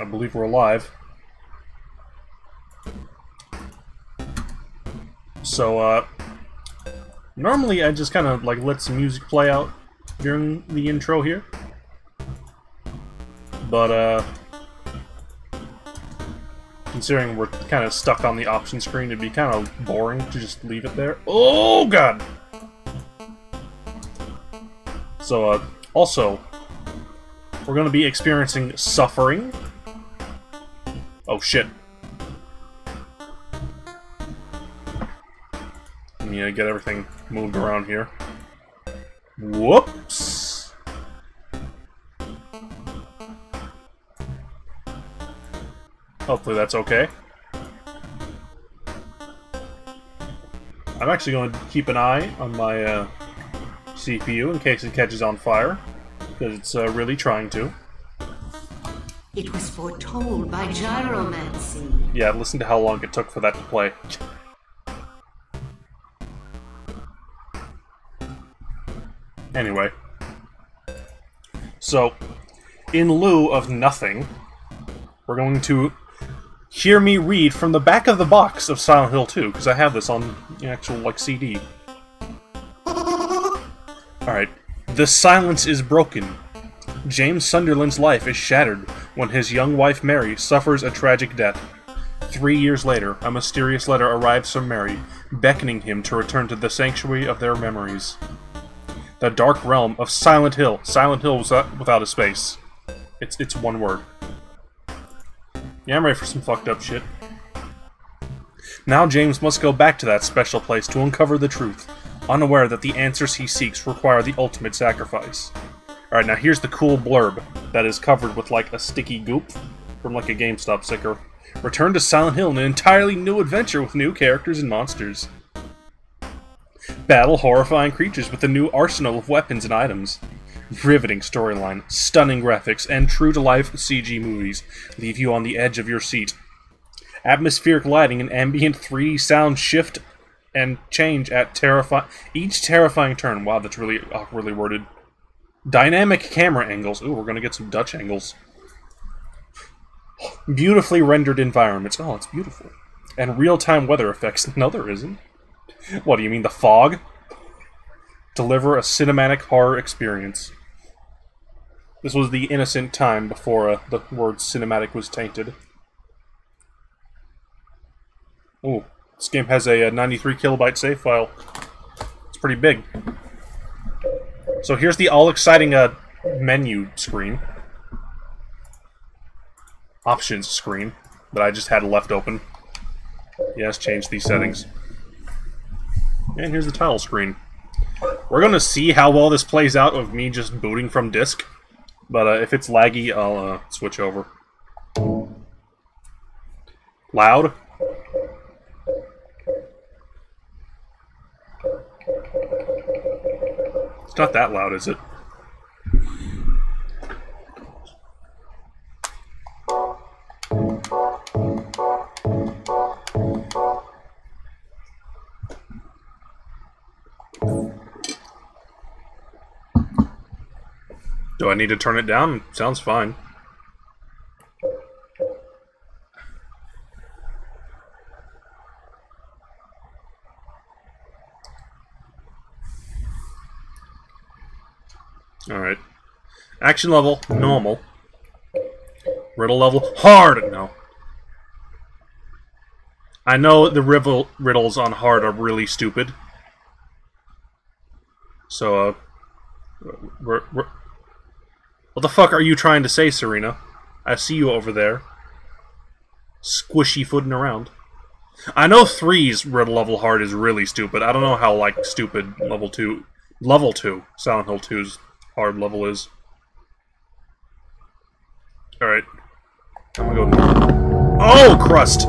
I believe we're alive. So, uh, normally I just kind of like let some music play out during the intro here. But, uh, considering we're kind of stuck on the option screen, it'd be kind of boring to just leave it there. Oh, God! So, uh, also, we're going to be experiencing suffering. Oh, shit. Me uh, get everything moved around here. Whoops! Hopefully that's okay. I'm actually going to keep an eye on my uh, CPU in case it catches on fire, because it's uh, really trying to. It was foretold by gyromancy. Yeah, listen to how long it took for that to play. Anyway. So, in lieu of nothing, we're going to hear me read from the back of the box of Silent Hill 2, because I have this on the actual, like, CD. Alright. The silence is broken. James Sunderland's life is shattered when his young wife Mary suffers a tragic death. Three years later, a mysterious letter arrives from Mary, beckoning him to return to the sanctuary of their memories. The dark realm of Silent Hill. Silent Hill without, uh, without a space. It's it's one word. Yeah, I'm ready for some fucked up shit. Now James must go back to that special place to uncover the truth, unaware that the answers he seeks require the ultimate sacrifice. Alright, now here's the cool blurb that is covered with like a sticky goop from like a GameStop sticker. Return to Silent Hill in an entirely new adventure with new characters and monsters. Battle horrifying creatures with a new arsenal of weapons and items. Riveting storyline, stunning graphics, and true-to-life CG movies leave you on the edge of your seat. Atmospheric lighting and ambient 3D sound shift and change at terrifying each terrifying turn. Wow, that's really awkwardly worded. Dynamic camera angles. Ooh, we're gonna get some Dutch angles. Beautifully rendered environments. Oh, it's beautiful. And real-time weather effects. No, there isn't. What, do you mean the fog? Deliver a cinematic horror experience. This was the innocent time before uh, the word cinematic was tainted. Oh, this game has a, a 93 kilobyte save file. It's pretty big. So here's the all-exciting uh, menu screen. Options screen that I just had left open. Yes, change these settings. And here's the title screen. We're gonna see how well this plays out of me just booting from disk. But uh, if it's laggy, I'll uh, switch over. Loud? It's not that loud, is it? Do I need to turn it down? Sounds fine. Alright. Action level, normal. Riddle level, hard! No. I know the riddle riddles on hard are really stupid. So, uh... We're, we're, what the fuck are you trying to say, Serena? I see you over there. Squishy footing around. I know 3's riddle level hard is really stupid. I don't know how, like, stupid level 2... Level 2, Silent Hill 2's hard level is. Alright. I'm gonna go... Oh, crust!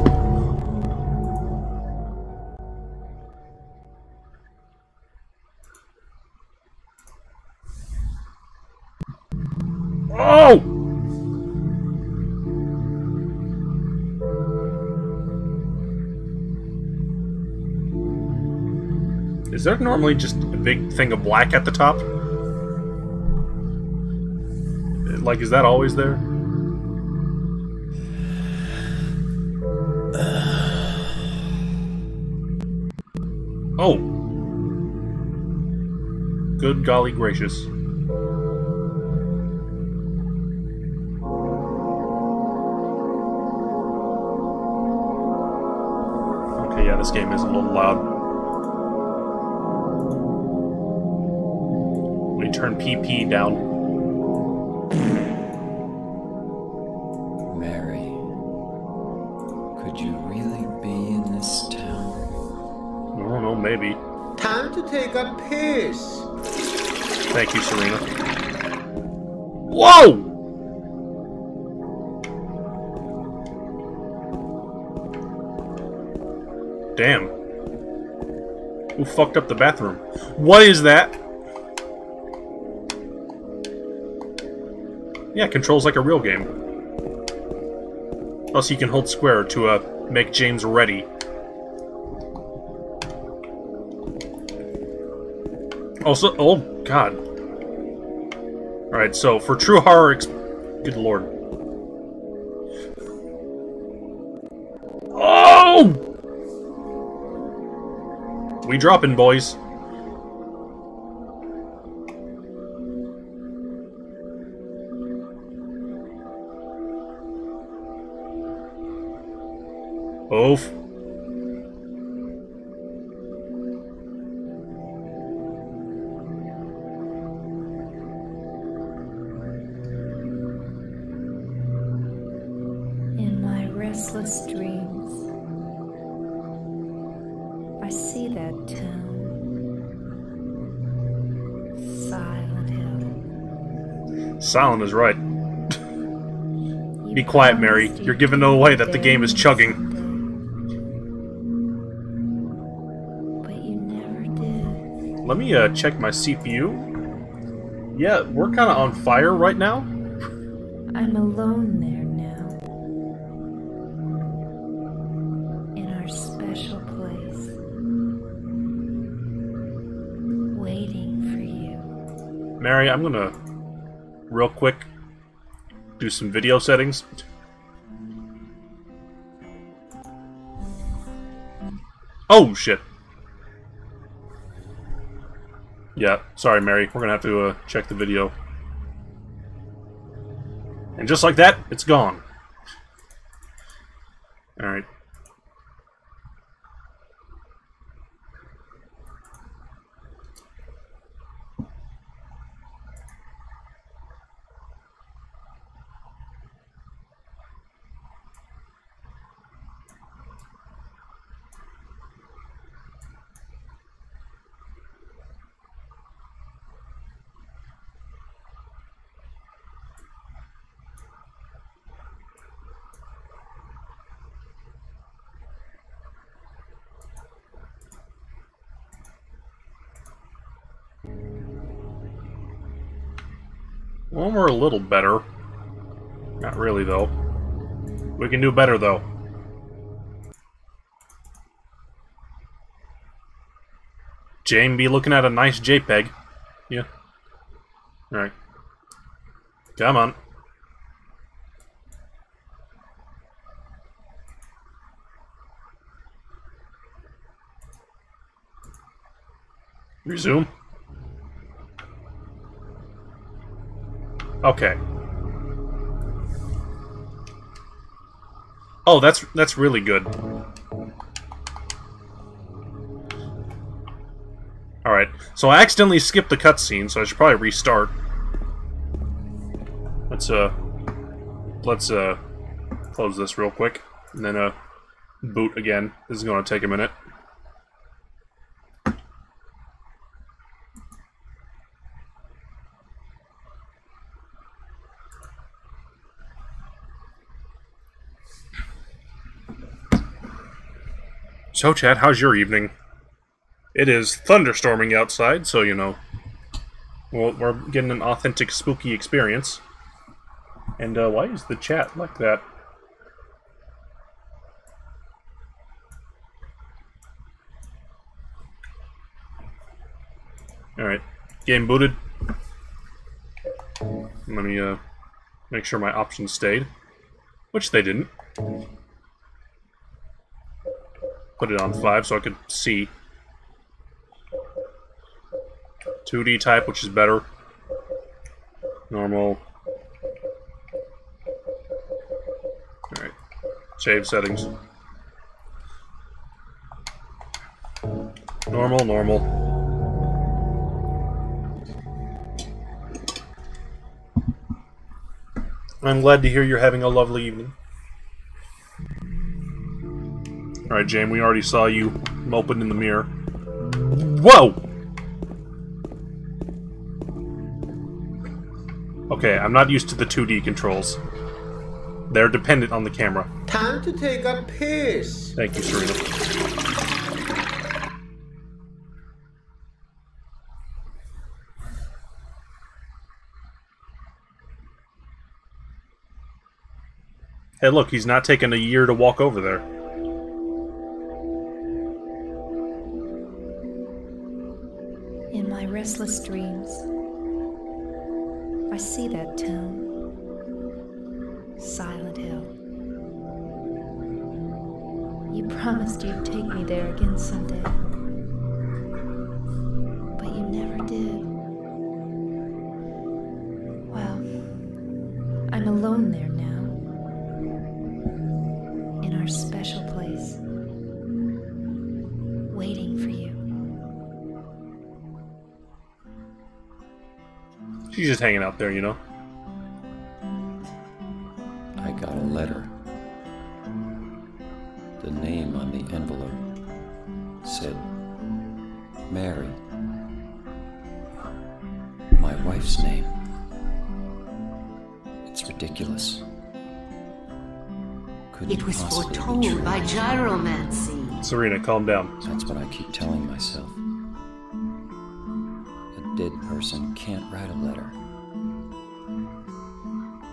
Oh! Is there normally just a big thing of black at the top? Like, is that always there? Oh! Good golly gracious. Okay, yeah, this game is a little loud. turn PP down take a piss. Thank you, Serena. Whoa! Damn. Who fucked up the bathroom? What is that? Yeah, controls like a real game. Plus, you can hold square to uh, make James ready. Also, oh god. Alright, so for true horror Good lord. Oh! We dropping, boys. Silent is right. Be quiet, Mary. You're giving away that the game is chugging. But you never did. Let me uh, check my CPU. Yeah, we're kind of on fire right now. I'm alone there now. In our special place. Waiting for you. Mary, I'm gonna real quick do some video settings. Oh shit. Yeah, sorry, Mary. We're gonna have to uh, check the video. And just like that, it's gone. Alright. We're a little better. Not really, though. We can do better, though. Jane be looking at a nice JPEG. Yeah. Alright. Come on. Resume. Okay. Oh, that's that's really good. Alright, so I accidentally skipped the cutscene, so I should probably restart. Let's, uh... Let's, uh... Close this real quick, and then, uh... Boot again. This is gonna take a minute. So, Chad, how's your evening? It is thunderstorming outside, so you know. Well, we're getting an authentic spooky experience. And uh, why is the chat like that? Alright, game booted. Let me uh, make sure my options stayed. Which they didn't. Put it on 5 so I could see. 2D type, which is better. Normal. Alright. Save settings. Normal, normal. I'm glad to hear you're having a lovely evening. Alright, James, we already saw you moping in the mirror. Whoa! Okay, I'm not used to the 2D controls. They're dependent on the camera. Time to take a piss. Thank you, Serena. Hey, look, he's not taking a year to walk over there. Restless dreams, I see that town. Silent Hill. You promised you'd take me there again someday. But you never did. Well, I'm alone there She's just hanging out there, you know? I got a letter. The name on the envelope said Mary. My wife's name. It's ridiculous. Couldn't It was foretold true. by gyromancy. Serena, calm down. That's what I keep telling myself. Person can't write a letter.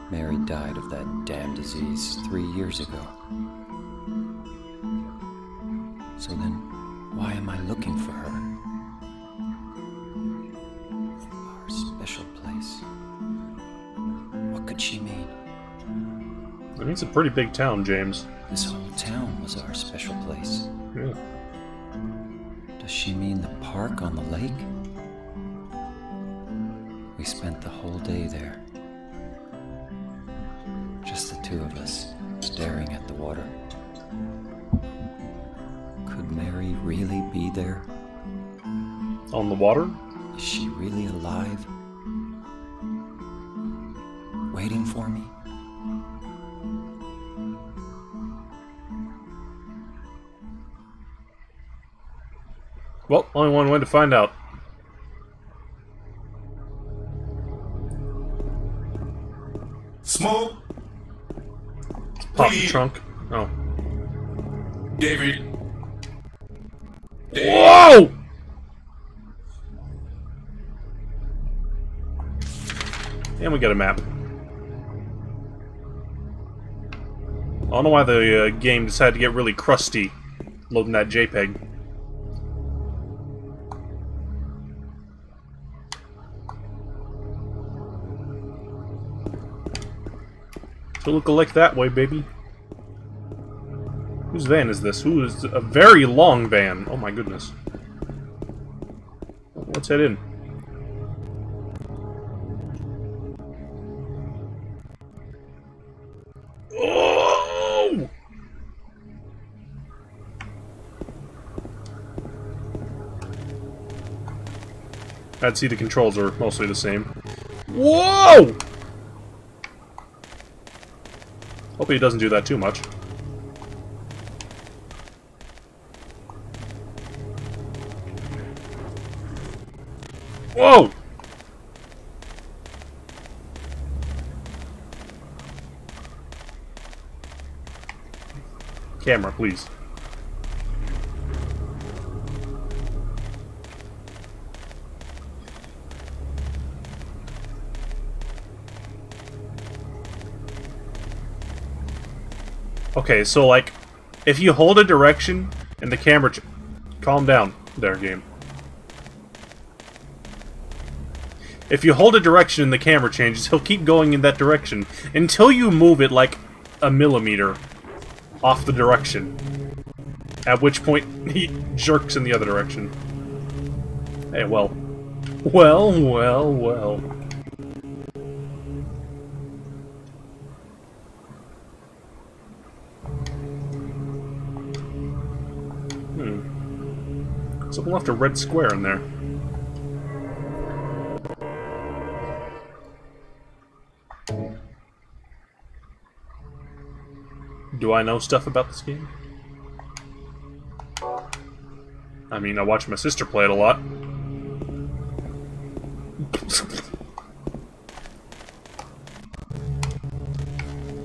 Mary died of that damn disease three years ago. So then, why am I looking for her? Our special place. What could she mean? I mean, it's a pretty big town, James. This whole only one way to find out. Smoke, Pop the trunk. Oh. David. Dave. Whoa! And we got a map. I don't know why the uh, game decided to get really crusty loading that JPEG. So look a like that way, baby. Whose van is this? Who is a very long van? Oh my goodness. Let's head in. Oh! I'd see the controls are mostly the same. Whoa! Hope he doesn't do that too much. Whoa! Camera, please. Okay, so like, if you hold a direction and the camera, calm down, there, game. If you hold a direction and the camera changes, he'll keep going in that direction until you move it like a millimeter off the direction. At which point he jerks in the other direction. Hey, well, Well, well, well. Left a red square in there. Do I know stuff about this game? I mean, I watch my sister play it a lot.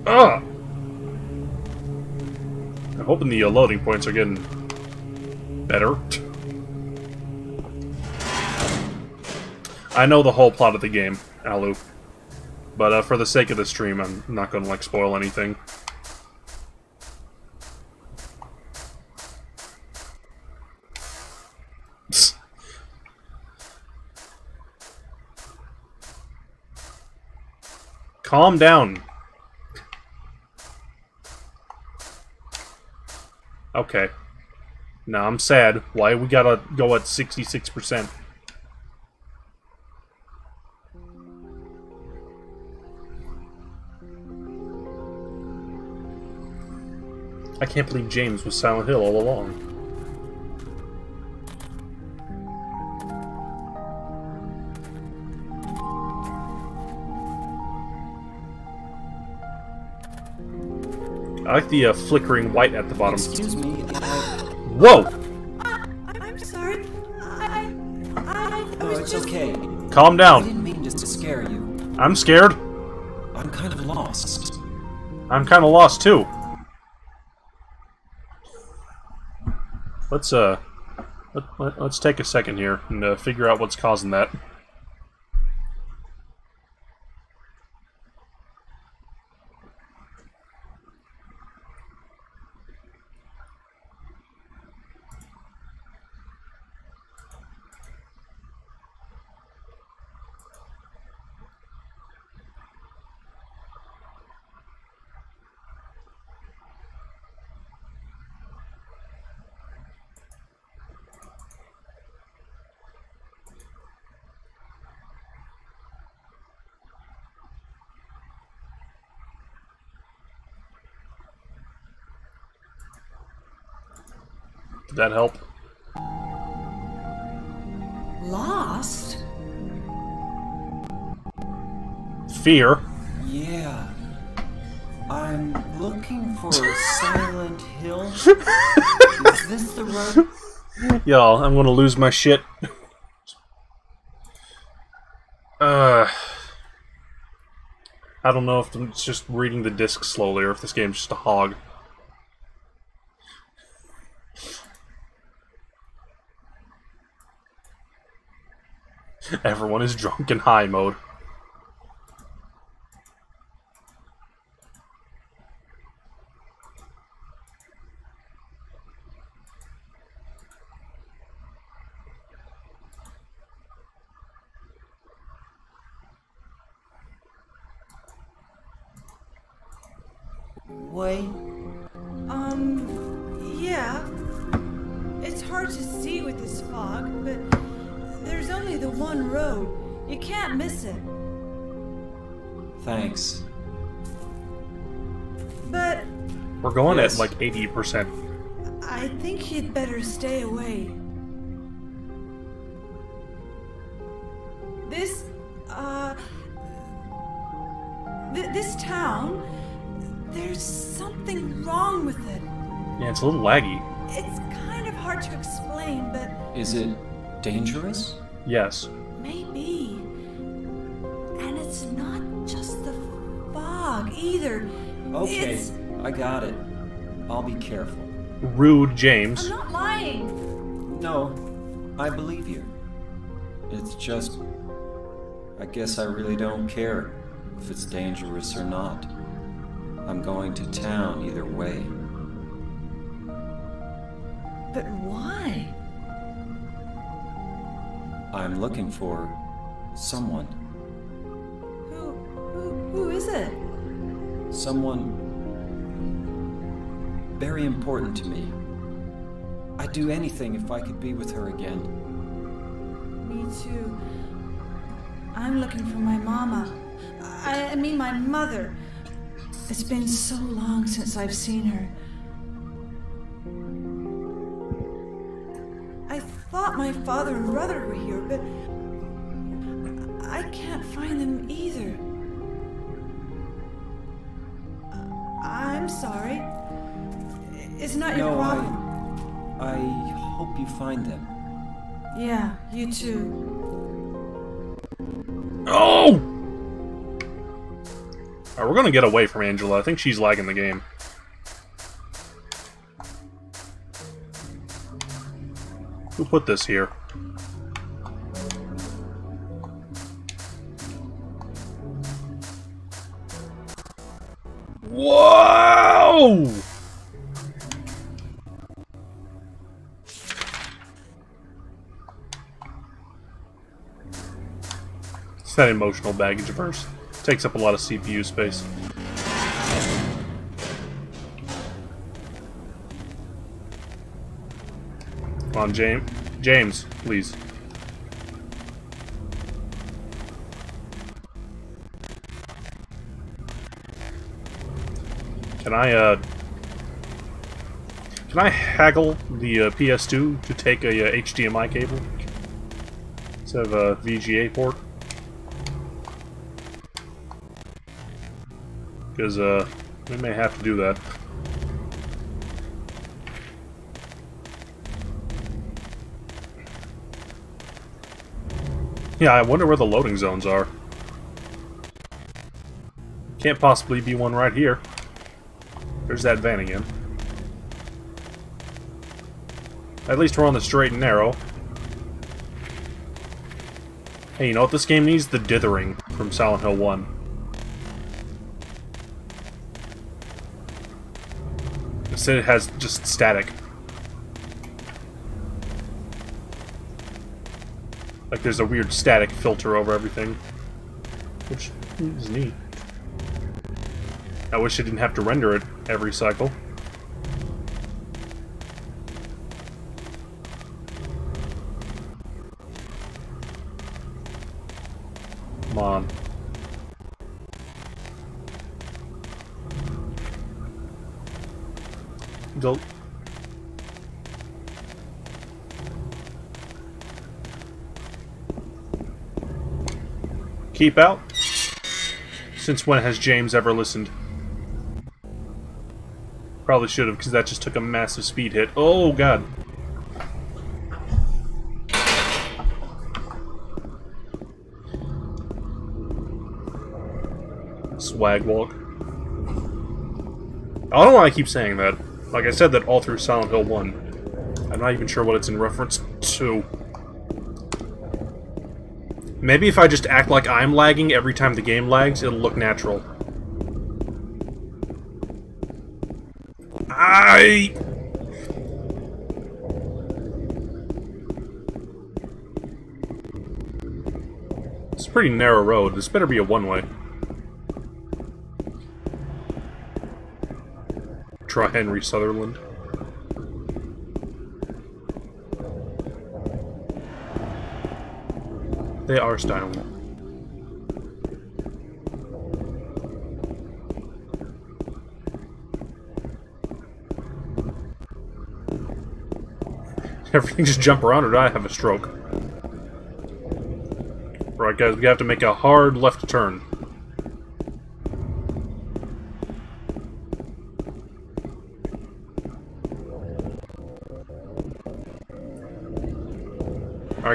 Ah! I'm hoping the loading points are getting better. I know the whole plot of the game, Alu. But uh, for the sake of the stream, I'm not gonna like spoil anything. Calm down. Okay. Now I'm sad. Why we gotta go at 66%? I can't believe James was Silent Hill all along. I like the uh, flickering white at the bottom. Excuse me, I... Whoa! I'm sorry. I, I, I No, was it's just. okay. Calm down. I down. didn't mean just to scare you. I'm scared. I'm kind of lost. I'm kind of lost too. Let's uh, let, let, us take a second here and uh, figure out what's causing that. Did that help? Lost? Fear. Yeah. I'm looking for Silent Hill. Is this the road? Y'all, I'm gonna lose my shit. Uh, I don't know if it's just reading the disc slowly or if this game's just a hog. Everyone is drunk in high mode. 80%. I think you'd better stay away. This, uh. Th- this town, there's something wrong with it. Yeah, it's a little laggy. It's kind of hard to explain, but Is it dangerous? Yes. maybe. And it's not just the fog either. Okay, It's. I got it. I'll be careful. Rude James. I'm not lying. No, I believe you. It's just. I guess I really don't care if it's dangerous or not. I'm going to town either way. But why? I'm looking for someone. Who, who, who is it? Someone very important to me. I'd do anything if I could be with her again. Me too. I'm looking for my mama. I, mean, my mother. It's been so long since I've seen her. I thought my father and brother were here, but I can't find them either. Not your No, problem. I. I hope you find them. Yeah, you too. Oh! Alright, we're gonna get away from Angela. I think she's lagging the game. Who put this here? Whoa! That emotional baggage verse. Takes up a lot of CPU space. Come on, James. James, please. Can I, uh... Can I haggle the uh, PS2 to take a uh, HDMI cable? Instead of a VGA port? Because, uh, we may have to do that. Yeah, I wonder where the loading zones are. Can't possibly be one right here. There's that van again. At least we're on the straight and narrow. Hey, you know what this game needs? The dithering from Silent Hill 1. Instead it has just static. Like there's a weird static filter over everything. Which is neat. I wish I didn't have to render it every cycle. Keep out? Since when has James ever listened? Probably should have, because that just took a massive speed hit. Oh, God. Swag walk. I don't know why I keep saying that. Like I said that all through Silent Hill 1. I'm not even sure what it's in reference to. Maybe if I just act like I'm lagging every time the game lags, it'll look natural. I... It's a pretty narrow road. This better be a one-way. Try Henry Sutherland. They are styling. Everything just jump around or I have a stroke. Right guys, we have to make a hard left turn.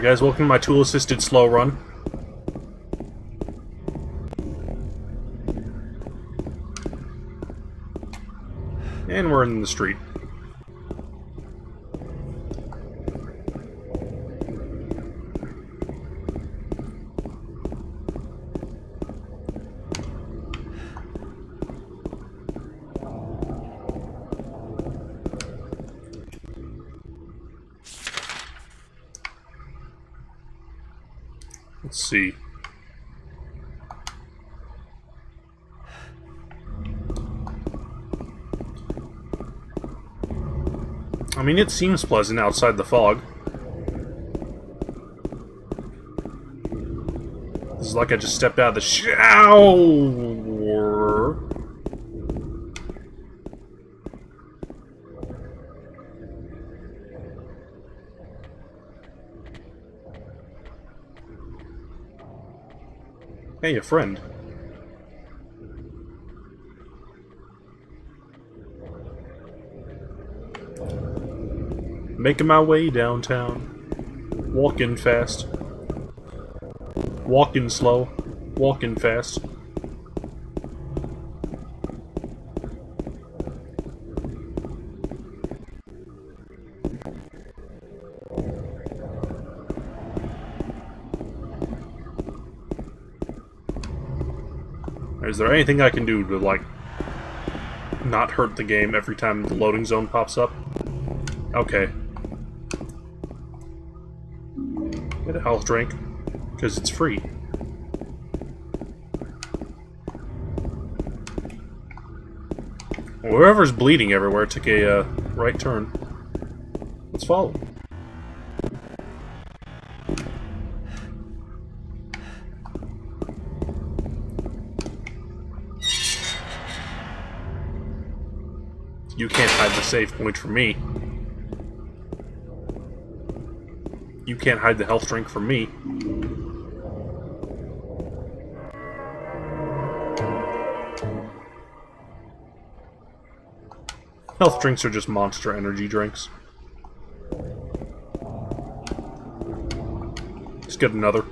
Alright guys, welcome to my tool-assisted slow run. And we're in the street. Let's see. I mean, it seems pleasant outside the fog. This is like I just stepped out of the show. Hey, a friend. Making my way downtown. Walking fast. Walking slow. Walking fast. There anything I can do to, like, not hurt the game every time the loading zone pops up? Okay. Get a health drink, because it's free. Whoever's bleeding everywhere took a uh, right turn. Let's follow. Save point for me. You can't hide the health drink from me. Health drinks are just monster energy drinks. Let's get another.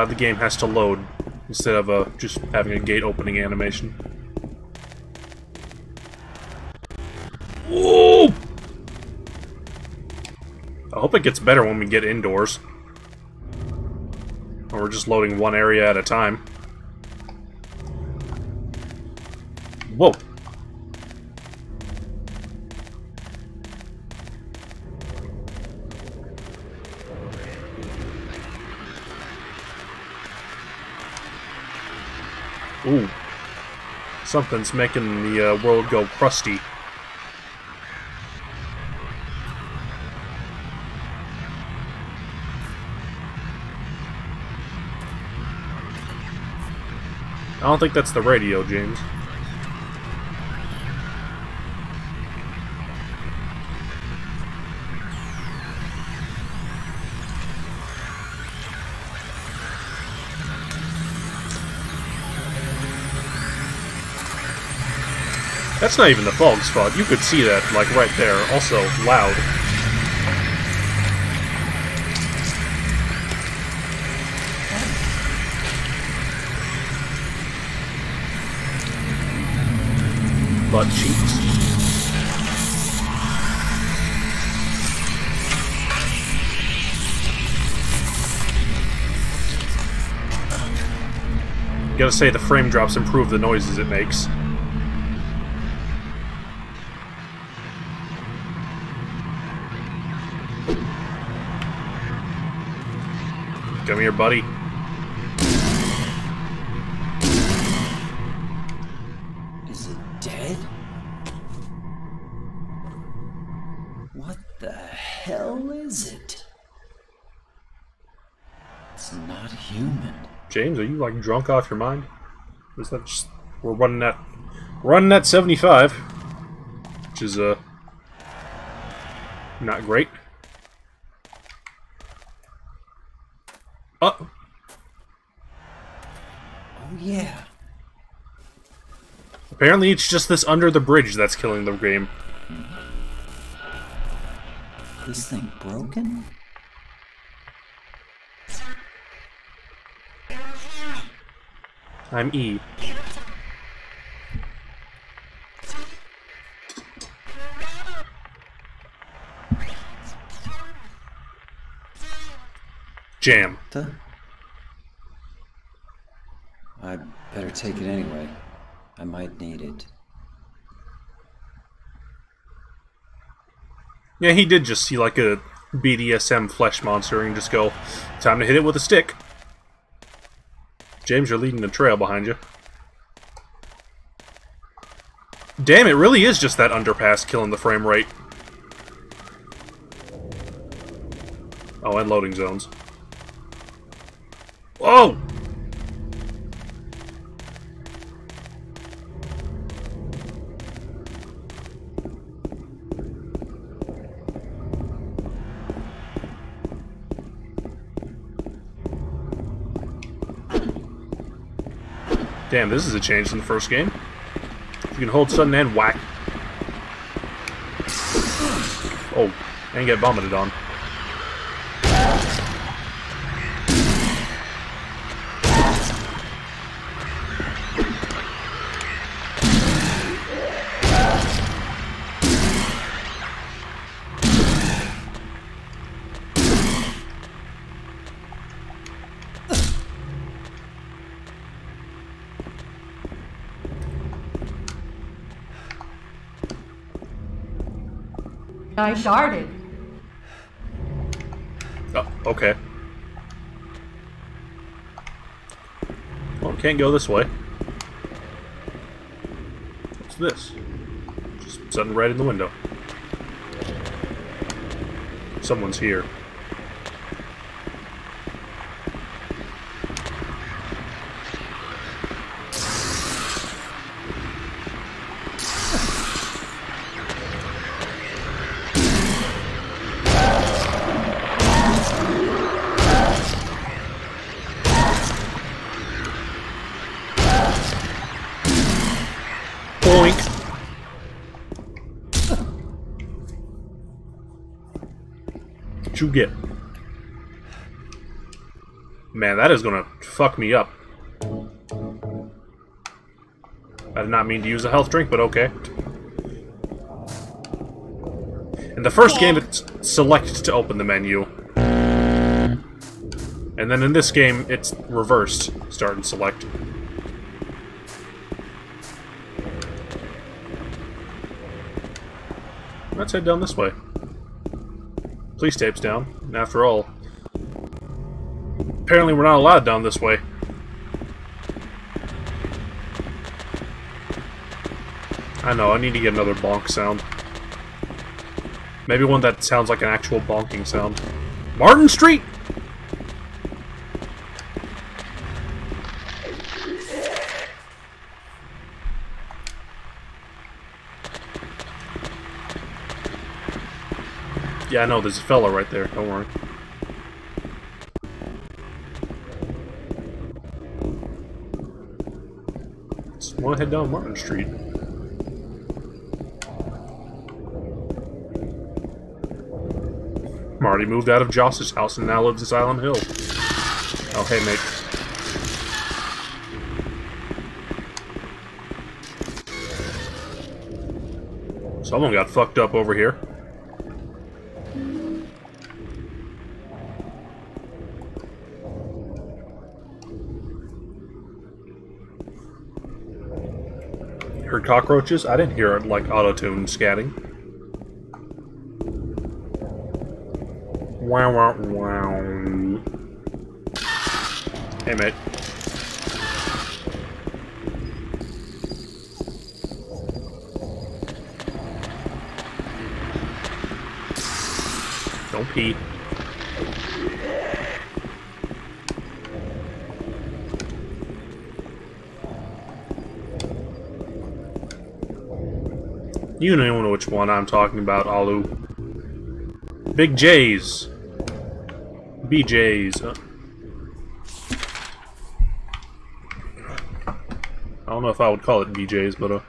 Glad the game has to load instead of uh, just having a gate opening animation. Whoa! I hope it gets better when we get indoors. Or we're just loading one area at a time. Something's making the uh, world go crusty. I don't think that's the radio, James. That's not even the fog spot. You could see that, like, right there. Also, loud. Butt cheeks. Gotta say, the frame drops improve the noises it makes. Come here, buddy. Is it dead? What the hell is it? It's not human. James, are you like drunk off your mind? Is that just we're running that running that 75, which is uh not great. Oh, Oh yeah. Apparently it's just this under the bridge that's killing the game. This thing broken? I'm E. Jam. The... I better take it anyway. I might need it. Yeah, he did just see like a BDSM flesh monster and just go, time to hit it with a stick. James, you're leading the trail behind you. Damn, it really is just that underpass killing the frame rate. Oh, and loading zones. Whoa! Damn, this is a change from the first game. You can hold sudden and whack. Oh, and get vomited on. I sharded. Oh, okay. Well, can't go this way. What's this? Just something right in the window. Someone's here. What you get? Man, that is gonna fuck me up. I did not mean to use a health drink, but okay. In the first game, it's select to open the menu. And then in this game, it's reversed. Start and select. Let's head down this way. Police tape's down. After all, apparently we're not allowed down this way. I know, I need to get another bonk sound. Maybe one that sounds like an actual bonking sound. Martin Street! Yeah, I know, there's a fella right there, don't worry. Just wanna head down Martin Street. Marty moved out of Joss's house and now lives in Silent Hill. Oh, hey, mate. Someone got fucked up over here. Cockroaches? I didn't hear it like auto-tune scatting. Wow, wow, wow. Hey, mate. Don't pee. You know which one I'm talking about, Alu. Big J's. BJ's. Uh, I don't know if I would call it BJ's, but uh.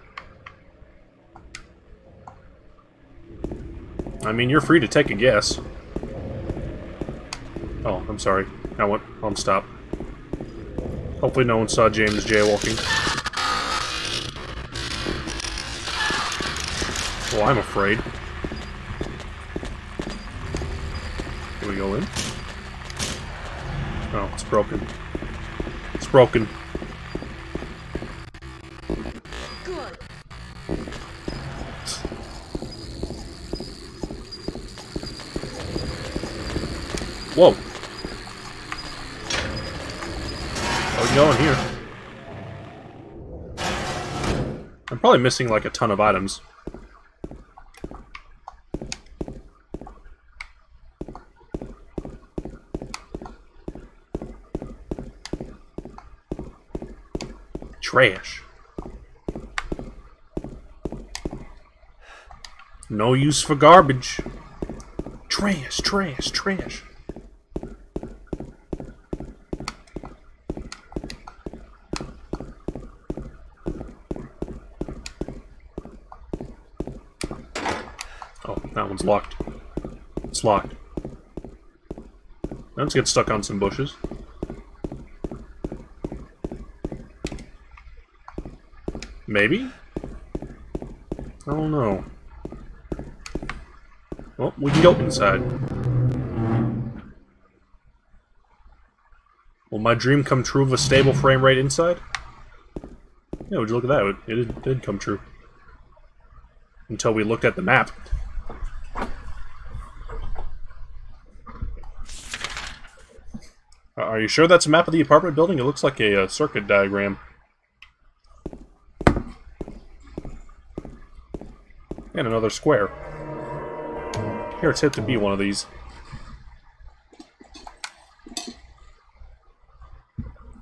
I mean, you're free to take a guess. Oh, I'm sorry. I went on stop. Hopefully no one saw James jaywalking. Well, I'm afraid. Can we go in? Oh, it's broken. It's broken. Good. Whoa! Oh, you going here? I'm probably missing like a ton of items. Trash. No use for garbage. Trash, trash, trash. Oh, that one's locked. It's locked. Let's get stuck on some bushes. Maybe? I don't know. Well, we can go inside. Will my dream come true of a stable frame rate inside? Yeah, would you look at that? It did, did come true. Until we looked at the map. Uh, Are you sure that's a map of the apartment building? It looks like a, uh circuit diagram. And another square. Here, it's hit to be one of these.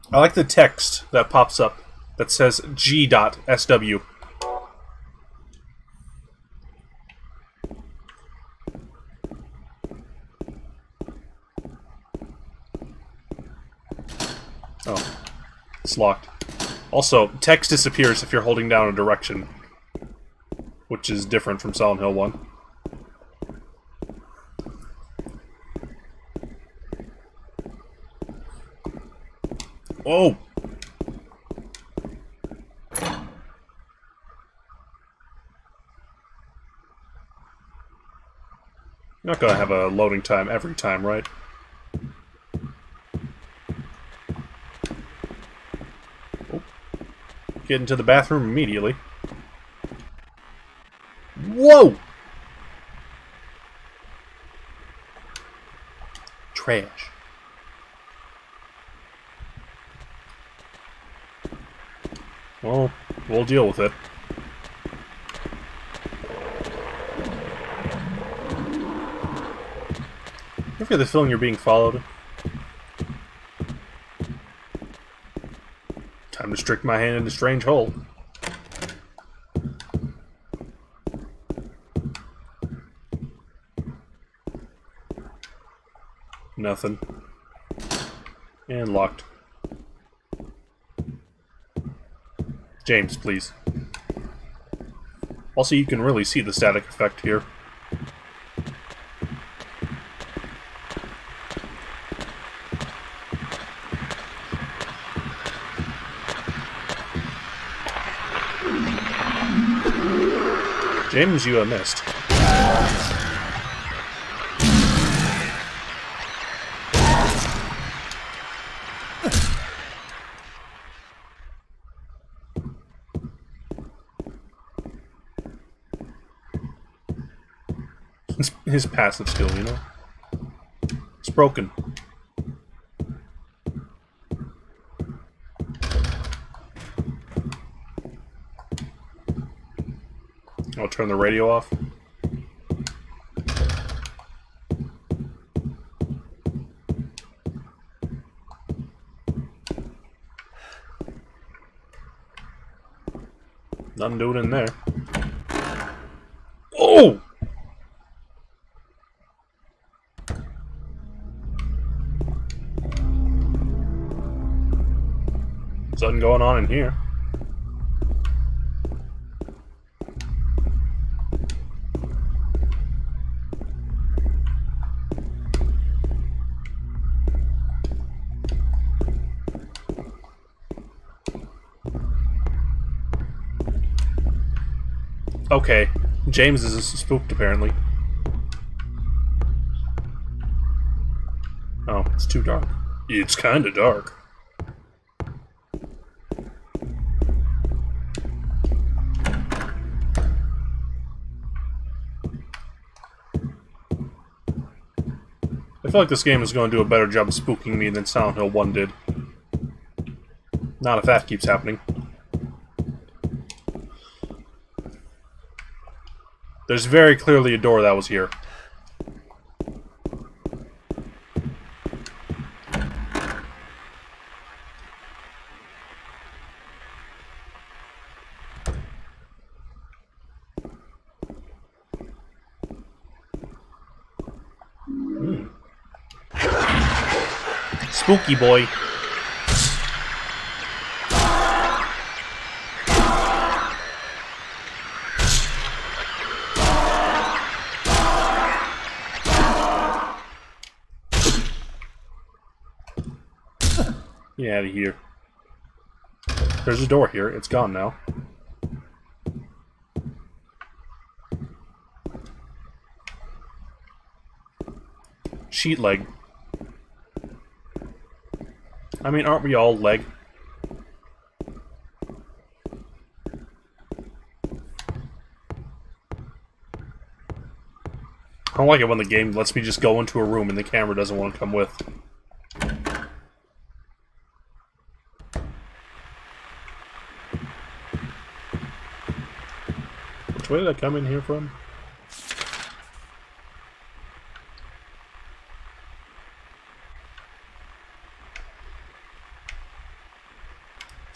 I like the text that pops up that says G.SW. Oh, it's locked. Also, text disappears if you're holding down a direction, is different from Silent Hill 1. Oh! Not gonna have a loading time every time, right? Oh. Get into the bathroom immediately. Whoa! Trash. Well, we'll deal with it. You get the feeling you're being followed? Time to stick my hand in a strange hole. Nothing. And locked. James, please. Also, you can really see the static effect here. James, you have missed. It's his passive skill, you know? It's broken. I'll turn the radio off. Nothing doing in there. Here. Okay, James is spooked apparently. Oh, it's too dark. It's kinda dark. I feel like this game is going to do a better job of spooking me than Silent Hill 1 did. Not if that keeps happening. There's very clearly a door that was here. Spooky boy. Get out of here. There's a door here. It's gone now. Sheet leg. I mean, aren't we all leg? I don't like it when the game lets me just go into a room and the camera doesn't want to come with. Which way did I come in here from?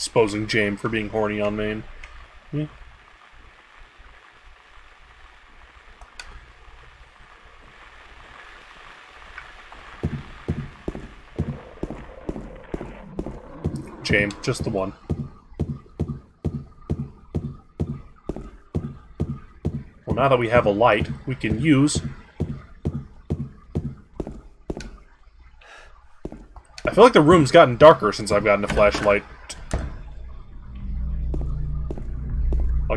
Exposing James for being horny on main. Yeah. James, just the one. Well, now that we have a light, we can use... I feel like the room's gotten darker since I've gotten a flashlight.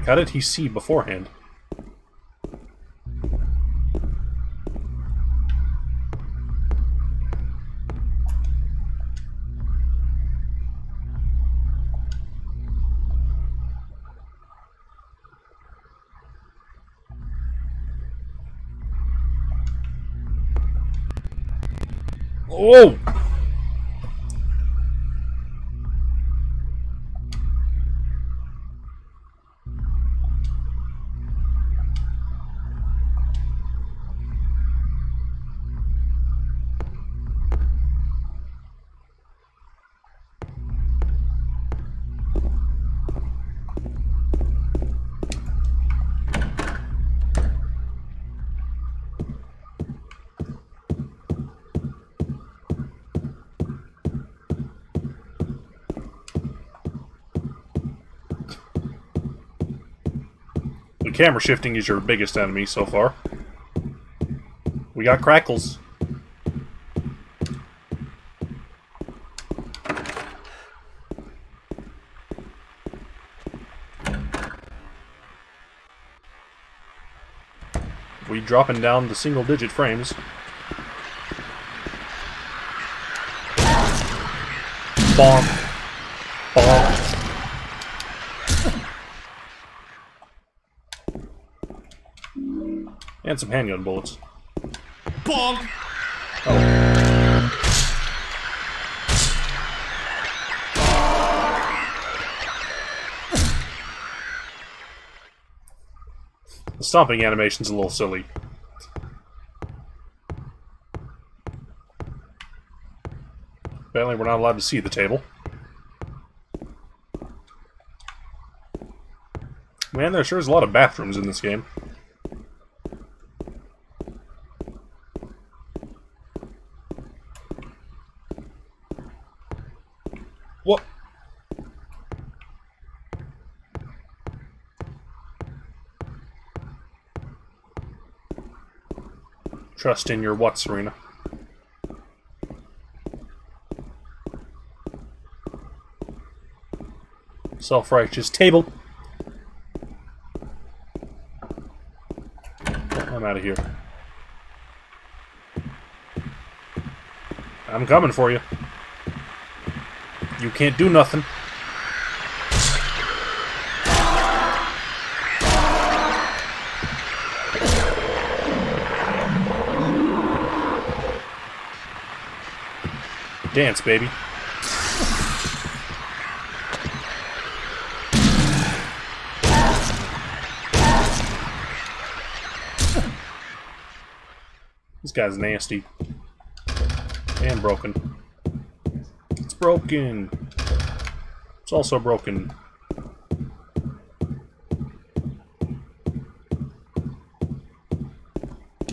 Like, how did he see beforehand? Oh! Camera shifting is your biggest enemy so far. We got crackles. We dropping down to single digit frames. Bonk. Bonk. And some handgun bullets. Bonk! The stomping animation's a little silly. Apparently we're not allowed to see the table. Man, there sure is a lot of bathrooms in this game. What? Trust in your what, Serena? Self-righteous table. I'm out of here. I'm coming for you. You can't do nothing. Dance, baby. This guy's nasty. And broken. It's broken. It's also broken.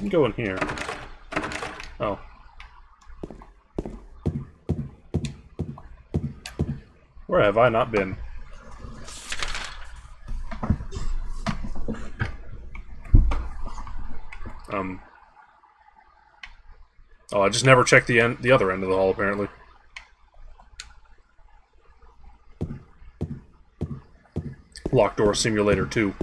Go in here. Oh. Where have I not been? Um. Oh, I just never checked the end, the other end of the hall, apparently. Locked door simulator 2.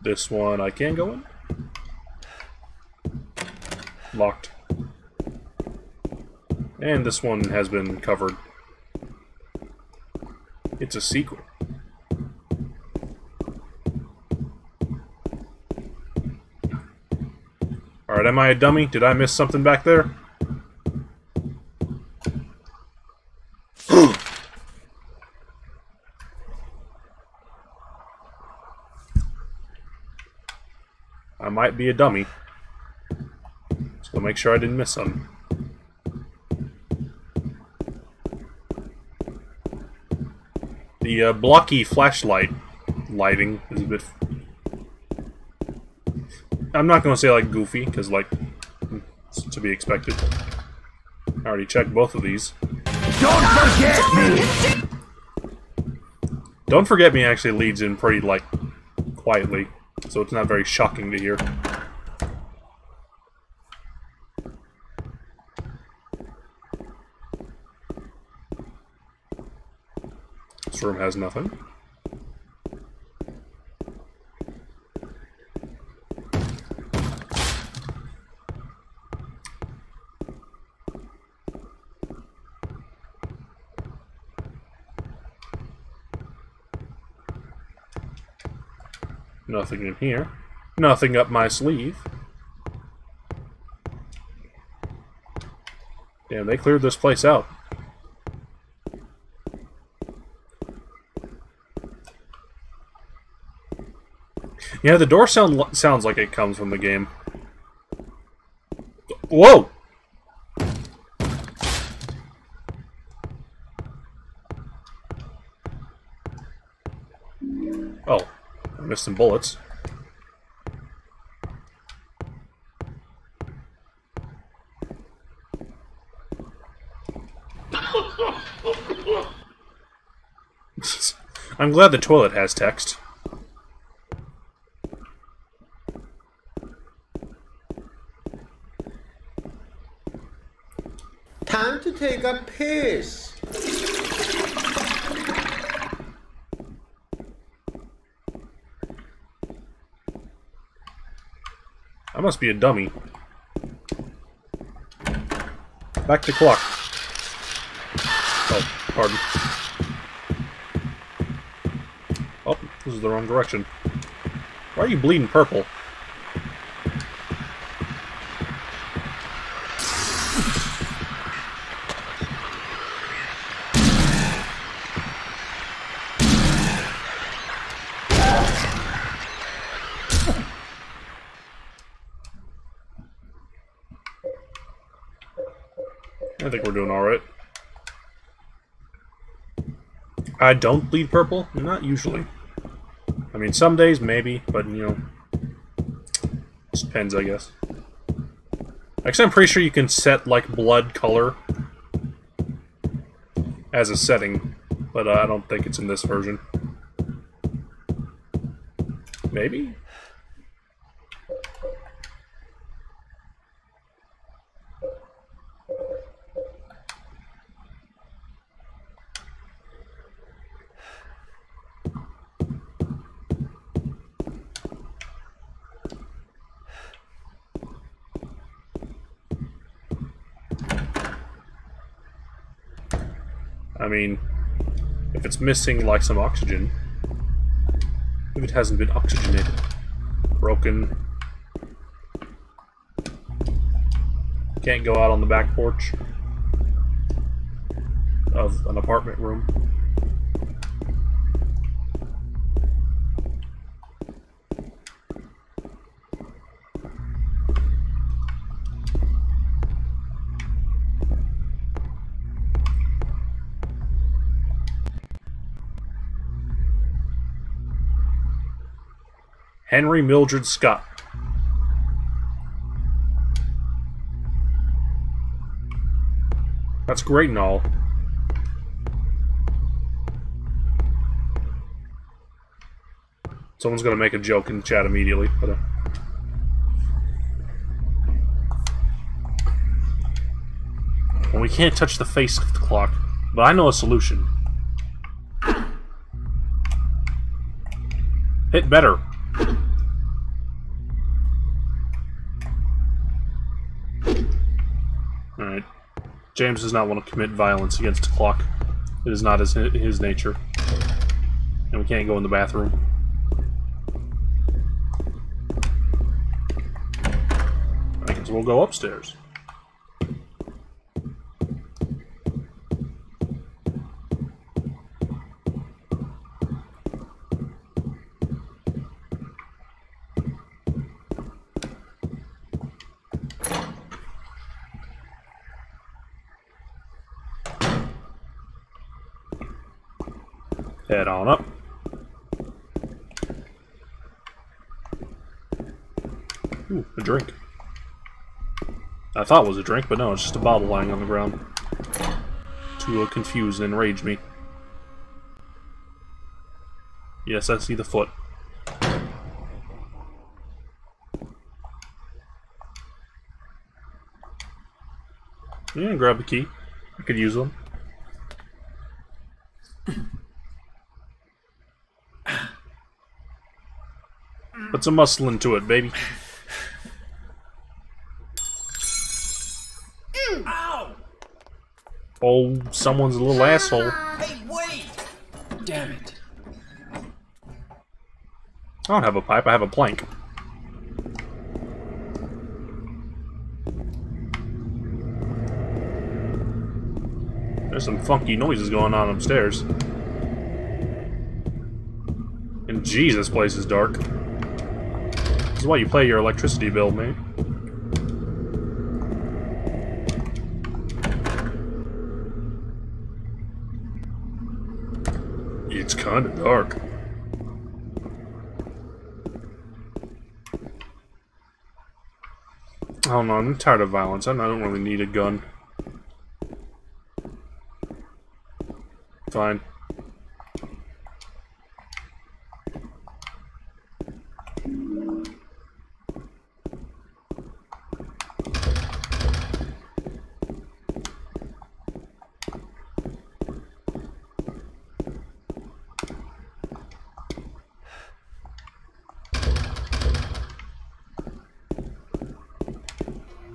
This one I can go in. Locked. And this one has been covered. It's a secret. Alright, am I a dummy? Did I miss something back there? I might be a dummy. Make sure I didn't miss something. The uh, blocky flashlight lighting is a bit. I'm not going to say like goofy, because like it's to be expected. I already checked both of these. Don't forget me! Don't forget me actually leads in pretty like quietly, so it's not very shocking to hear. Room has nothing. Nothing in here. Nothing up my sleeve. Damn, they cleared this place out. Yeah, the door sound sounds like it comes from the game. Whoa! Oh, I missed some bullets. I'm glad the toilet has text. Time to take a piss. I must be a dummy. Back to clock. Oh, pardon. Oh, this is the wrong direction. Why are you bleeding purple? I think we're doing alright. I don't bleed purple? Not usually. I mean, some days, maybe, but, you know... Just depends, I guess. Actually, I'm pretty sure you can set, like, blood color as a setting, but uh, I don't think it's in this version. Maybe? Mean, if it's missing like some oxygen, if it hasn't been oxygenated, broken, can't go out on the back porch of an apartment room. Henry Mildred Scott. That's great and all. Someone's gonna make a joke in the chat immediately, but. Uh... We can't touch the face of the clock, but I know a solution. Hit better. Alright. James does not want to commit violence against the clock. It is not his, his nature. And we can't go in the bathroom. I guess we'll go upstairs. Head on up. Ooh, a drink. I thought was a drink, but no, it's just a bottle lying on the ground. To uh, confuse and enrage me. Yes, I see the foot. Yeah, grab the key. I could use them. Put some muscle into it, baby. Oh, someone's a little asshole. Hey, wait! Damn it. I don't have a pipe, I have a plank. There's some funky noises going on upstairs. And Jesus, place is dark. This is why you pay your electricity bill, mate. It's kinda dark. I don't know, I'm tired of violence. I don't really need a gun. Fine.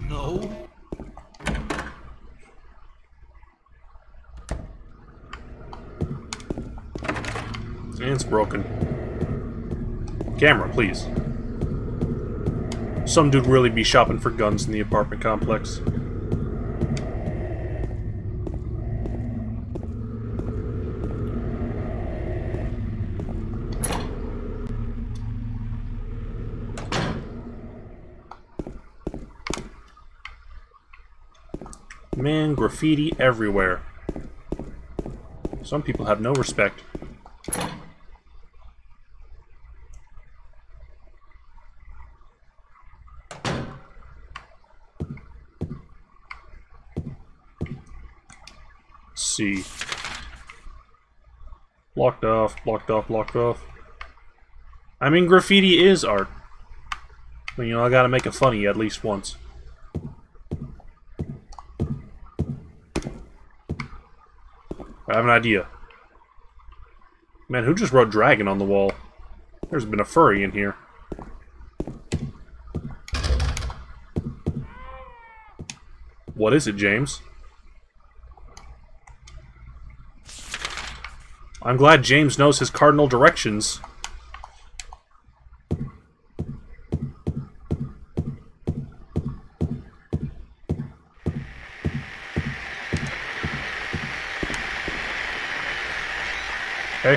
No? And it's broken. Camera, please. Some dude really be shopping for guns in the apartment complex. Man, graffiti everywhere. Some people have no respect. Let's see. Blocked off, off, blocked off. I mean, graffiti is art. But, you know, I gotta make it funny at least once. I have an idea. Man, who just wrote dragon on the wall? There's been a furry in here. What is it, James? I'm glad James knows his cardinal directions. Hey.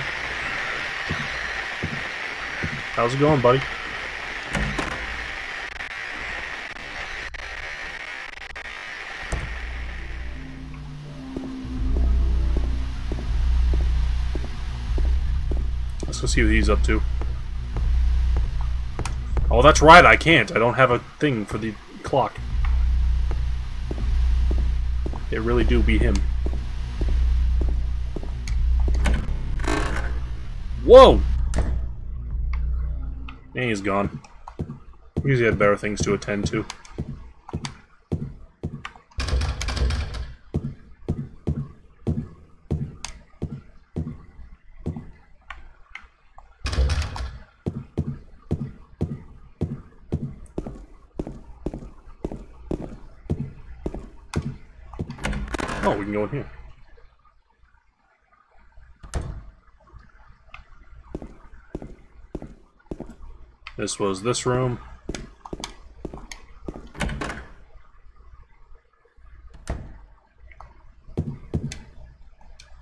How's it going, buddy? See what he's up to. Oh, that's right, I can't. I don't have a thing for the clock. It really do be him. Whoa! And he's gone. Usually had better things to attend to. In here. This was this room.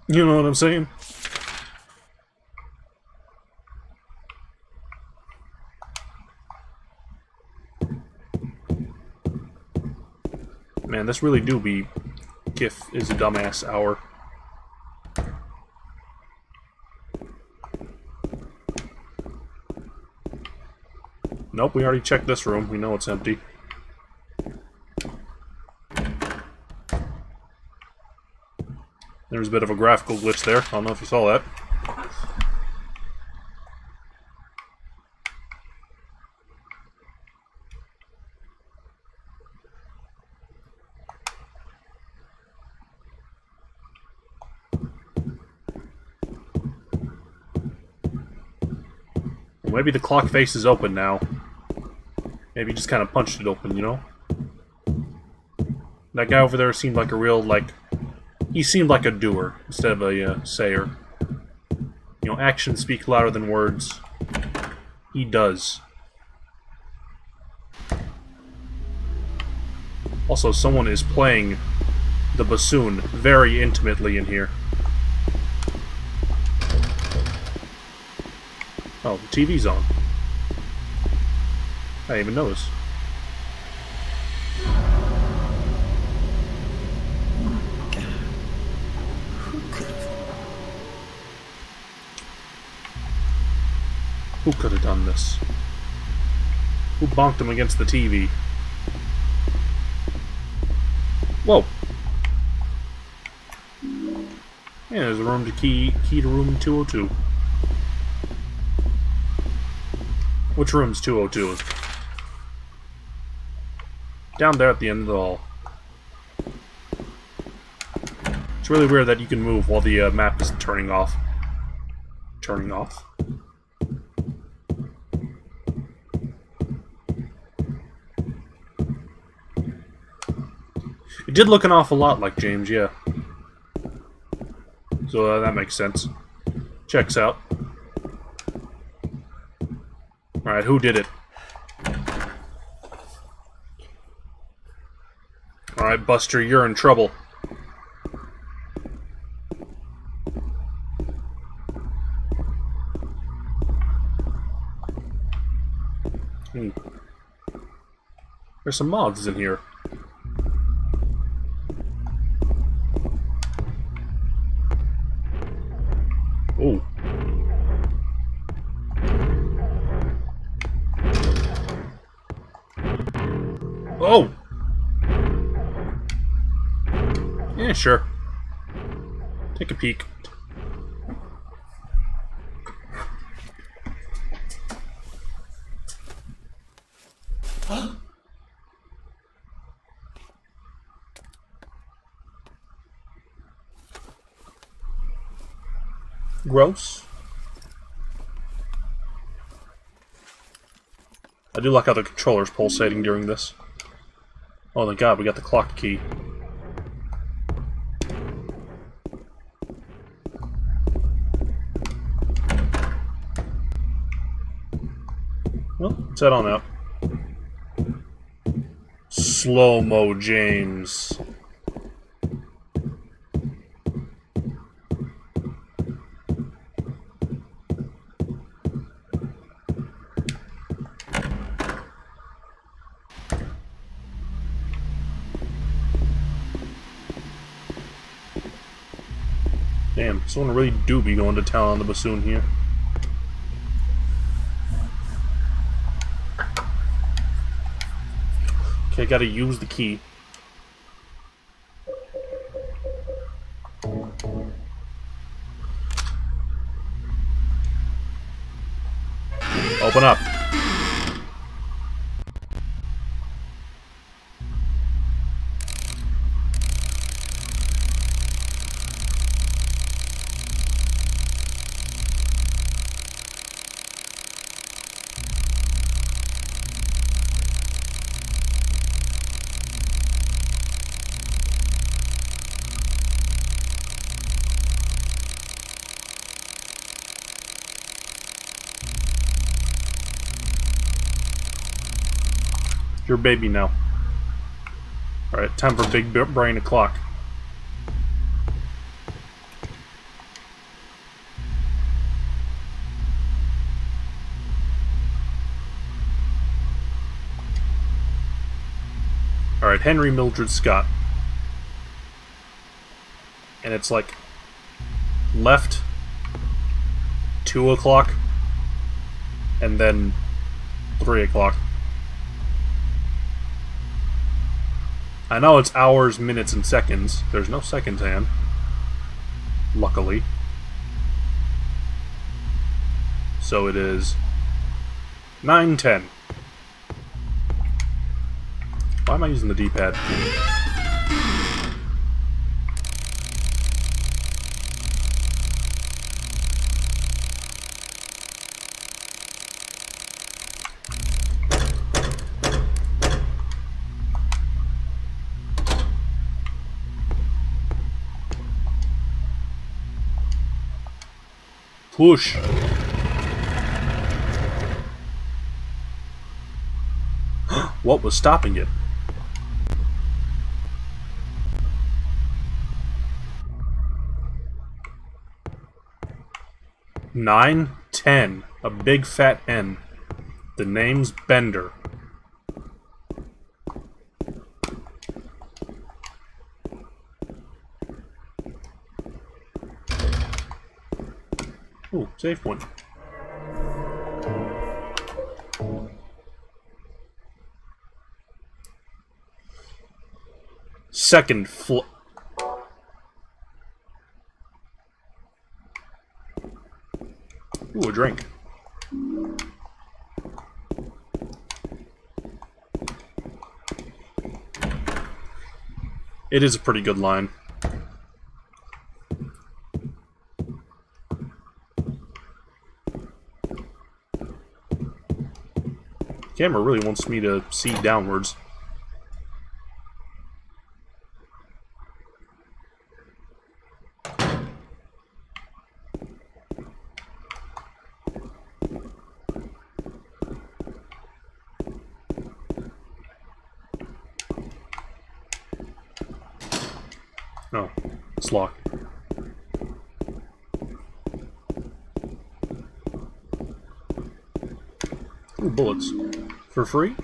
You know what I'm saying? Man, this really do be GIF is a dumbass hour. Nope, we already checked this room. We know it's empty. There was a bit of a graphical glitch there. I don't know if you saw that. Maybe the clock face is open now. Maybe just kind of punched it open, you know? That guy over there seemed like a real, like... He seemed like a doer instead of a uh, sayer. You know, actions speak louder than words. He does. Also, someone is playing the bassoon very intimately in here. TV's on. I didn't even notice. Who could have done this? Who bonked him against the TV? Whoa! Yeah, there's a room to key key to room 202. Which room's 202? Down there at the end of the hall. It's really weird that you can move while the uh, map is turning off. Turning off? It did look an awful lot like James, yeah. So uh, that makes sense. Checks out. Alright, who did it? Alright, Buster, you're in trouble. Hmm. There's some moths in here. Sure. Take a peek. Gross. I do like how the controller's pulsating during this. Oh thank god, we got the clock key. Head on out. Slow-mo James. Damn, someone really do be going to town on the bassoon here. Okay, gotta use the key. Open up. Baby now. Alright, time for big brain o'clock. Alright, Henry Mildred Scott. And it's like left, 2 o'clock, and then 3 o'clock. I know it's hours, minutes, and seconds. There's no seconds hand. Luckily. So it is 910. Why am I using the D-pad? Push. what was stopping it? Nine, ten. A big fat N. The name's Bender. Ooh, save point. Second floor. Ooh, a drink. It is a pretty good line. Camera really wants me to see downwards. Oh, it's locked. Ooh, bullets. For free?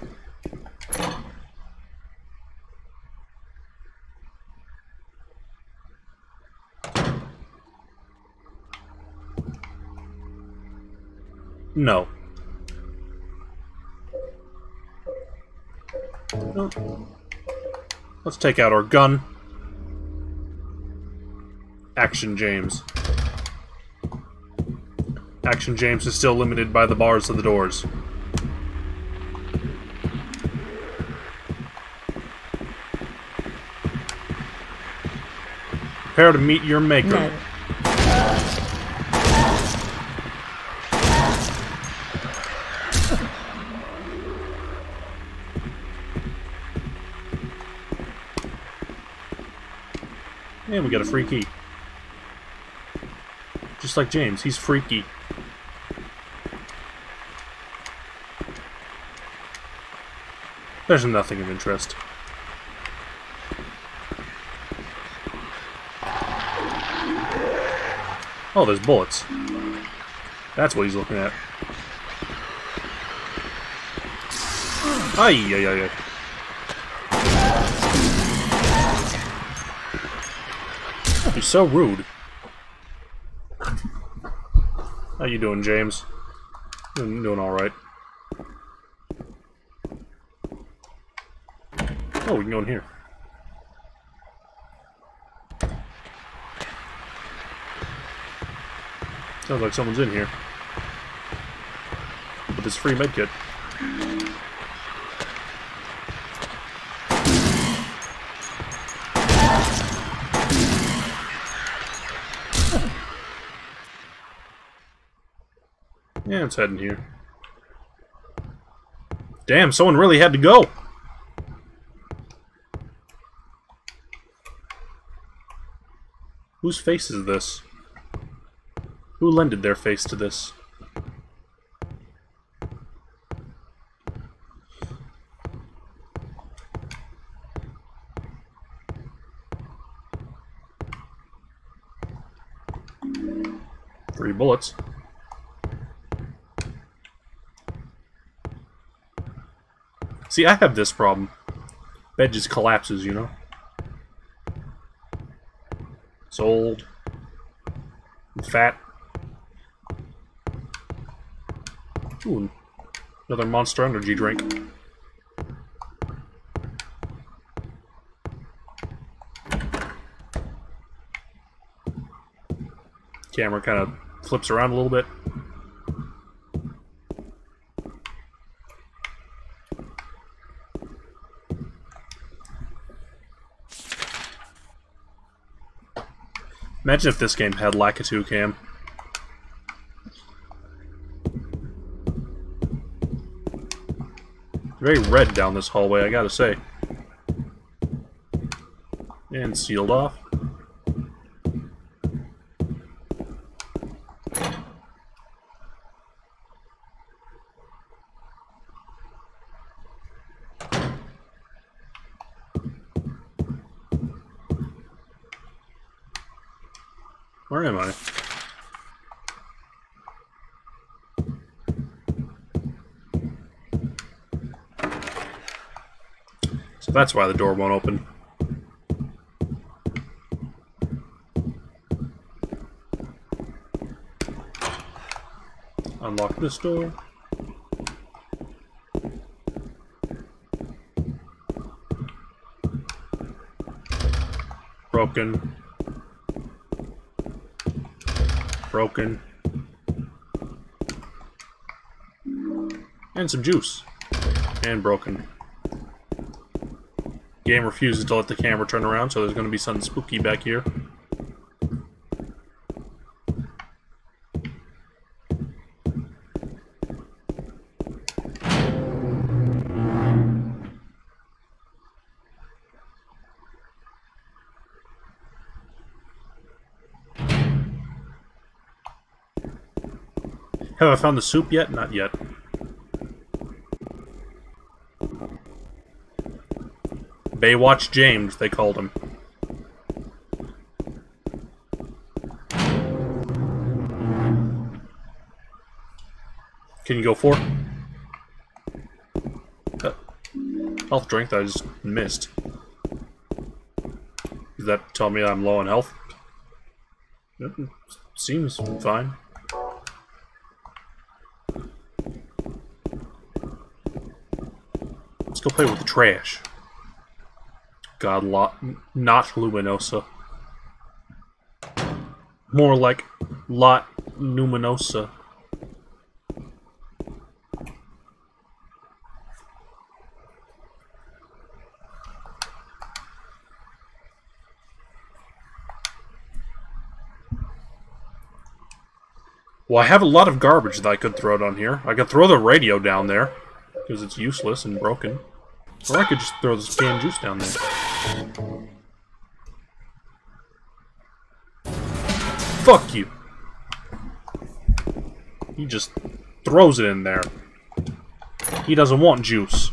No. Let's take out our gun. Action James. Action James is still limited by the bars of the doors. Prepare to meet your maker. No. And we got a free key. Just like James, he's freaky. There's nothing of interest. Oh, there's bullets. That's what he's looking at. Ay, ay, ay, ay. You're so rude. How you doing, James? Doing, doing all right. Oh, we can go in here. Sounds like someone's in here. With this free medkit. Yeah, it's heading here. Damn, someone really had to go! Whose face is this? Who lended their face to this? Three bullets. See, I have this problem. Bed just collapses, you know? It's old. and fat. Ooh, another Monster Energy drink. Camera kind of flips around a little bit. Imagine if this game had Lakitu cam. Very red down this hallway, I gotta say. And sealed off. Where am I? So that's why the door won't open. Unlock this door. Broken. Broken. And some juice. And broken. Game refuses to let the camera turn around, so there's going to be something spooky back here. Have I found the soup yet? Not yet. Baywatch James, they called him. Can you go for? Uh, health drink that I just missed. Does that tell me I'm low on health? Seems fine. Let's go play with the trash. God, lot, not Luminosa. More like Lot Luminosa. Well, I have a lot of garbage that I could throw down here. I could throw the radio down there, because it's useless and broken. Or I could just throw this canned juice down there. Fuck you. He just throws it in there. He doesn't want juice.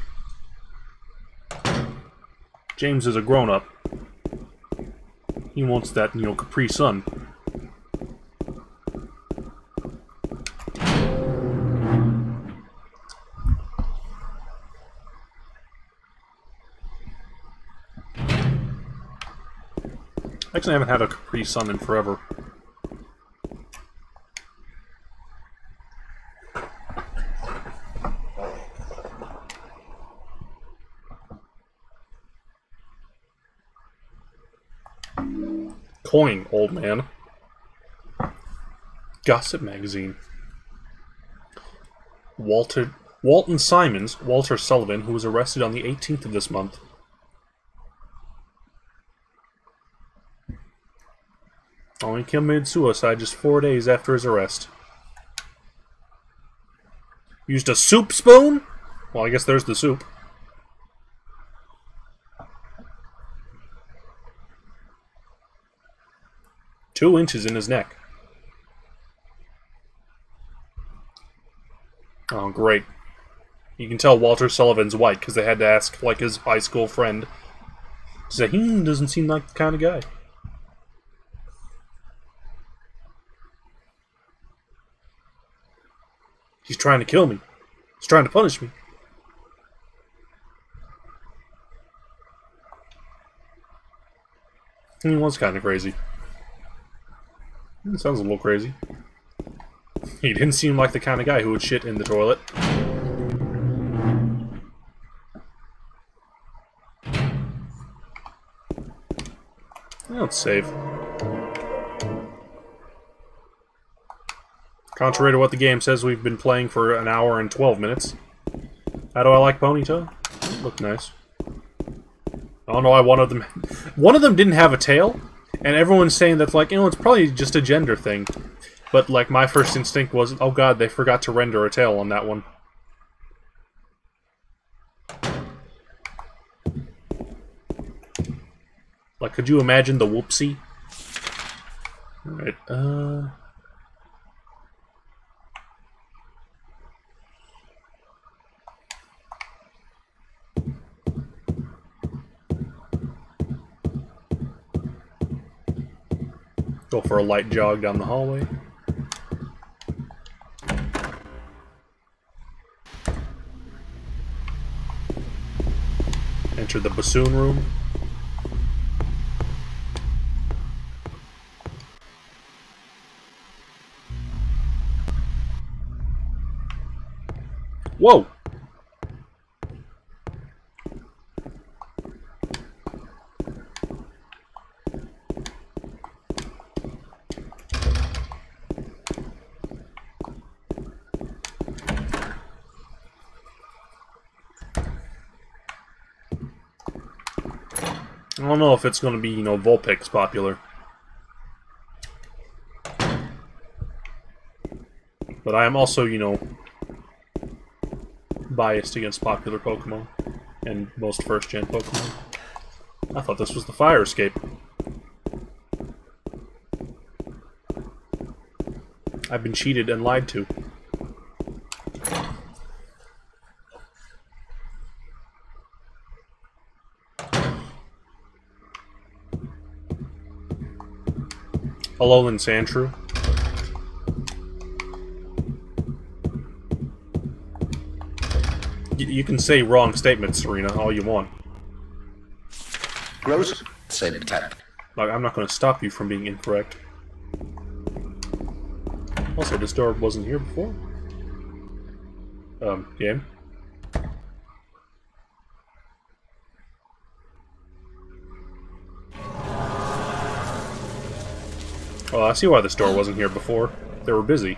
James is a grown-up. He wants that, you know, Capri Sun. Actually, I haven't had a Capri Sun in forever. Coin, old man. Gossip Magazine. Walter Walton Simons, Walter Sullivan, who was arrested on the 18th of this month, committed suicide just four days after his arrest. Used a soup spoon? Well, I guess there's the soup. Two inches in his neck. Oh, great. You can tell Walter Sullivan's white because they had to ask, like, his high school friend. Say, hmm, doesn't seem like the kind of guy. He's trying to kill me. He's trying to punish me. He was kind of crazy. It sounds a little crazy. He didn't seem like the kind of guy who would shit in the toilet. Let's save. Contrary to what the game says, we've been playing for an hour and 12 minutes. How do I like Ponyta? Look nice. I don't know why one of them... One of them didn't have a tail, and everyone's saying that's like, you know, it's probably just a gender thing. But, like, my first instinct was, oh god, they forgot to render a tail on that one. Like, could you imagine the whoopsie? Alright, uh... Go for a light jog down the hallway. Enter the bassoon room. Whoa! Don't know if it's going to be, you know, Vulpix popular. But I am also, you know, biased against popular Pokemon and most first-gen Pokemon. I thought this was the fire escape. I've been cheated and lied to. Alolan Sandshrew. Y you can say wrong statements, Serena, all you want. Gross. Same type. Like, I'm not going to stop you from being incorrect. Also, this door wasn't here before. Um, game? Oh, I see why this door wasn't here before. They were busy.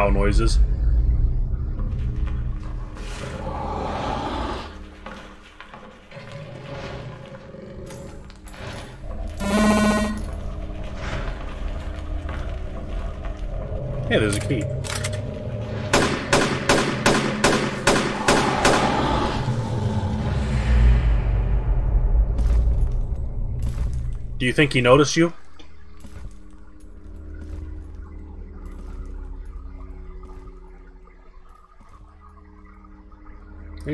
Cow noises. Hey, there's a key. Do you think he noticed you?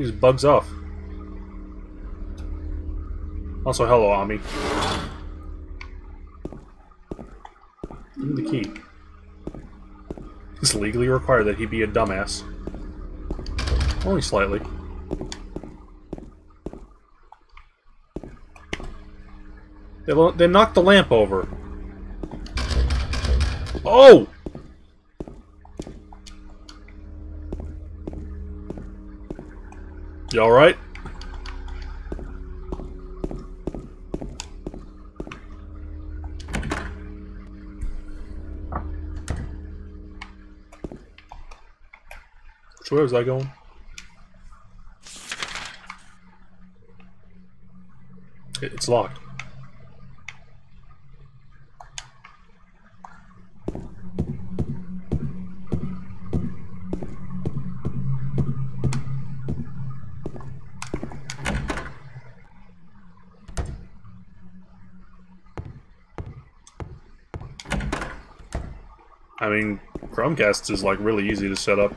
Just bugs off. Also, hello, Ami. Me the key. It's legally required that he be a dumbass. Only slightly. They, they knocked the lamp over. Oh! You alright? Which way was I going? It's locked. I mean, Chromecast is like really easy to set up.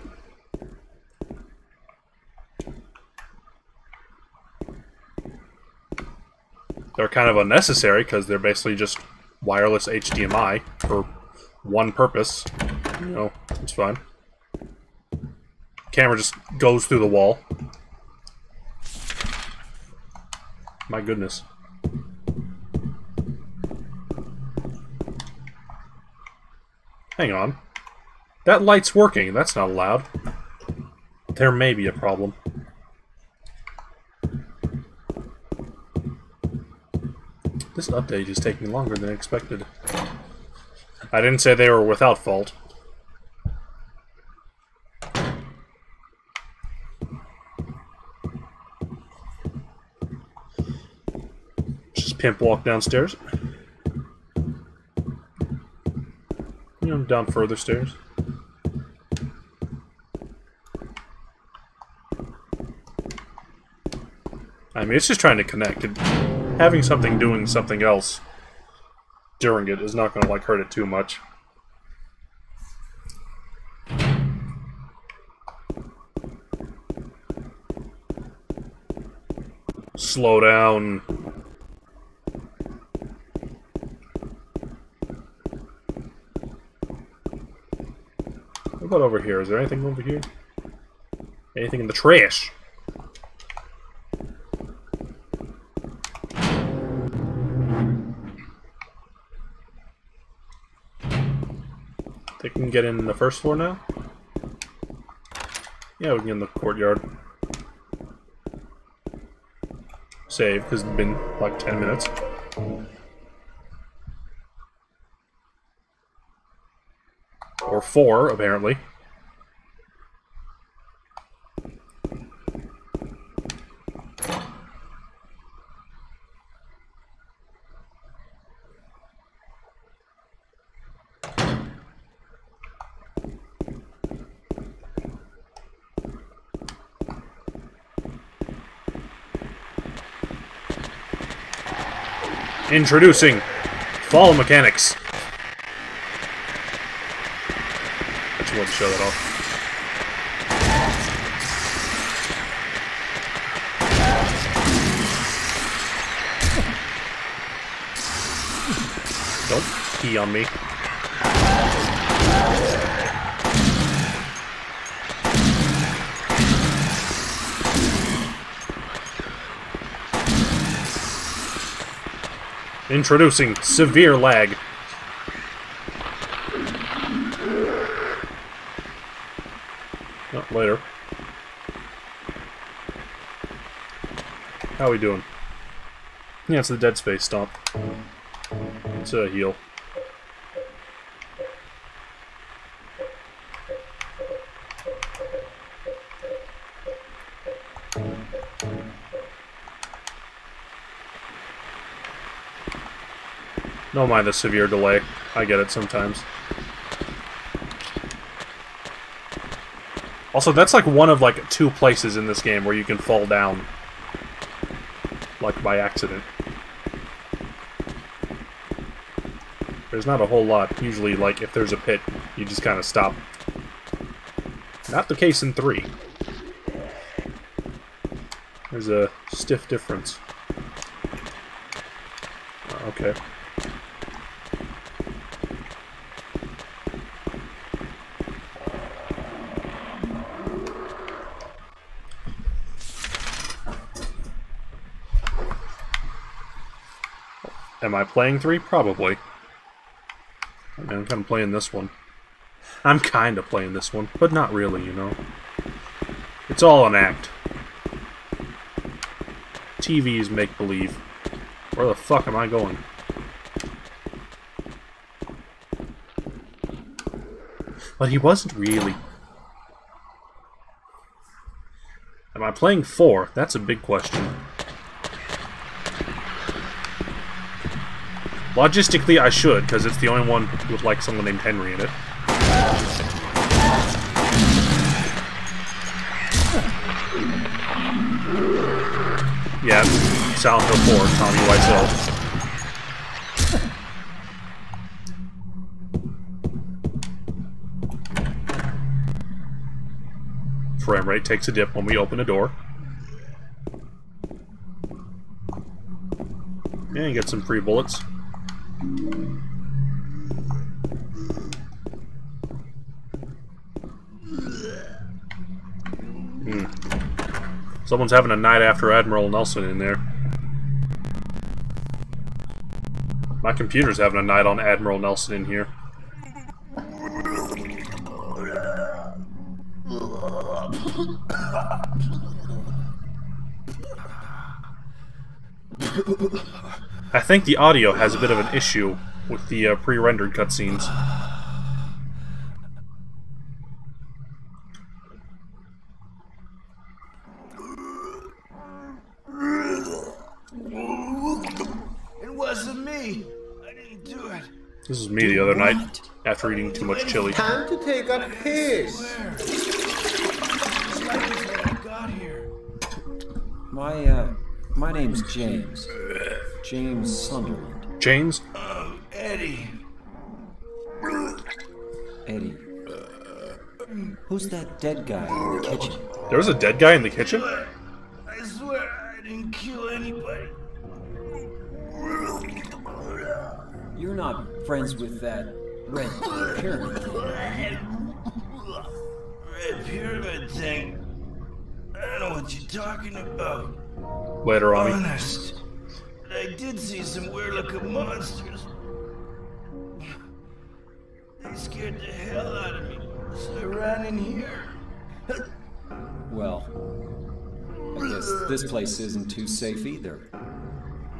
They're kind of unnecessary because they're basically just wireless HDMI for one purpose. You know, it's fine. Camera just goes through the wall. My goodness. Hang on. That light's working. That's not allowed. There may be a problem. This update is taking longer than expected. I didn't say they were without fault. Just pimp walk downstairs. You know, down further stairs. I mean, it's just trying to connect. It, having something doing something else during it is not going to like hurt it too much. Slow down. What about over here? Is there anything over here? Anything in the trash? They can get in the first floor now? Yeah, we can get in the courtyard. Save, because it's been like 10 minutes. Or four, apparently. Introducing Fall Mechanics. I just wanted to show that off. Don't pee on me. Introducing Severe Lag. Oh, later. How are we doing? Yeah, it's the Dead Space stomp. It's a heal. Don't mind the severe delay. I get it sometimes. Also, that's like one of like two places in this game where you can fall down. Like by accident. There's not a whole lot. Usually, like, if there's a pit, you just kind of stop. Not the case in 3. There's a stiff difference. Uh, Okay. Am I playing three? Probably. I mean, I'm kind of playing this one. I'm kind of playing this one, but not really, you know. It's all an act. TV's make believe. Where the fuck am I going? But he wasn't really. Am I playing four? That's a big question. Logistically, I should, because it's the only one with like someone named Henry in it. Yeah, Silent Hill 4, Tommy Wiseau. Frame rate takes a dip when we open a door. And get some free bullets. Hmm. Someone's having a night after Admiral Nelson in there. My computer's having a night on Admiral Nelson in here. I think the audio has a bit of an issue with the uh, pre-rendered cutscenes. It wasn't me. I didn't do it. This is me the other night after eating too much chili. Time to take a piss. Where? Just like this when I got here. My, uh, my name's James. James Sunderland. James? Um, Eddie. Eddie. Who's that dead guy in the kitchen? There was a dead guy in the kitchen? I swear I didn't kill anybody. You're not friends with that red pyramid thing. Red pyramid thing. I don't know what you're talking about. Later on. Honest. But I did see some weird looking monsters. They scared the hell out of me. So I ran in here. Well, I guess this place isn't too safe either.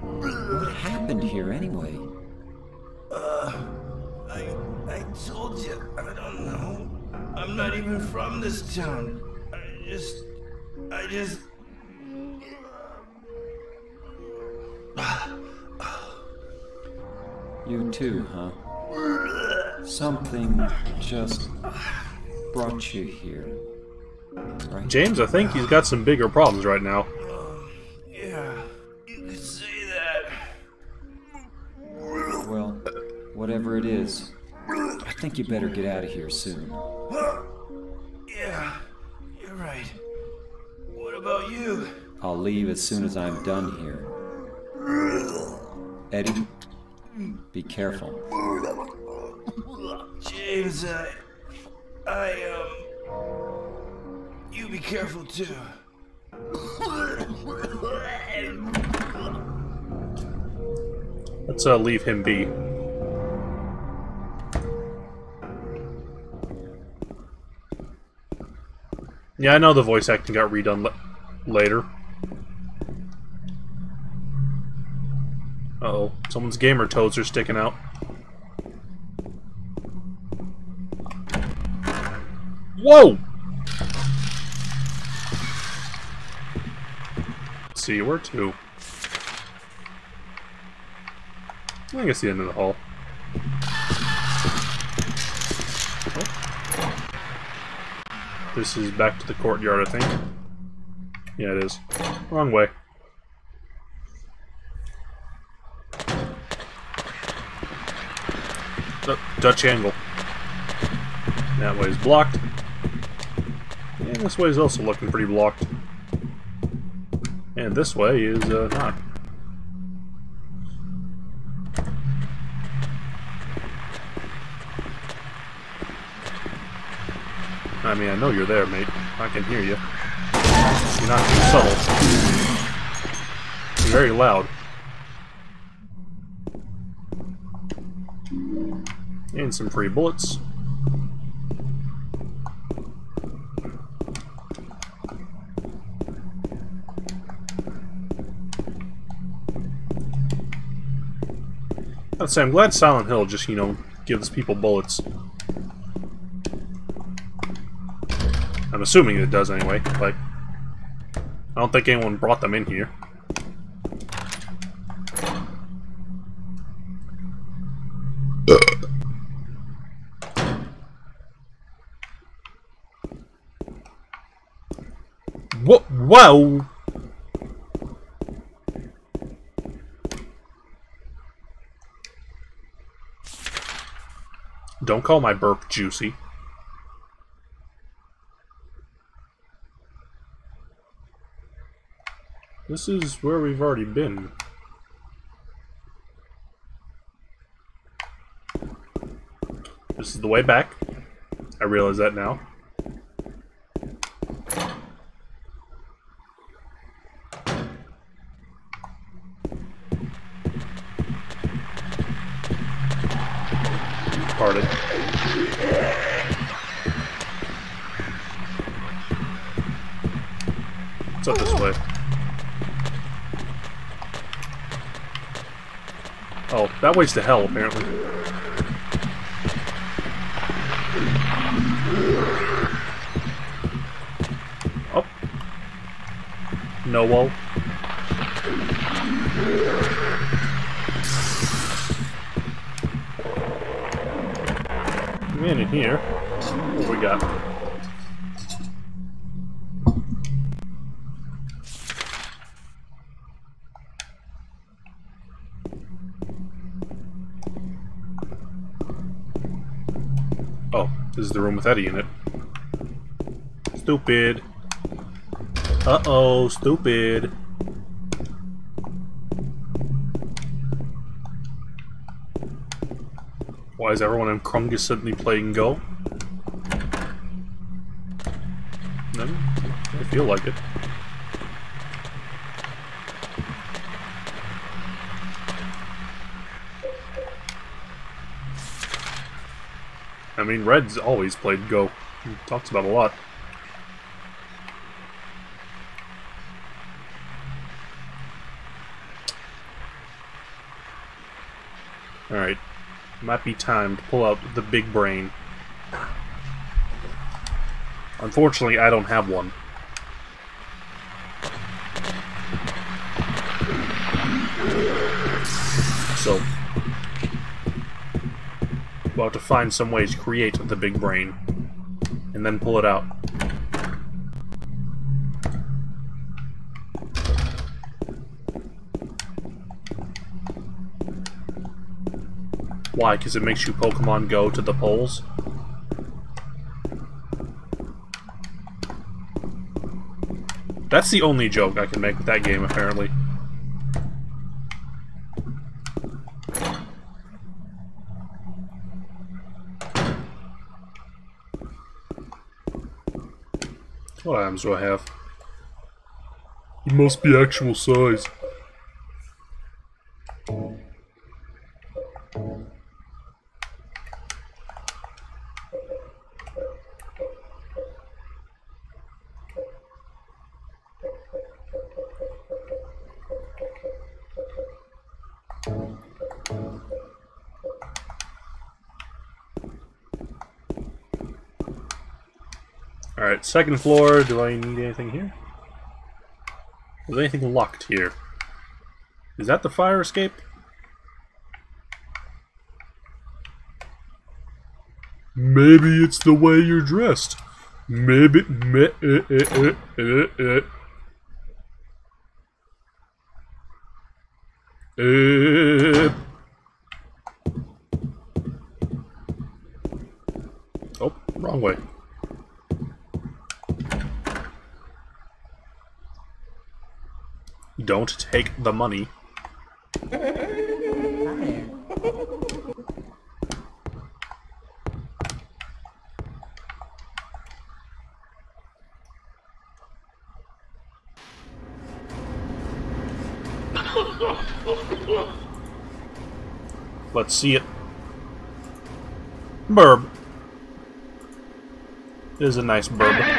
What happened here anyway? Uh, I I told you, I don't know. I'm not even from this town. I just I just You too, huh? Something just brought you here. Right? James, I think he's got some bigger problems right now. Um, yeah, whatever it is, I think you better get out of here soon. Yeah, you're right. What about you? I'll leave as soon as I'm done here. Eddie, be careful. James, I I um you be careful too. Let's uh, leave him be. Yeah, I know the voice acting got redone la- later. Uh oh someone's gamer toes are sticking out. Whoa! Let's see, where to? I think it's the end of the hall. This is back to the courtyard, I think. Yeah, it is. Wrong way. Du- Dutch angle. That way is blocked. And this way is also looking pretty blocked. And this way is uh, not. I mean, I know you're there, mate. I can hear you. You're not too subtle. You're very loud. And some free bullets. I'd say I'm glad Silent Hill just, you know, gives people bullets. I'm assuming it does anyway. Like, I don't think anyone brought them in here. Whoa! Whoa! Don't call my burp juicy. This is where we've already been. This is the way back. I realize that now. Parted. What's up this way? Oh, that way's to hell, apparently. Oh. No wall. Man in here. What we got? Oh, this is the room with Eddie in it. Stupid. Uh-oh, stupid. Why is everyone in Krungus suddenly playing Go? No, I feel like it. I mean, Red's always played Go. He talks about a lot. Alright. Might be time to pull out the big brain. Unfortunately, I don't have one. So, we'll have to find some ways to create the big brain, and then pull it out. Why? Because it makes you Pokemon go to the poles? That's the only joke I can make with that game, apparently. What items do I have? It must be actual size. Alright, second floor. Do I need anything here? Is anything locked here? Is that the fire escape? Maybe it's the way you're dressed. Maybe. Me, eh, eh, eh. Eh. Oh, wrong way. Don't take the money. Let's see it. Burb. It is a nice burb.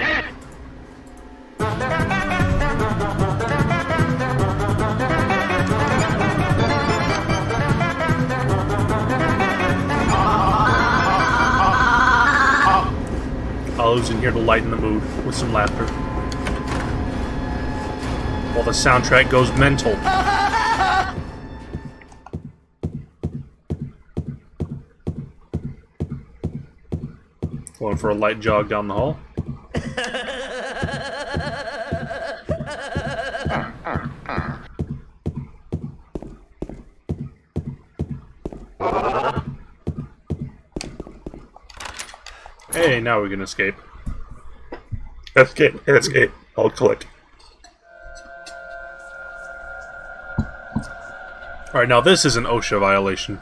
Here to lighten the mood with some laughter. While the soundtrack goes mental. Going for a light jog down the hall. Hey, now we can escape. Escape, escape. I'll click. Alright, now this is an OSHA violation.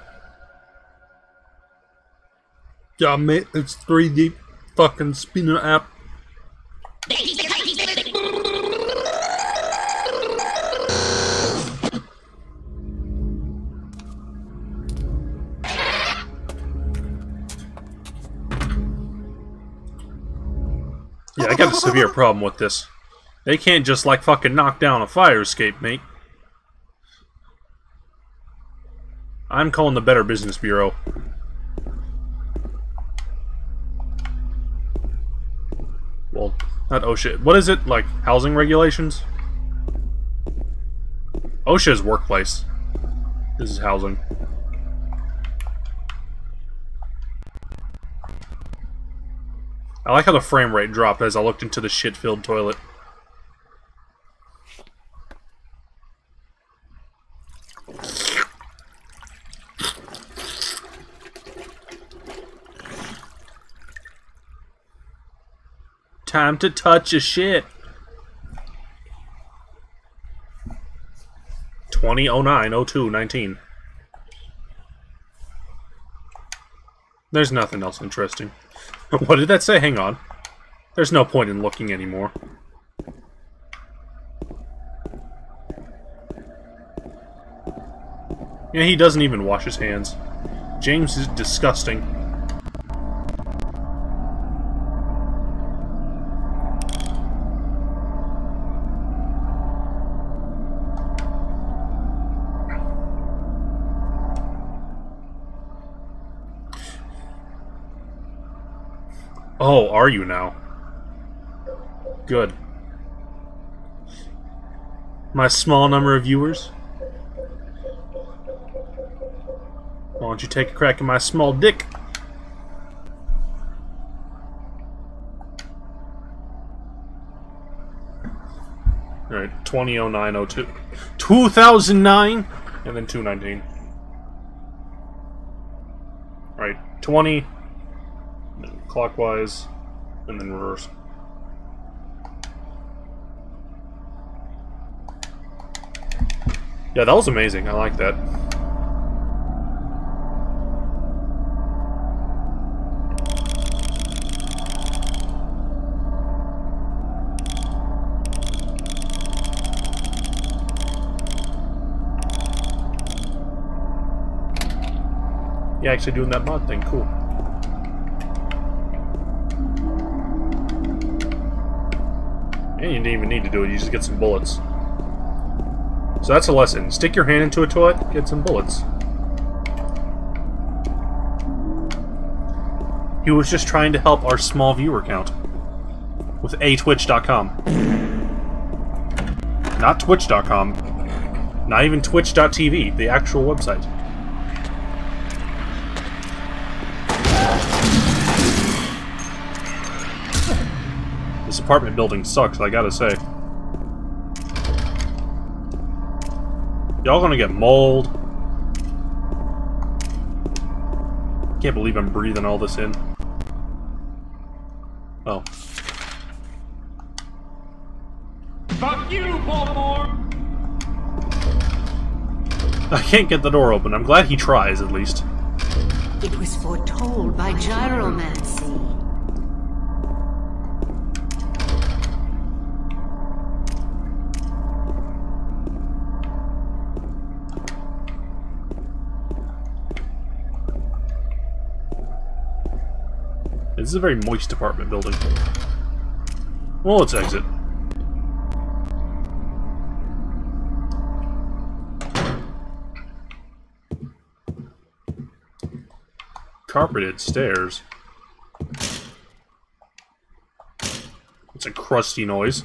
Yeah, mate, it's 3D fucking spinner app. Yeah, I got a severe problem with this. They can't just like fucking knock down a fire escape, mate. I'm calling the Better Business Bureau. Well, not OSHA. What is it? Like housing regulations? OSHA is workplace. This is housing. I like how the frame rate dropped as I looked into the shit-filled toilet. Time to touch a shit. 2009 02 19. There's nothing else interesting. what did that say? Hang on. There's no point in looking anymore. Yeah, he doesn't even wash his hands. James is disgusting. Oh, are you now? Good. My small number of viewers? Why don't you take a crack at my small dick? Alright, 200902. 2009! And then 219. Alright, 20 then clockwise, and then reverse. Yeah, that was amazing. I like that. Yeah, actually doing that mod thing, cool. You didn't even need to do it, you just get some bullets. So that's a lesson. Stick your hand into a toilet, get some bullets. He was just trying to help our small viewer count. With atwitch.com. Not twitch.com. Not even twitch.tv, the actual website. Apartment building sucks, I gotta say. Y'all gonna get mold. Can't believe I'm breathing all this in. Oh. Fuck you, Baltimore! I can't get the door open. I'm glad he tries, at least. It was foretold by gyromancy. This is a very moist apartment building. Well, let's exit. Carpeted stairs. It's a crusty noise.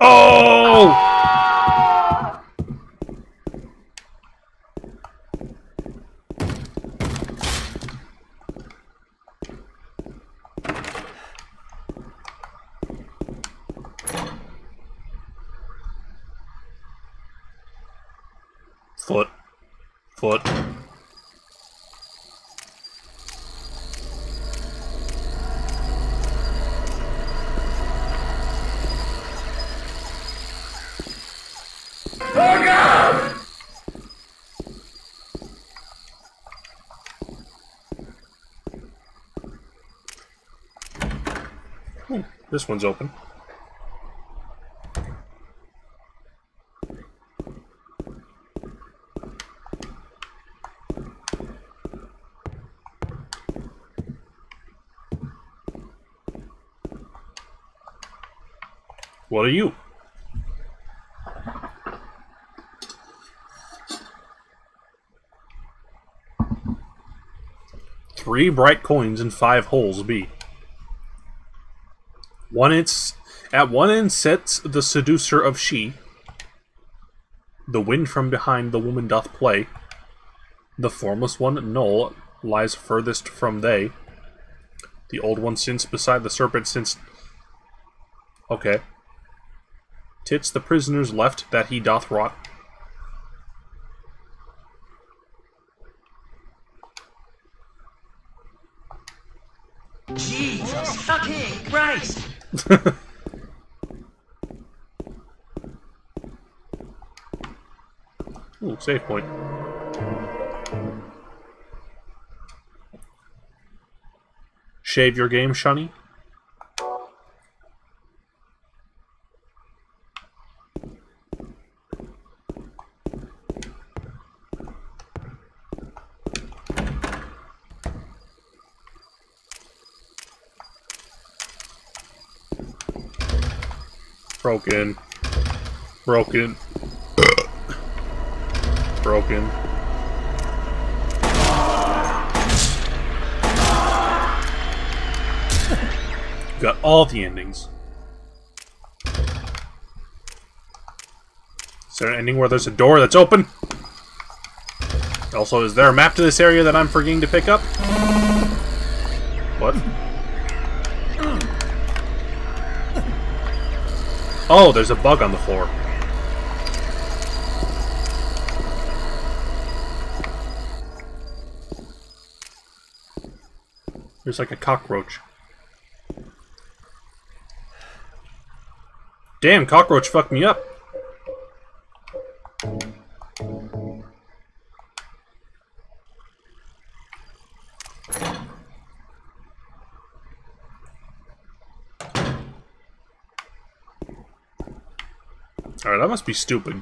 Oh! Foot. Foot. This one's open. What are you? Three bright coins and five holes B. One its at one end sits the seducer of she. The wind from behind the woman doth play. The formless one, Null, lies furthest from they. The old one since beside the serpent since Okay. Tits the prisoners left that he doth rot. Jesus fucking Christ! Ooh, save point. Shave your game, Shunny? Broken. Broken. Broken. Got all the endings. Is there an ending where there's a door that's open? Also, is there a map to this area that I'm forgetting to pick up? Oh, there's a bug on the floor. There's like a cockroach. Damn, cockroach fucked me up. Must be stupid.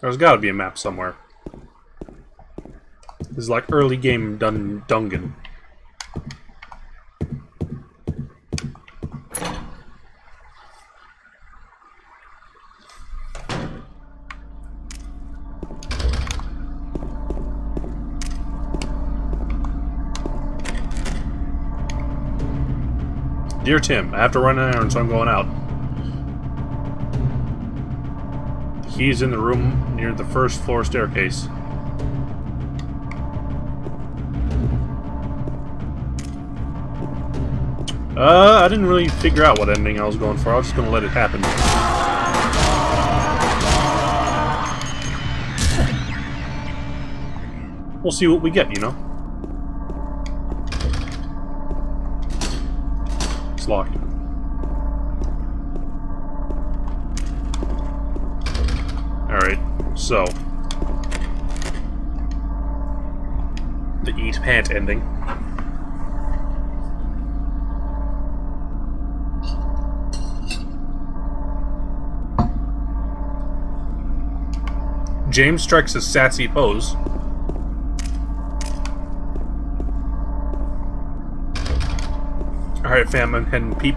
There's gotta be a map somewhere. This is like early game dun Dungan. Dear Tim, I have to run an errand, so I'm going out. Key is in the room near the first floor staircase. Uh, I didn't really figure out what ending I was going for. I was just gonna let it happen. We'll see what we get, you know? It's locked. So. The eat pant ending. James strikes a sassy pose. Alright, fam, I'm heading peep.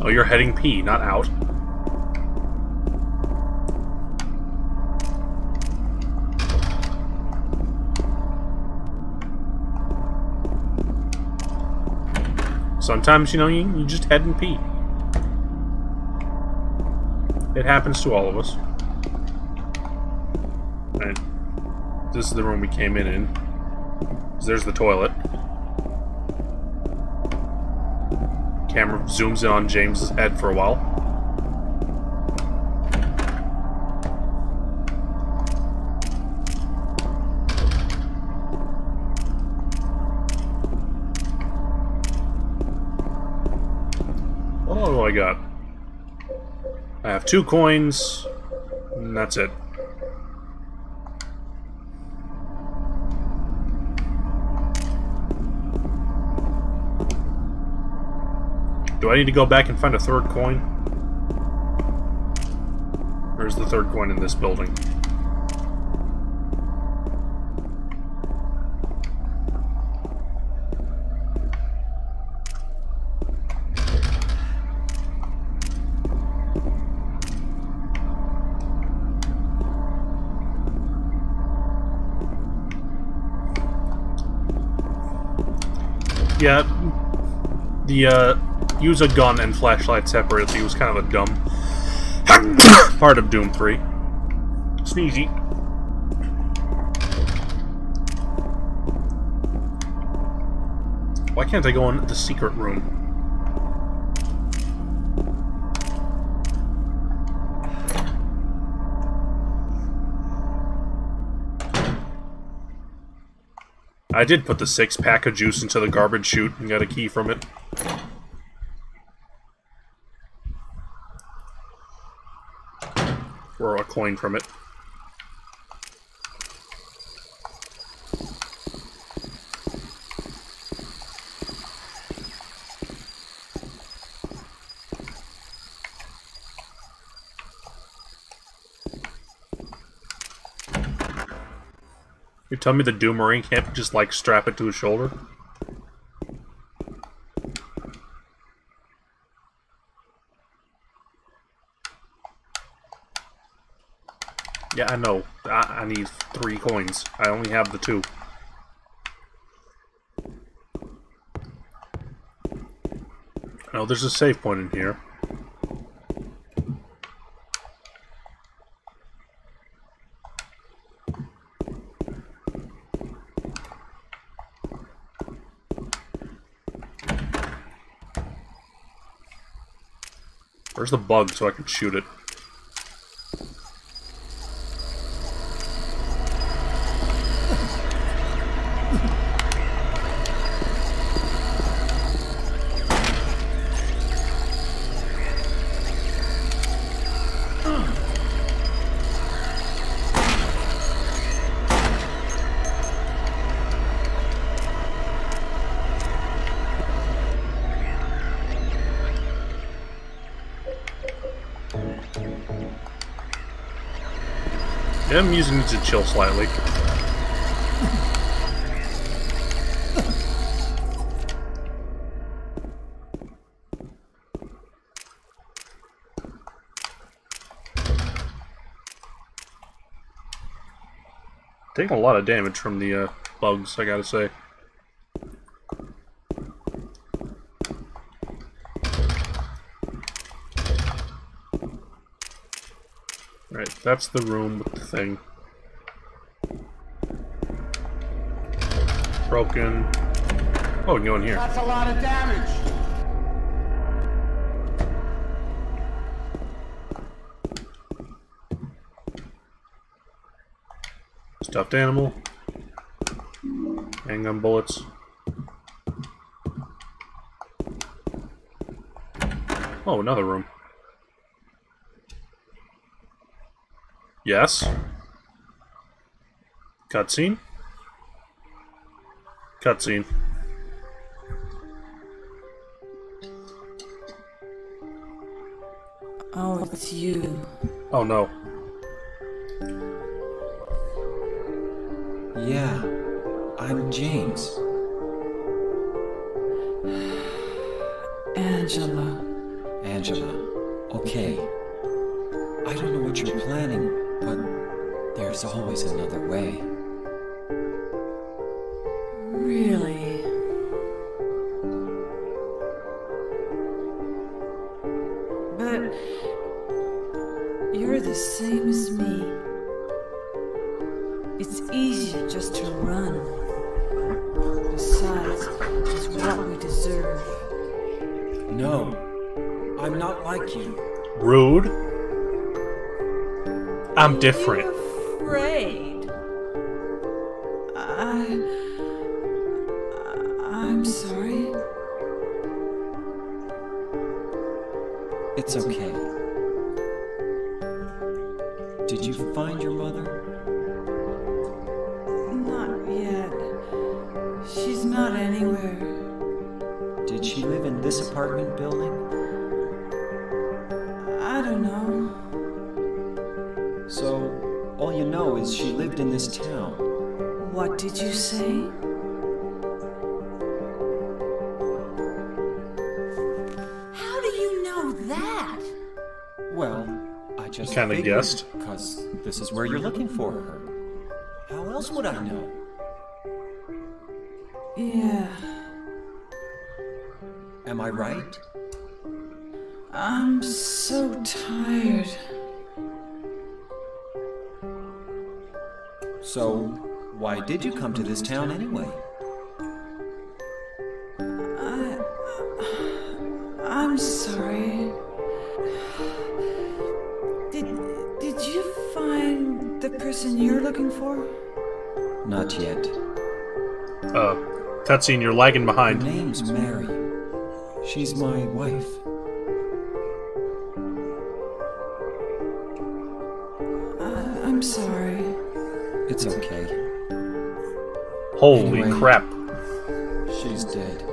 Oh, you're heading P, not out. Sometimes, you know, you, you just head and pee. It happens to all of us. And this is the room we came in in. There's the toilet. Camera zooms in on James's head for a while. What do I got? I have two coins, and that's it. Do I need to go back and find a third coin? Where's the third coin in this building? Yeah, the uh, use a gun and flashlight separately was kind of a dumb part of Doom 3. Sneezy. Why can't I go in the secret room? I did put the six pack of juice into the garbage chute and got a key from it. Or a coin from it. Tell me the Doom Marine can't just like strap it to his shoulder? Yeah, I know. I, I need three coins. I only have the two. Oh, there's a save point in here. Where's the bug so I can shoot it? Using it to chill slightly. Taking a lot of damage from the uh, bugs, I gotta say. Right, that's the room with the thing. Broken. Oh, we can go in here. That's a lot of damage. Stuffed animal. Handgun bullets. Oh, another room. Yes. Cutscene. Cutscene. Oh, it's you. Oh no. Yeah, I'm James. Angela. Angela. Okay. I don't know what you're planning, but there's always another way. Different. How else would I know? Yeah. Am I right? I'm so tired. So, why did you come to this town anyway? I... I'm sorry. Did did you find the person you're looking for? Not yet. Uh, cutscene, you're lagging behind. Her behind. name's Mary. She's my wife. I'm sorry. It's okay. Holy Anyway. crap. She's dead.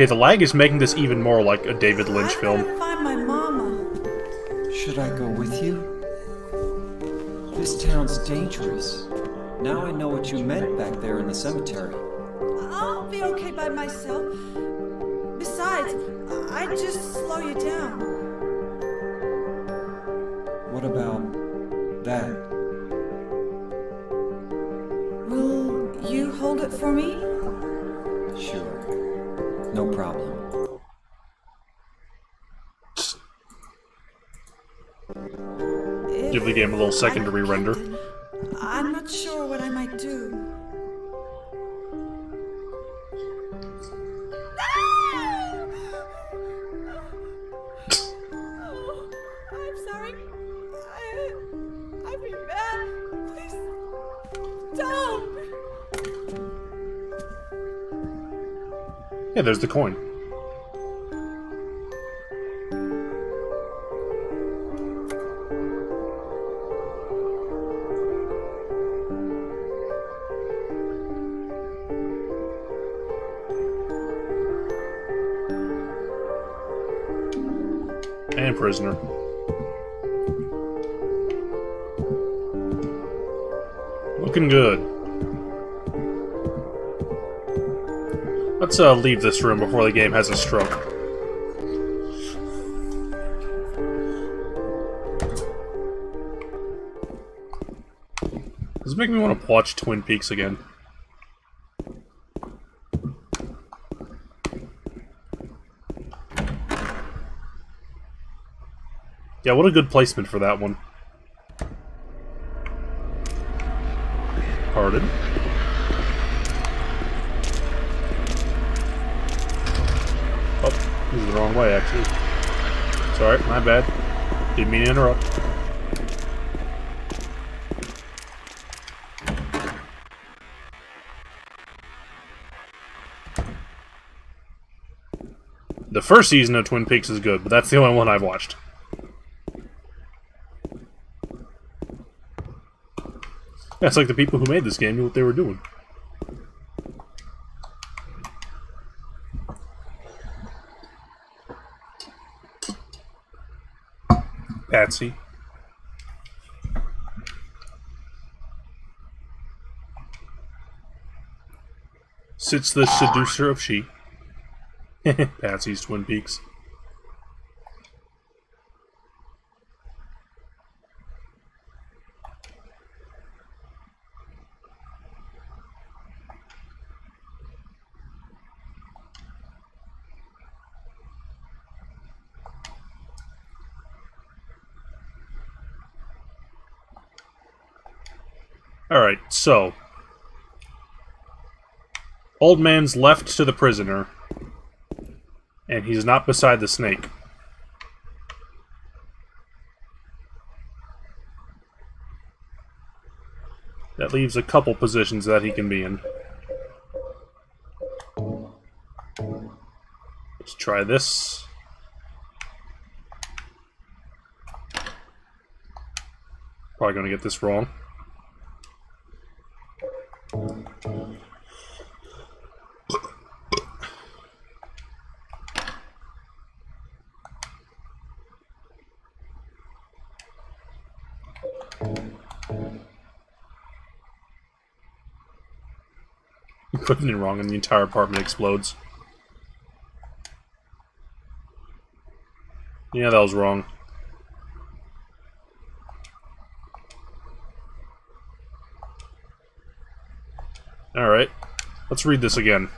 Okay, the lag is making this even more like a David Lynch film. find my mama. Should I go with you? This town's dangerous. Now I know what you meant back there in the cemetery. I'll be okay by myself. Besides, I'd just slow you down. The game a little second to re-render. I'm not sure what I might do. Oh, I'm sorry. I, I've been bad. Please, don't. Yeah, there's the coin. Uh, leave this room before the game has a stroke. It make me want to watch Twin Peaks again? Yeah, what a good placement for that one. Pardon? Oh. This is the wrong way, actually. Sorry, my bad. Didn't mean to interrupt. The first season of Twin Peaks is good, but that's the only one I've watched. That's like the people who made this game knew what they were doing. Sits the seducer of she. Patsy's Twin Peaks. Alright, so. Old man's left to the prisoner, and he's not beside the snake. That leaves a couple positions that he can be in. Let's try this. Probably gonna get this wrong. Putting wrong and the entire apartment explodes. Yeah, that was wrong. Alright, let's read this again.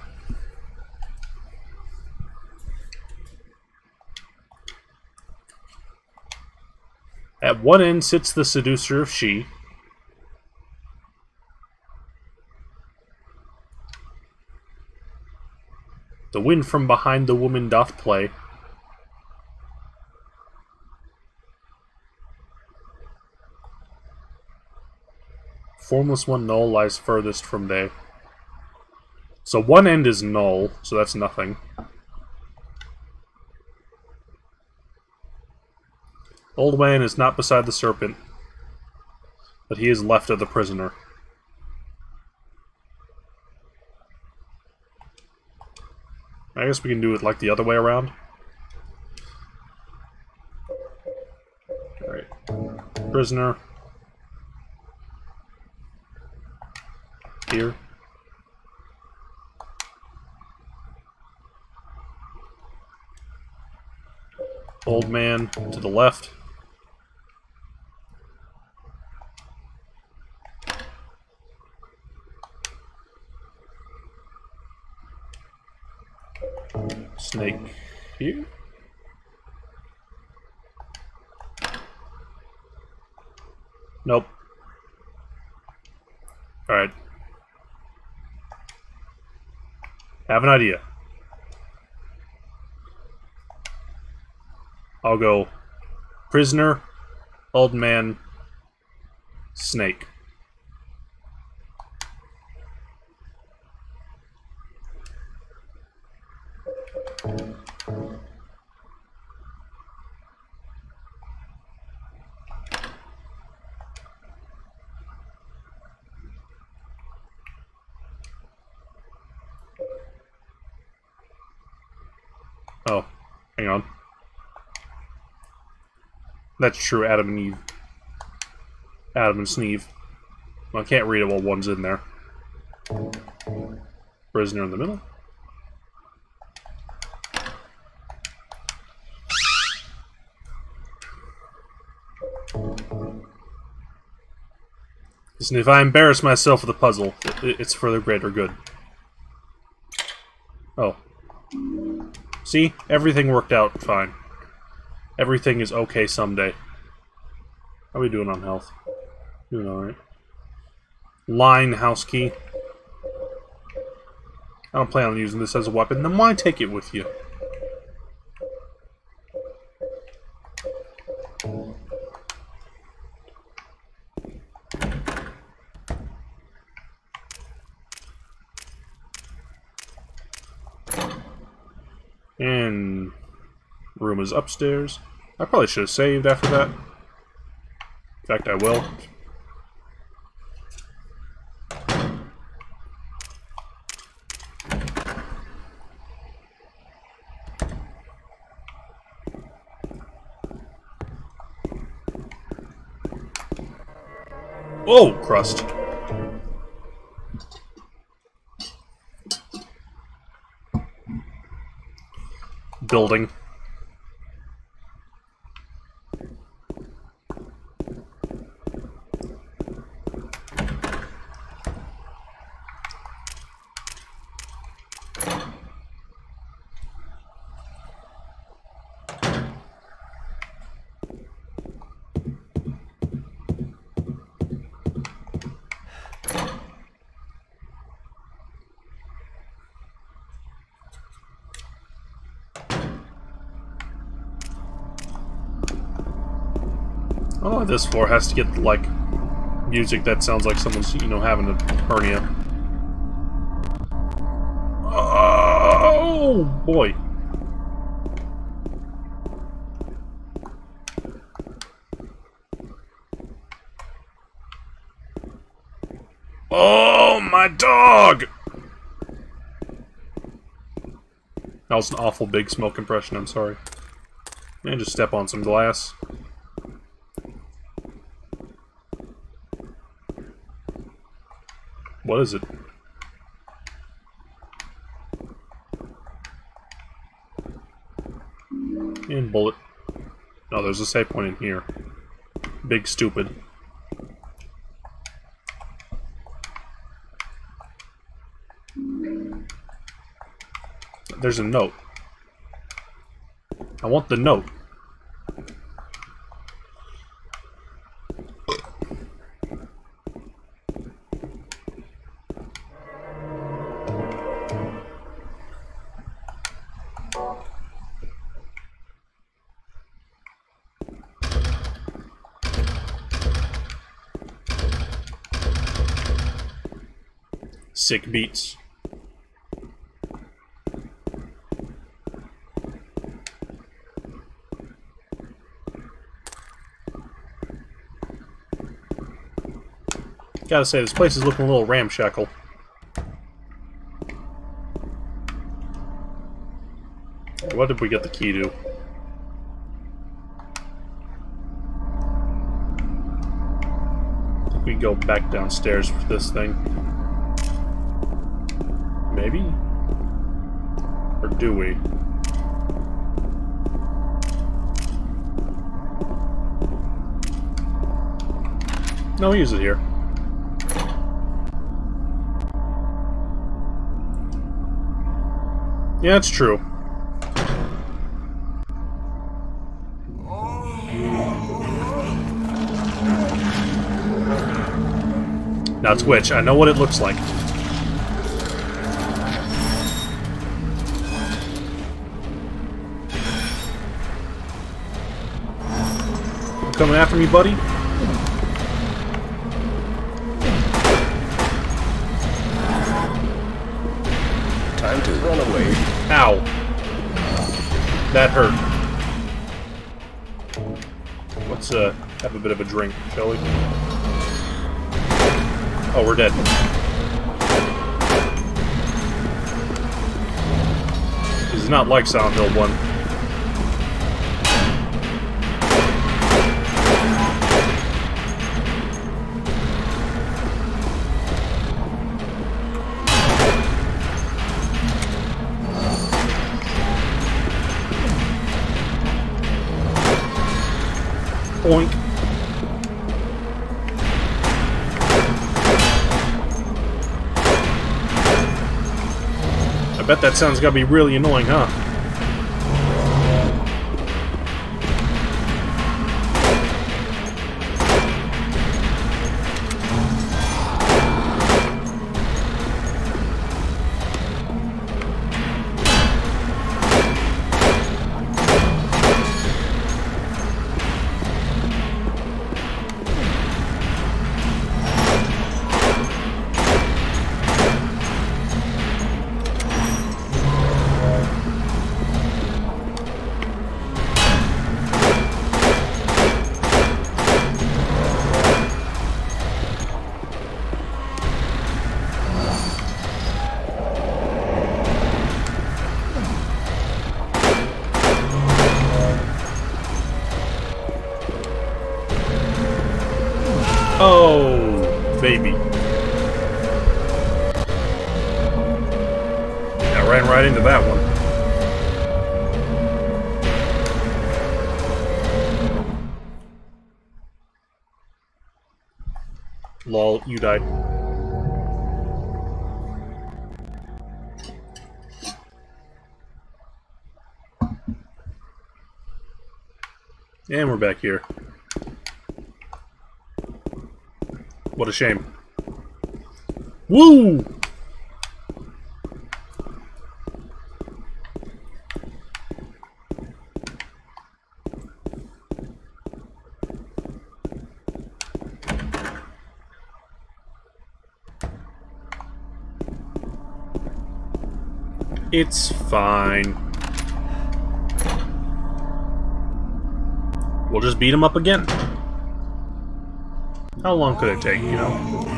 At one end sits the seducer of she, wind from behind the woman doth play. Formless one null lies furthest from day. So one end is null, so that's nothing. Old man is not beside the serpent, but he is left of the prisoner. I guess we can do it like the other way around. Alright. Prisoner. Here. Old man to the left. Snake um, here. Nope. Alright. Have an idea. I'll go prisoner, old man, snake. Oh, hang on. That's true, Adam and Eve. Adam and Sneeve. I can't read it while one's in there. Prisoner in the middle. Listen, if I embarrass myself with a puzzle, it's for the greater good. Oh. See? Everything worked out fine everything is okay someday. How are we doing on health? Doing alright. Lyne house key. I don't plan on using this as a weapon. Then why take it with you? And room is upstairs. I probably should have saved after that. In fact, I will. Oh, crust. Building. Oh, this floor has to get, like, music that sounds like someone's, you know, having a hernia. Oh, boy. Oh, my dog! That was an awful big smoke impression, I'm sorry. And just step on some glass. What is it? And bullet. No, there's a save point in here. Big stupid. There's a note. I want the note. Sick beats. Gotta say, this place is looking a little ramshackle. What did we get the key to? We go back downstairs for this thing. Maybe? Or do we? No, use it here. Yeah, it's true. Now Twitch, I know what it looks like. Coming after me, buddy? Time to run away. Ow. That hurt. Let's uh have a bit of a drink, shall we? Oh, we're dead. This is not like Silent Hill 1. That sound's gotta be really annoying, huh? And we're back here. What a shame. Woo! It's fine. We'll just beat him up again. How long could it take, you know?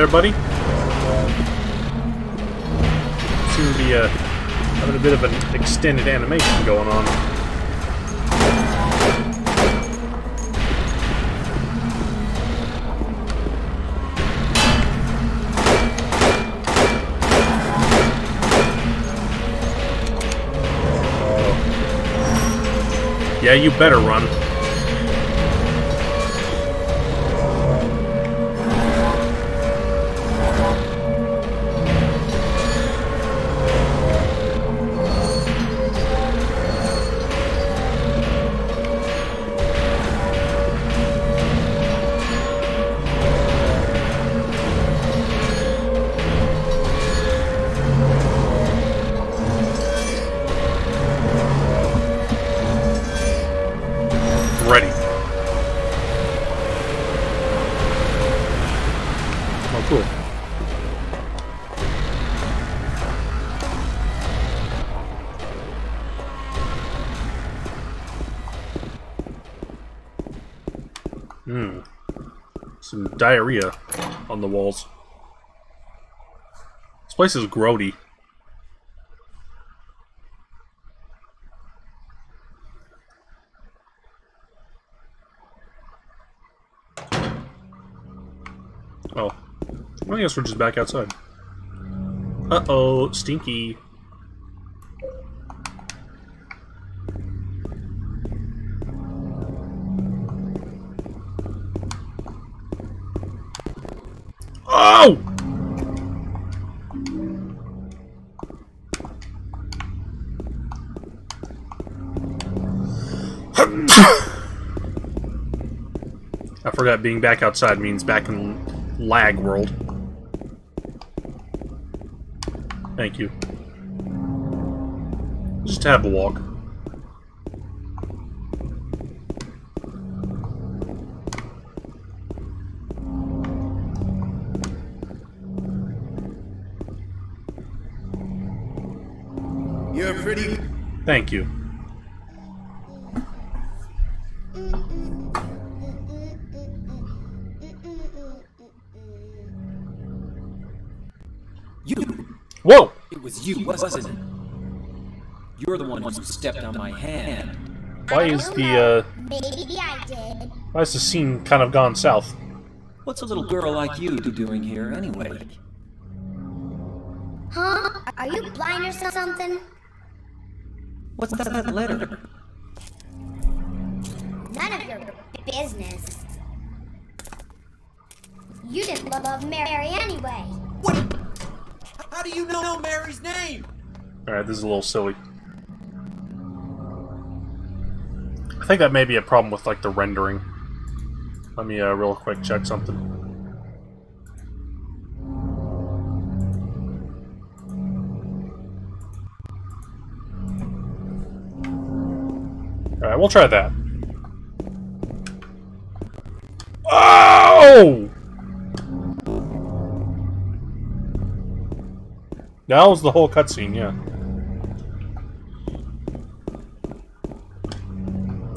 There, buddy? Seem to be uh, having a bit of an extended animation going on. Yeah, you better run. Ready. Oh, cool. Hmm. Some diarrhea on the walls. This place is grody. Oh. Well, I guess we're just back outside. Uh-oh, stinky. Oh! I forgot being back outside means back in lag world. Thank you. Just have a walk. You're pretty. Thank you. You! Whoa! It was you, wasn't it? You're the one who stepped on my hand. Why is the, uh, Maybe I did. why is the scene kind of gone south? What's a little girl like you doing here anyway? Huh? Are you blind or something? What's that letter? None of your business. You didn't love Mary anyway. How do you know Mary's name? Alright, this is a little silly. I think that may be a problem with, like, the rendering. Let me uh, real quick check something. Alright, we'll try that. Oh! That was the whole cutscene, yeah.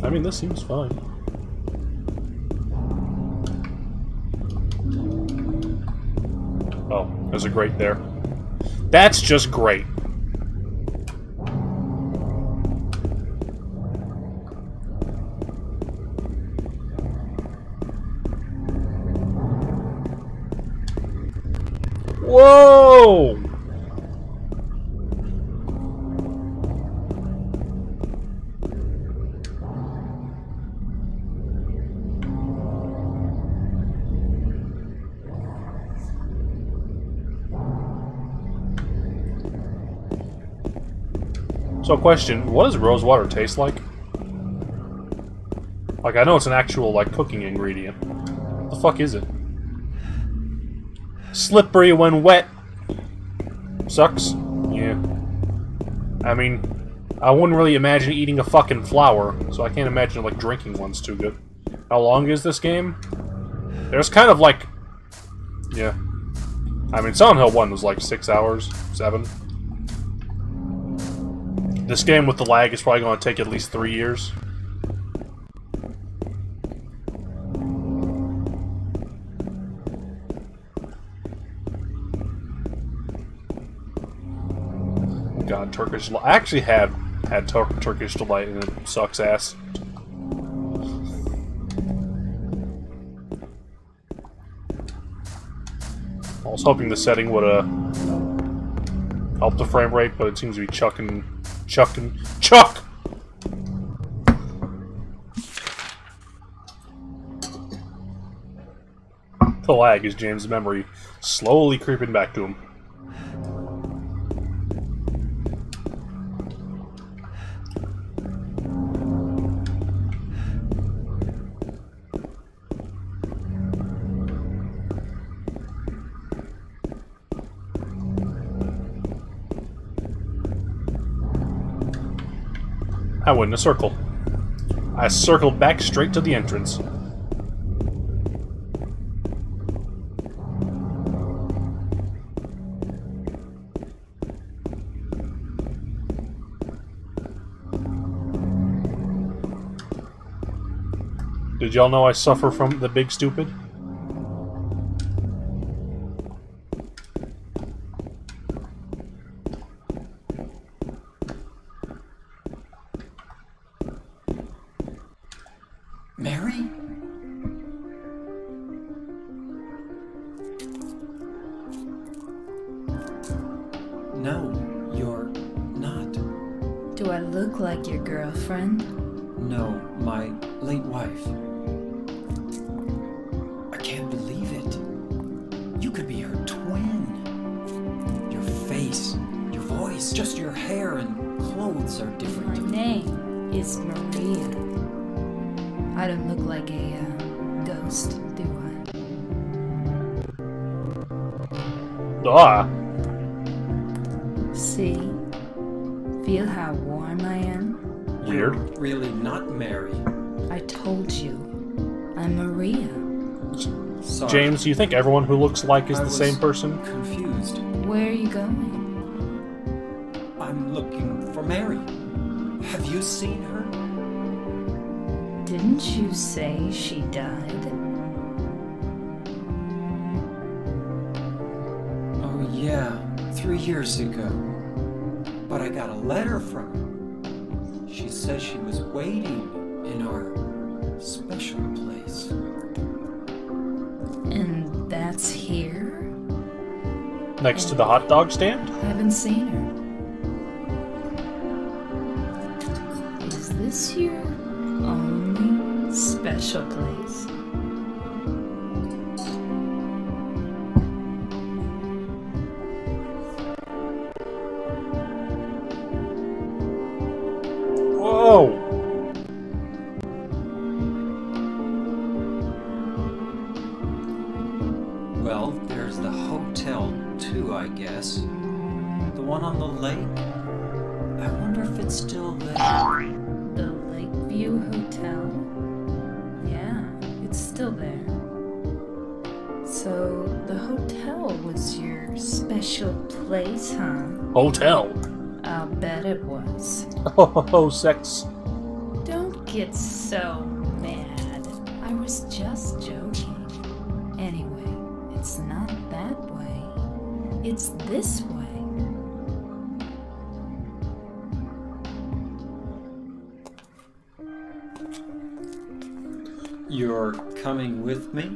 I mean, this seems fine. Oh, there's a grate there. That's just great. Whoa! So, question: What does rose water taste like? Like, I know it's an actual like cooking ingredient. What the fuck is it? Slippery when wet. Sucks. Yeah. I mean, I wouldn't really imagine eating a fucking flower, so I can't imagine like drinking one's too good. How long is this game? There's kind of like, yeah. I mean, Silent Hill One was like six hours, seven. This game with the lag is probably going to take at least three years. God, Turkish. I actually had had tur Turkish delight, and it sucks ass. I was hoping the setting would uh help the frame rate, but it seems to be chucking, chucking, chuck. The lag is James' memory slowly creeping back to him. I went in a circle. I circled back straight to the entrance. Did y'all know I suffer from the big stupid? You think everyone who looks like is the same person? Confused. To the hot dog stand? I haven't seen her. Was. Oh, sex. Don't get so mad. I was just joking. Anyway, it's not that way. It's this way. You're coming with me?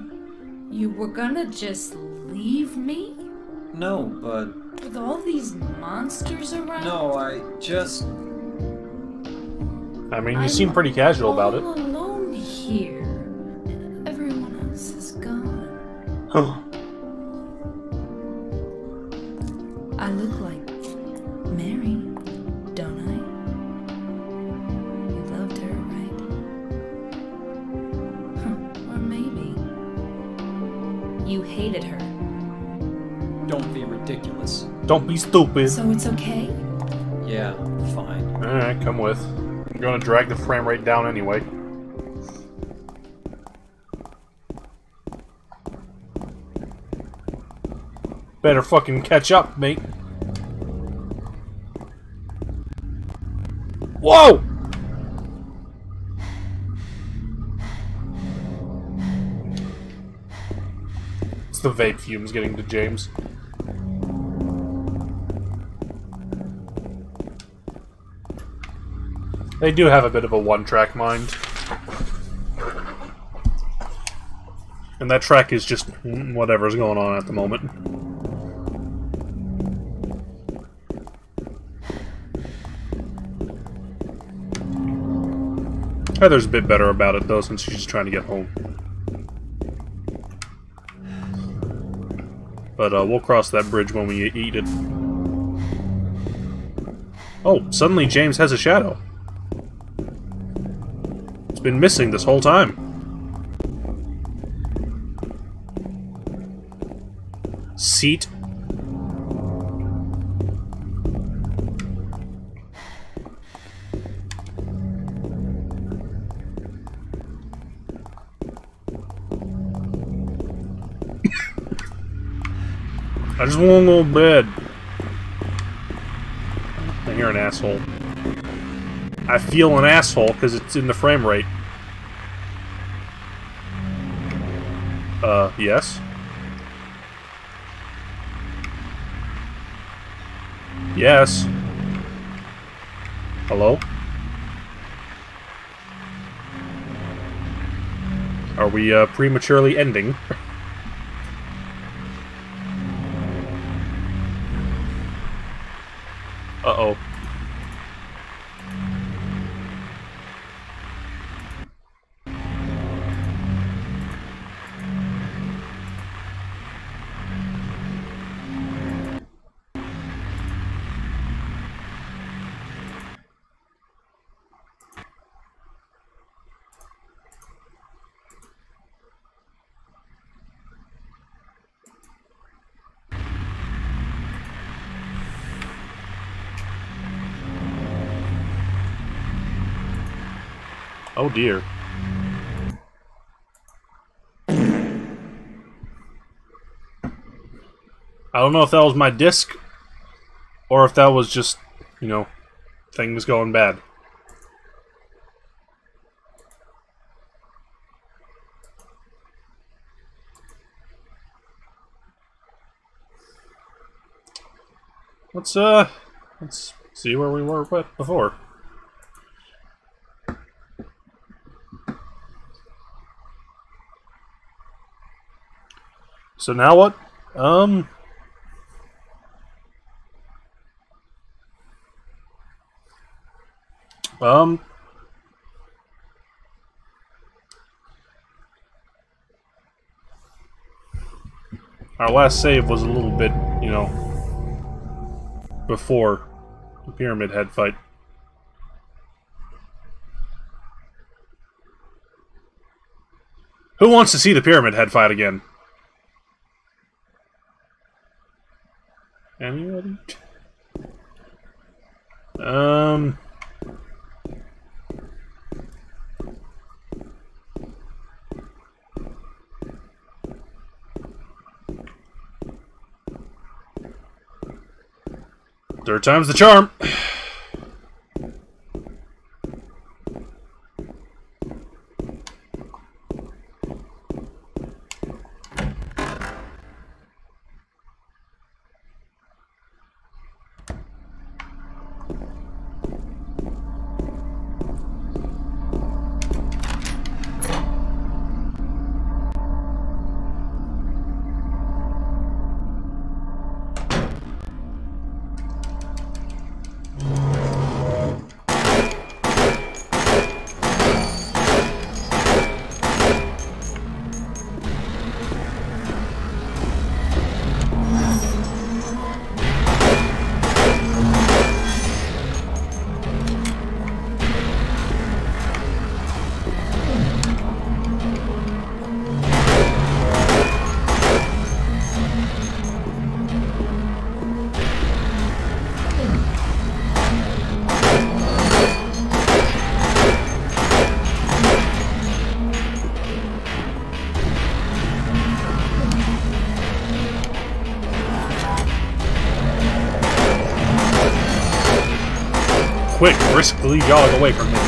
You were gonna just leave me? No, but. With all these monsters around? No, I just. I mean, you seem pretty casual about it. all alone here. Everyone else is gone. I look like Mary, don't I? You loved her, right? Huh, or maybe you hated her. Don't be ridiculous. Don't be stupid. So it's okay? Yeah, fine. Alright, come with. I'm gonna drag the frame rate down anyway. Better fucking catch up, mate. Whoa! It's the vape fumes getting to James. They do have a bit of a one-track mind. And that track is just whatever's going on at the moment. Heather's a bit better about it, though, since she's just trying to get home. But uh, we'll cross that bridge when we eat it. Oh, suddenly James has a shadow. Been missing this whole time. Seat. I just want a little bed. I hear an asshole. I feel an asshole because it's in the frame rate. Yes? Yes. Hello? Are we, uh, prematurely ending? Dear. I don't know if that was my disc or if that was just, you know, things going bad. Let's uh let's see where we were before. So now what? Um. Um. Our last save was a little bit, you know, before the Pyramid Head fight. Who wants to see the Pyramid Head fight again? Um. Third time's the charm. Briskly jog away from him.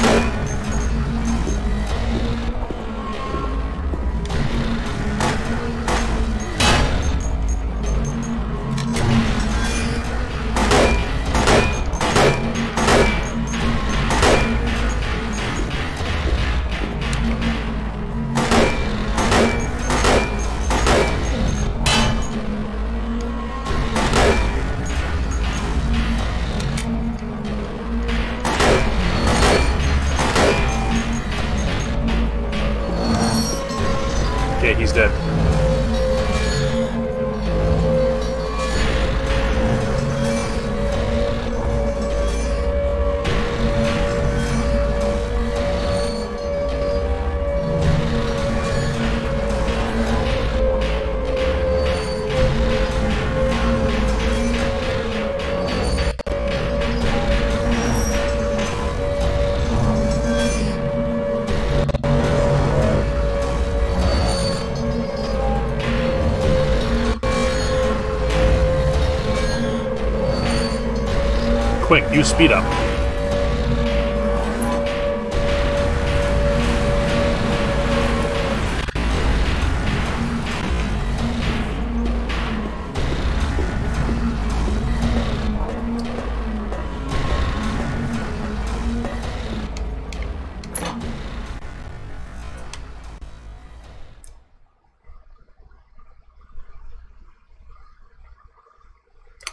Speed up.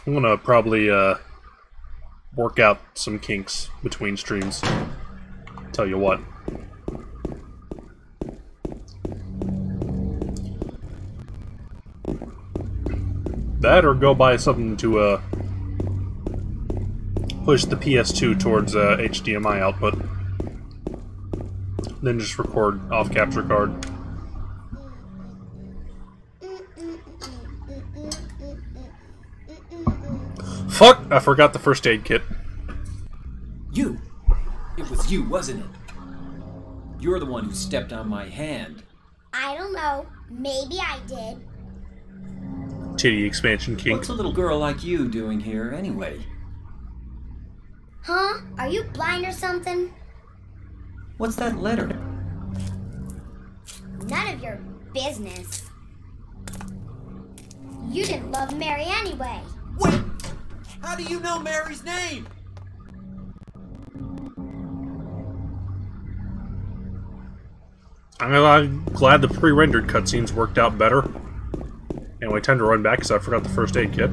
I'm gonna probably uh, work out some kinks between streams. Tell you what. That or go buy something to uh, push the PS2 towards uh, HDMI output. Then just record off capture card. Fuck! I forgot the first aid kit. You! Was you, wasn't it? You're the one who stepped on my hand. I don't know. Maybe I did. Titty expansion kink. What's a little girl like you doing here, anyway? Huh? Are you blind or something? What's that letter? None of your business. You didn't love Mary anyway. Wait! How do you know Mary's name? I'm glad the pre-rendered cutscenes worked out better. Anyway, time to run back because I forgot the first aid kit.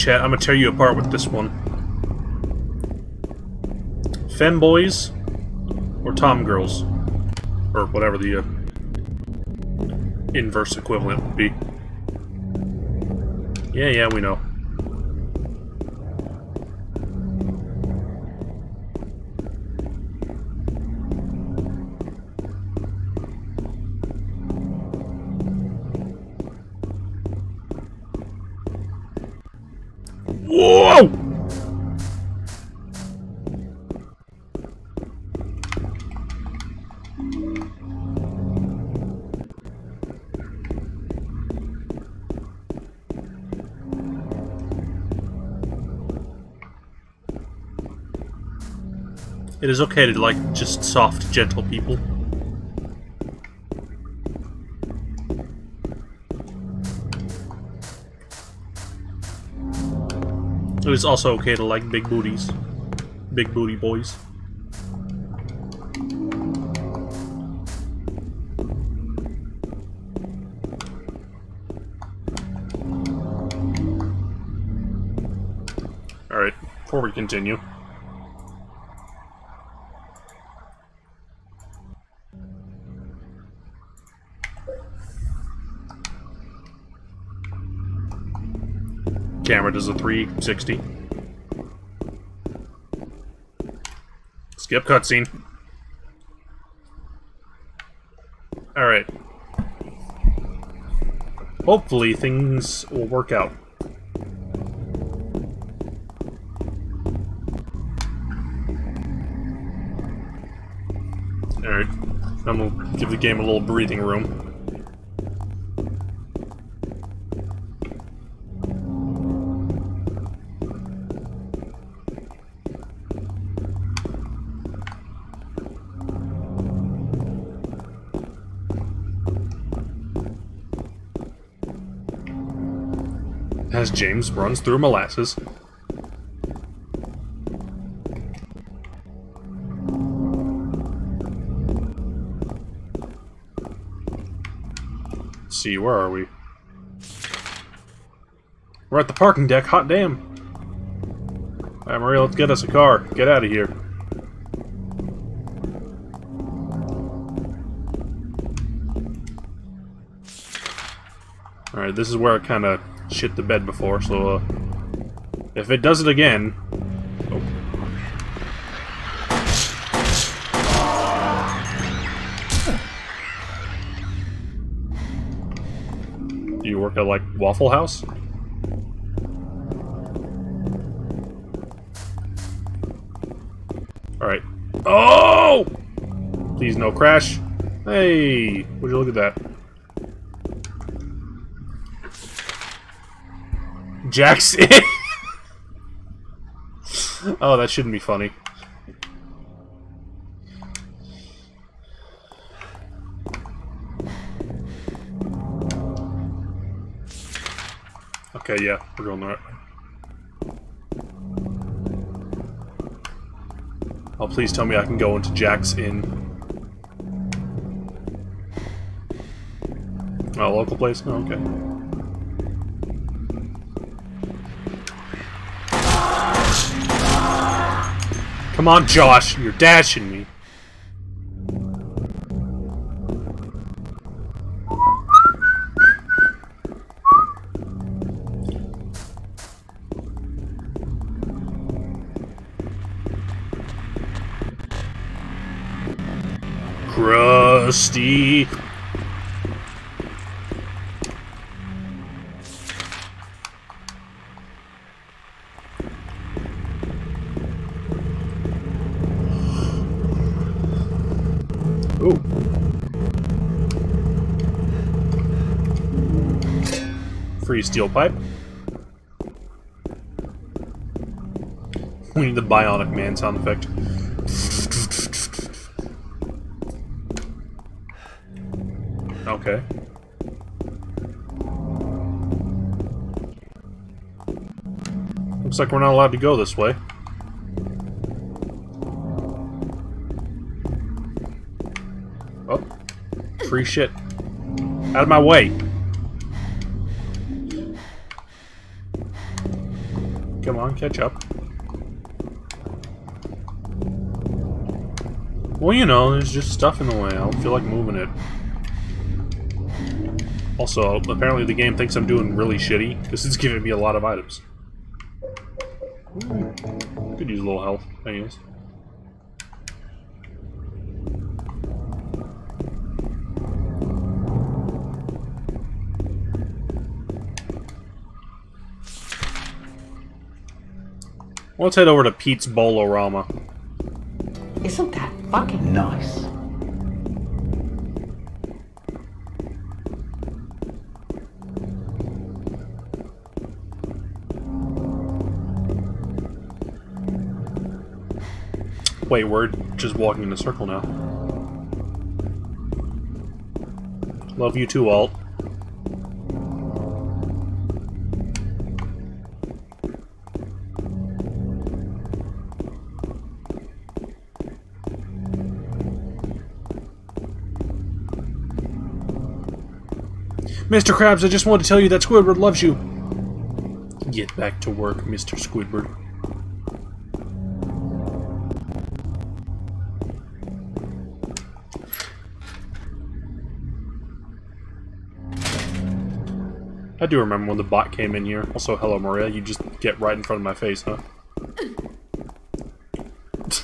Chat, I'm gonna tear you apart with this one. Femboys or Tom girls? Or whatever the uh, inverse equivalent would be. Yeah, yeah, we know. It is okay to like just soft, gentle people. It is also okay to like big booties. Big booty boys. Alright, before we continue. Does a 360. Skip cutscene. Alright. Hopefully things will work out. Alright. I'm gonna give the game a little breathing room. James runs through molasses. Let's see, where are we? We're at the parking deck, hot damn! Alright, Maria, let's get us a car. Get out of here. Alright, this is where it kind of shit the bed before, so uh, if it does it again... Oh. Do you work at, like, Waffle House? Alright. Oh! Please no crash. Hey! Would you look at that? Jackson. oh, that shouldn't be funny. Okay, yeah, we're going there. Oh, please tell me I can go into Jack's Inn. Oh, local place? Oh, okay. Come on, Josh, you're dashing me. Steel pipe. We need the Bionic Man sound effect. Okay. Looks like we're not allowed to go this way. Oh. Free shit. Out of my way. On, catch up. Well, you know, there's just stuff in the way. I don't feel like moving it. Also, apparently the game thinks I'm doing really shitty, because it's giving me a lot of items. Could use a little health, anyways. Let's head over to Pete's Bowl-O-Rama. Isn't that fucking nice? Wait, we're just walking in a circle now. Love you too, Alt. Mr. Krabs, I just wanted to tell you that Squidward loves you. Get back to work, Mr. Squidward. I do remember when the bot came in here. Also, hello, Maria. You just get right in front of my face, huh?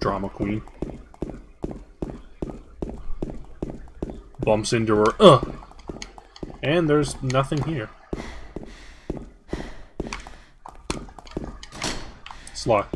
Drama queen. Bumps into her. Ugh! And there's nothing here. It's locked.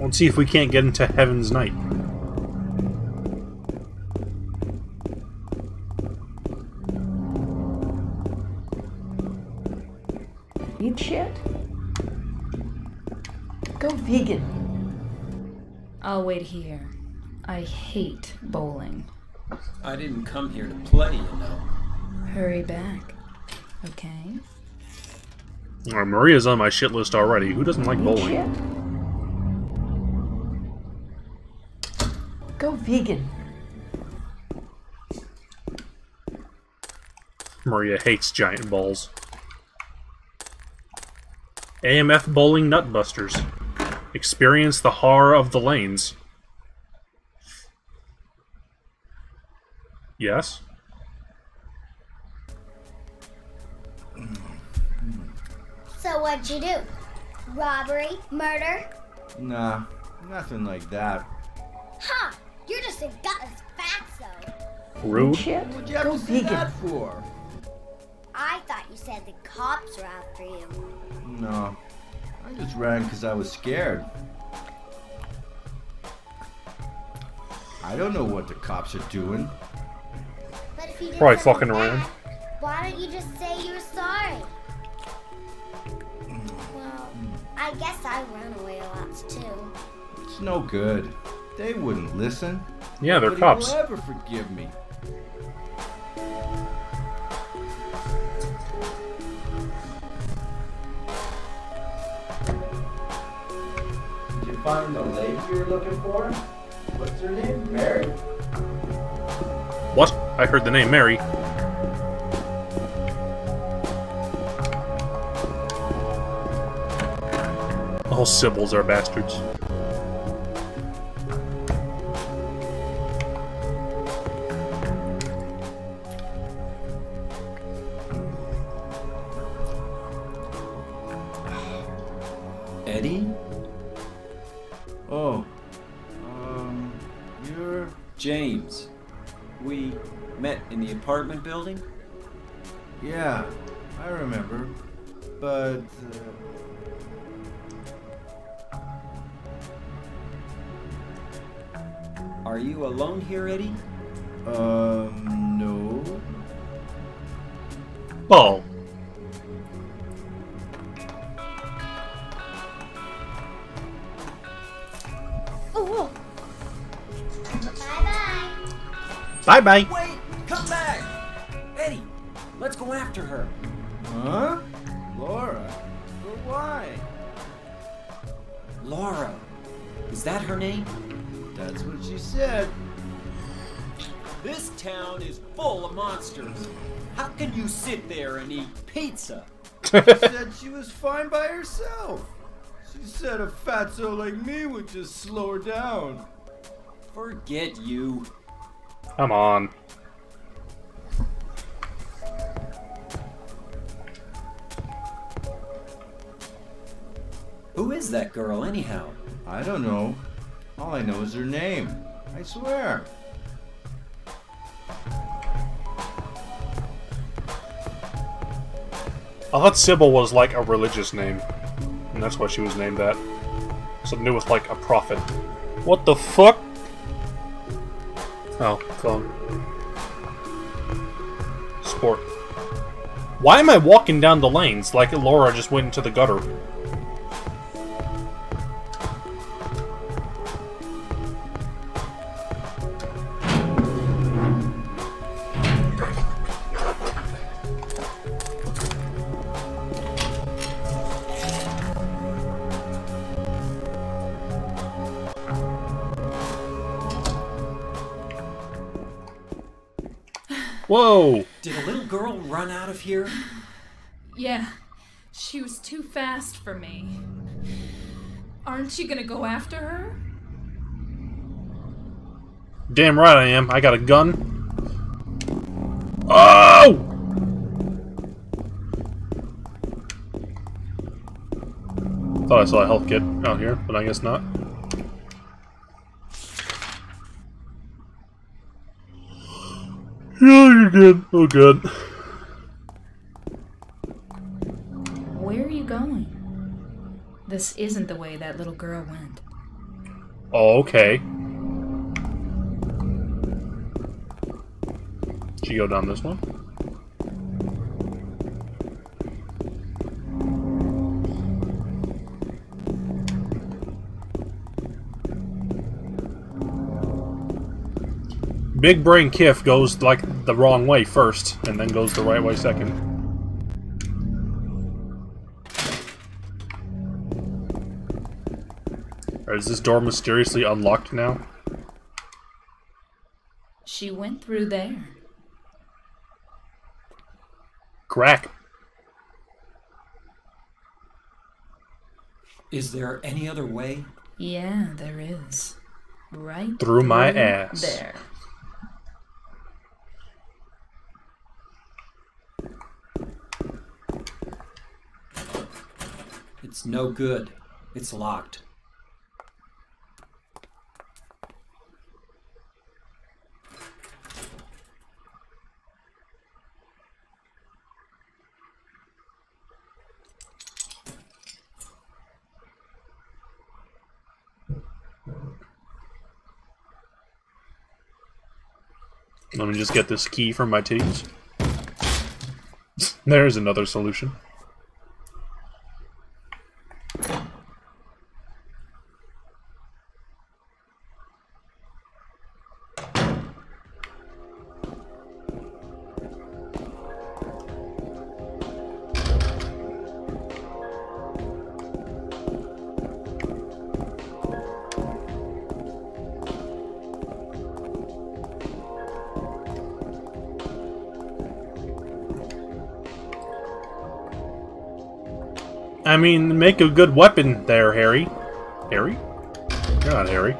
Let's see if we can't get into Heaven's Night. Eat shit? Go vegan. I'll wait here. I hate bowling. I didn't come here to play, you know. Hurry back. Okay? Alright, Maria's on my shit list already. Who doesn't like Eat bowling? Go vegan. Maria hates giant balls. AMF Bowling Nutbusters. Experience the horror of the lanes. Yes? So what'd you do? Robbery? Murder? Nah, nothing like that. Huh! You're just a gutless fatso. Rude. Shit? What'd you have Go to say vegan. that for? I thought you said the cops were after you. No, I just ran because I was scared. I don't know what the cops are doing. But if you Probably something fucking around. Why don't you just say you were sorry? Well, I guess I run away a lot too. It's no good. They wouldn't listen. Yeah, they're Nobody cops. will ever forgive me. Did you find the lady you were looking for? What's her name? Mary? What? I heard the name Mary. All Cybils are bastards. Apartment building? Yeah, I remember. But. Uh, Are you alone here, Eddie? um, no. Ball. Oh. Bye bye. Bye bye. Wait! Come back! Eddie, let's go after her. Huh? Laura? But why? Laura. Is that her name? That's what she said. This town is full of monsters. How can you sit there and eat pizza? She said she was fine by herself. She said a fatso like me would just slow her down. Forget you. Come on. Who is that girl, anyhow? I don't know. All I know is her name. I swear. I thought Cybil was like a religious name. And that's why she was named that. Something to do with like a prophet. What the fuck? Oh, phone. Sport. Why am I walking down the lanes like Laura just went into the gutter? Whoa! Did a little girl run out of here? Yeah, she was too fast for me. Aren't you gonna go after her? Damn right I am. I got a gun. Oh! Thought I saw a health kit out here, but I guess not. Yeah, you're good. Oh, good. Where are you going? This isn't the way that little girl went. Oh, okay. You go down this one? Big Brain Kiff goes like the wrong way first, and then goes the right way second. Or is this door mysteriously unlocked now? She went through there. Crack. Is there any other way? Yeah, there is. Right Through my ass. There. It's no good. It's locked. Let me just get this key from my titties. There's another solution. Make a good weapon there, Harry. Harry? You're not Harry.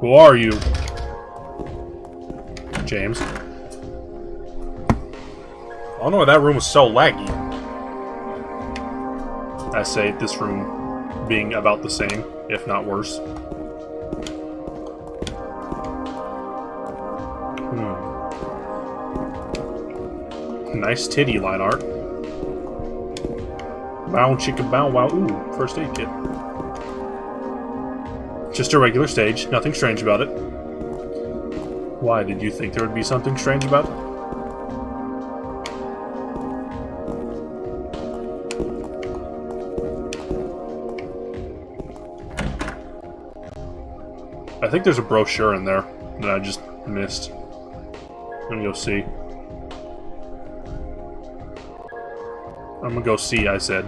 Who are you? James. I don't know why that room was so laggy. I say this room being about the same, if not worse. Hmm. Nice titty line art. Bow chicka bow wow. Ooh, first aid kit. Just a regular stage, nothing strange about it. Why, did you think there would be something strange about it? I think there's a brochure in there that I just Missed. I'm gonna go see. I'm gonna go see, I said.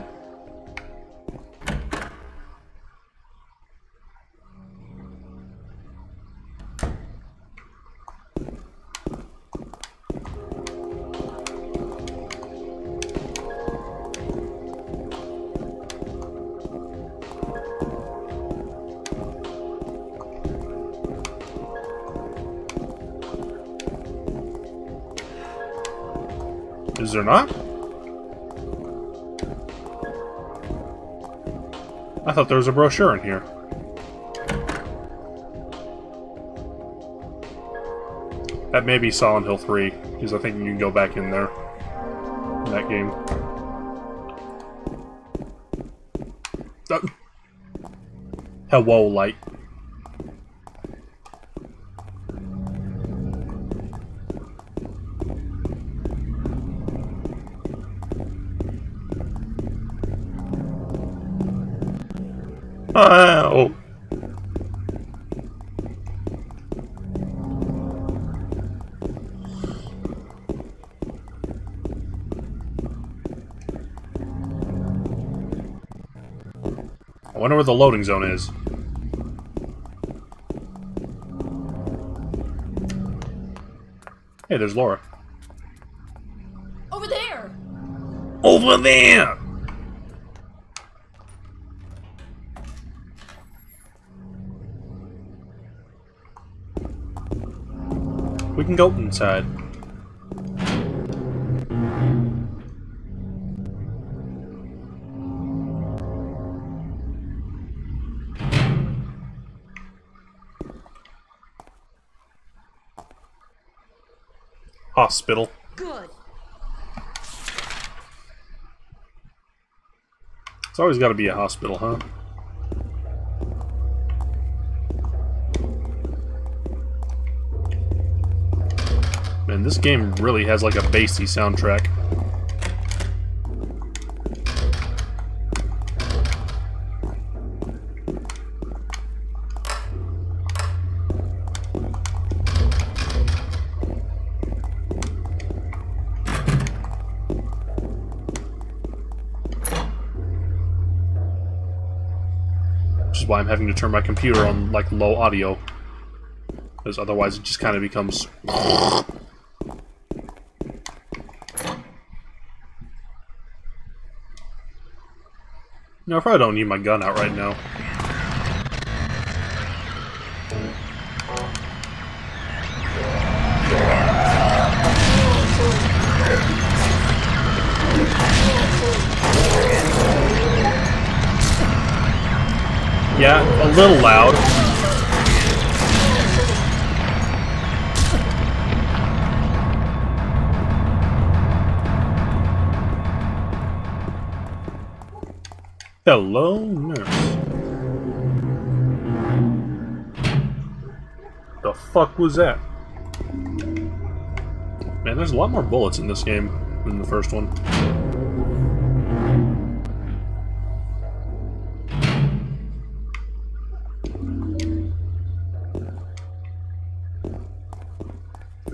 Is there not? I thought there was a brochure in here. That may be Silent Hill 3, because I think you can go back in there. In that game. Oh. Hello, light. The loading zone is. Hey, there's Laura. Over there! Over there! We can go inside. Hospital. Good. It's always got to be a hospital, huh? Man, this game really has like a bassy soundtrack. Having to turn my computer on like low audio. Because otherwise it just kind of becomes... No, I probably don't need my gun out right now. Yeah, a little loud. Hello, nurse. The fuck was that? Man, there's a lot more bullets in this game than the first one.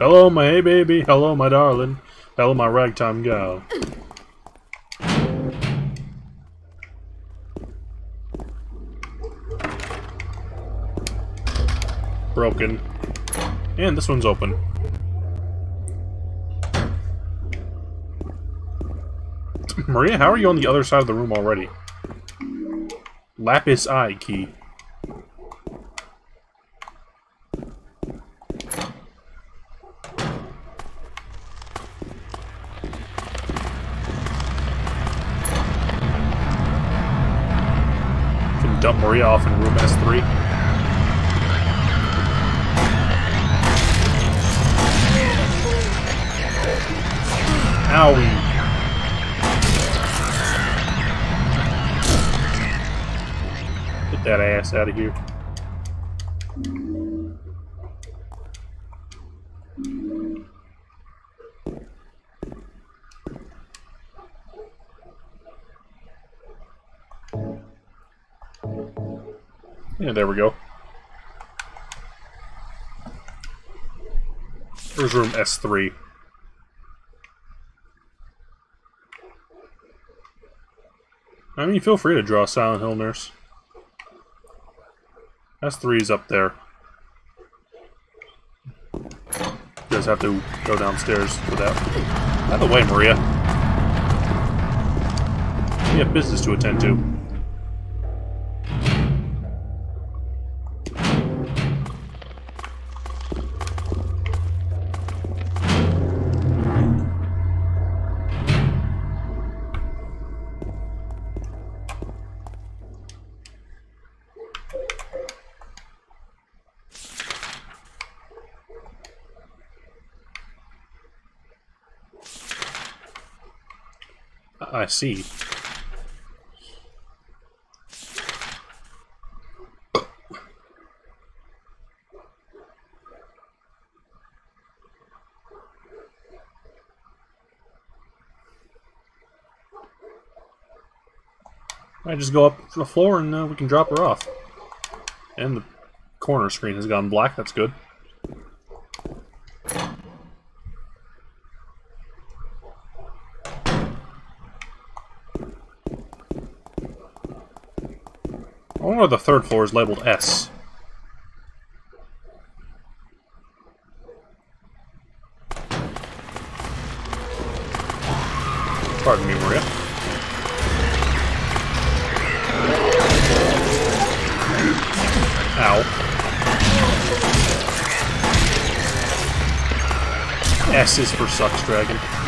Hello, my hey baby. Hello, my darling. Hello, my ragtime gal. Broken. And this one's open. Maria, how are you on the other side of the room already? Lapis eye key. Ass out of here. Yeah, there we go. Where's room S3? I mean, feel free to draw Silent Hill Nurse. S3 is up there. You guys have to go downstairs for that. By the way, Maria. We have business to attend to. See. I just go up to the floor and uh, we can drop her off. And the corner screen has gone black, that's good. The third floor is labeled S. Pardon me, Maria. Ow. S is for Sucks Dragon.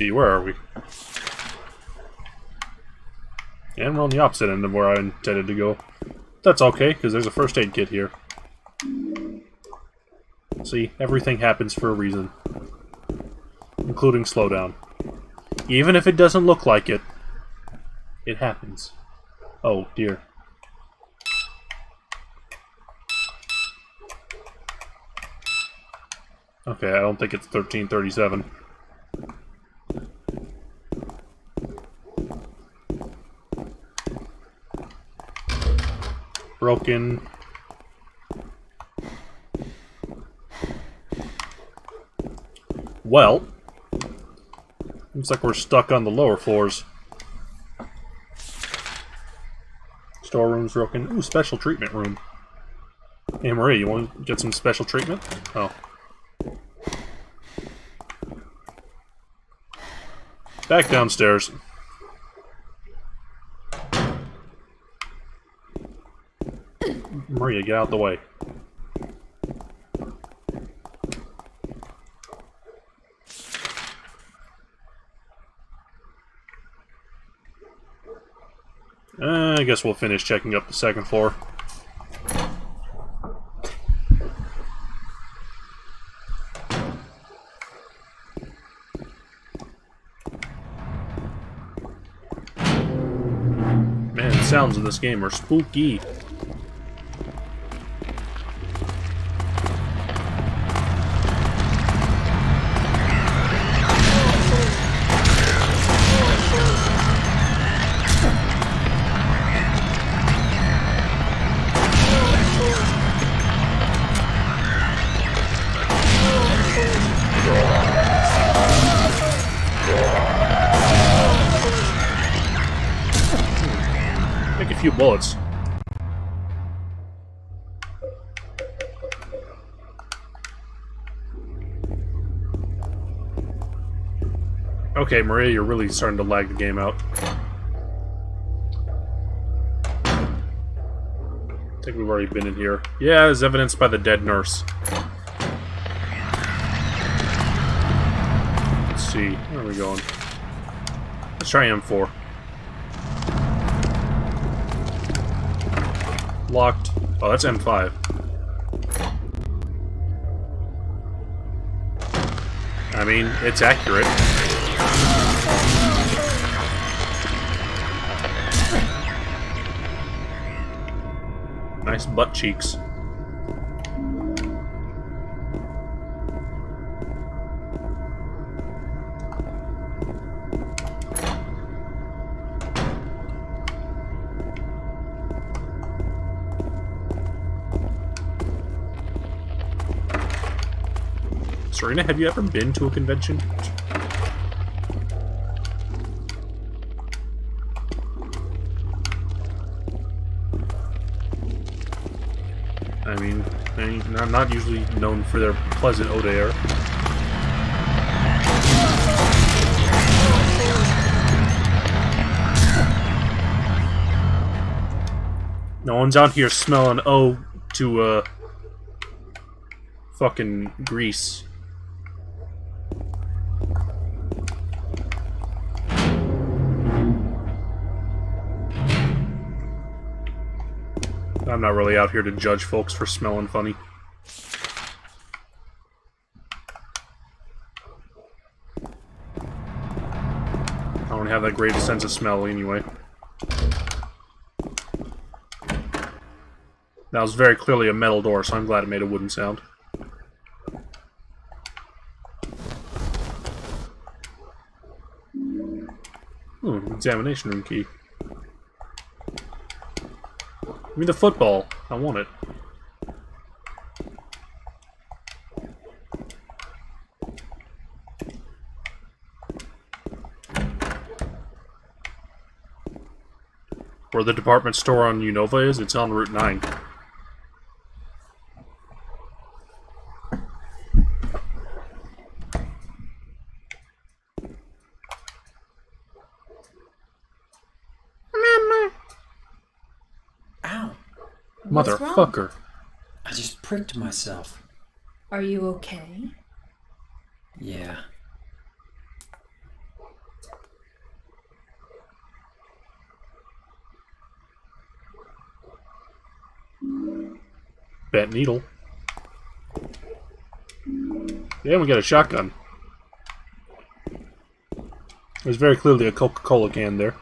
See, where are we? And we're on the opposite end of where I intended to go. That's okay, because there's a first aid kit here. See, everything happens for a reason. Including slowdown. Even if it doesn't look like it, it happens. Oh, dear. Okay, I don't think it's 1337. Broken. Well, looks like we're stuck on the lower floors. Storeroom's broken. Ooh, special treatment room. Hey Marie, you want to get some special treatment? Oh. Back downstairs. Maria, get out the way. Uh, I guess we'll finish checking up the second floor. Man, the sounds in this game are spooky. Okay, Maria, you're really starting to lag the game out. I think we've already been in here. Yeah, as evidenced by the dead nurse. Let's see. Where are we going? Let's try M4. Locked. Oh, that's M5. I mean, it's accurate. Nice butt cheeks. Serena, have you ever been to a convention? Not usually known for their pleasant odor. No one's out here smelling O to, uh, fucking grease. I'm not really out here to judge folks for smelling funny. Have that great sense of smell anyway. That was very clearly a metal door, so I'm glad it made a wooden sound. Hmm, examination room key. Give me the football. I want it. Where the department store on Unova is, it's on Route 9. Mama. Ow! Motherfucker. I just pricked myself. Are you okay? Yeah. Bent needle. Yeah, we got a shotgun. There's very clearly a Coca-Cola can there.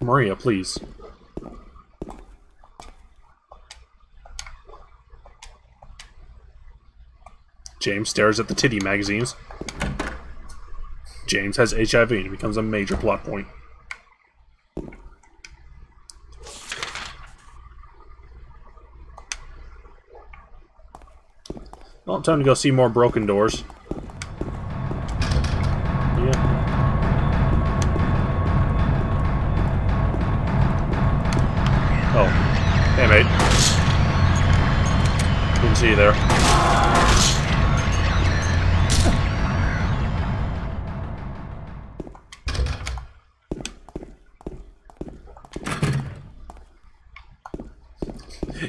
Maria, please. James stares at the titty magazines. James has HIV and becomes a major plot point. Well, time to go see more broken doors. Yeah. Oh. Hey, mate. Didn't see you there.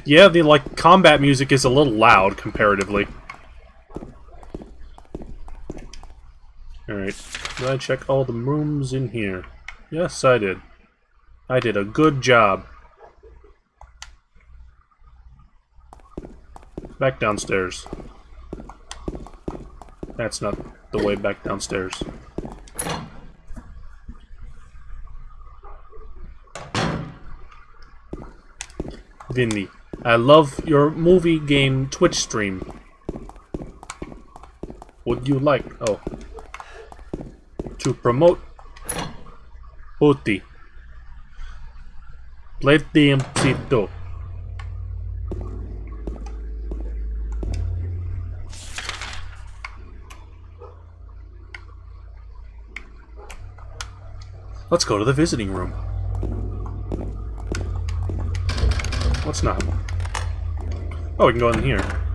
Yeah, the like combat music is a little loud comparatively. Alright, did I check all the rooms in here? Yes, I did. I did a good job. Back downstairs. That's not the way back downstairs. Vinny, I love your movie game Twitch stream. Would you like... Oh. To promote... Uti. Pletiemcito. Let's go to the visiting room. What's not? Oh, we can go in here.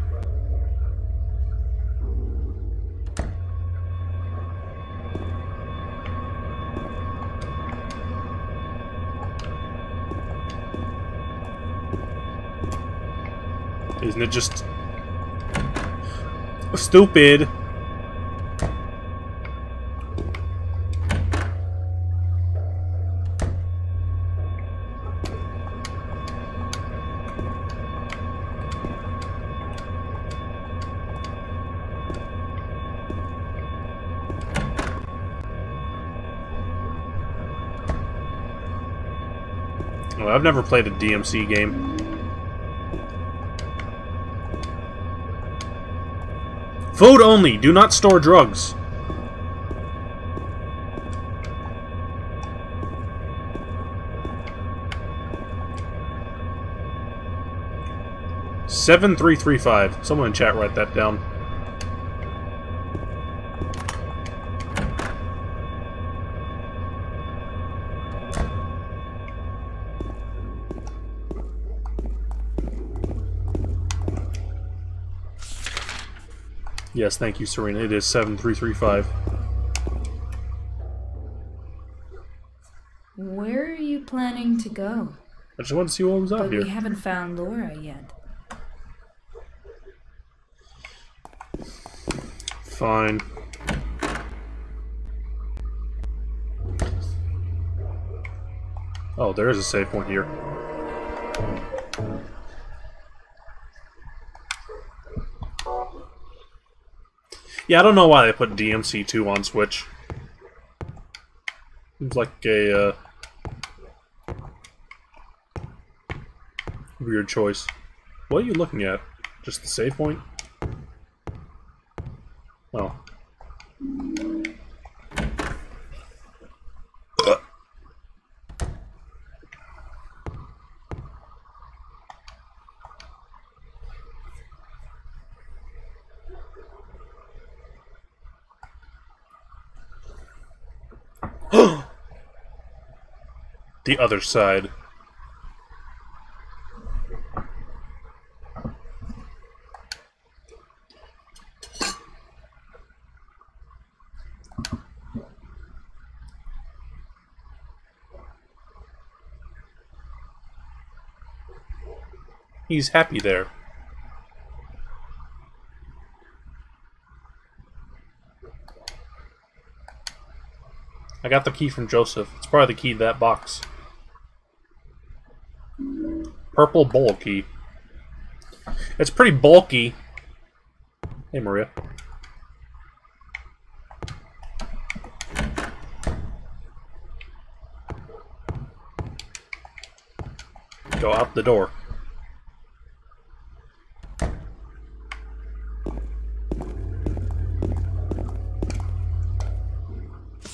Isn't it just stupid? Well, I've never played a DMC game. Food only. Do not store drugs. 7335. Someone in chat write that down. Yes, thank you, Serena. It is 7335. Where are you planning to go? I just wanted to see what was out But here. we haven't found Laura yet. Fine. Oh, there is a safe one here. Yeah, I don't know why they put DMC2 on Switch. Seems like a uh, weird choice. What are you looking at? Just the save point? Oh. The other side. He's happy there. I got the key from Joseph. It's probably the key to that box. Purple bull key. It's pretty bulky. Hey, Maria. Go out the door.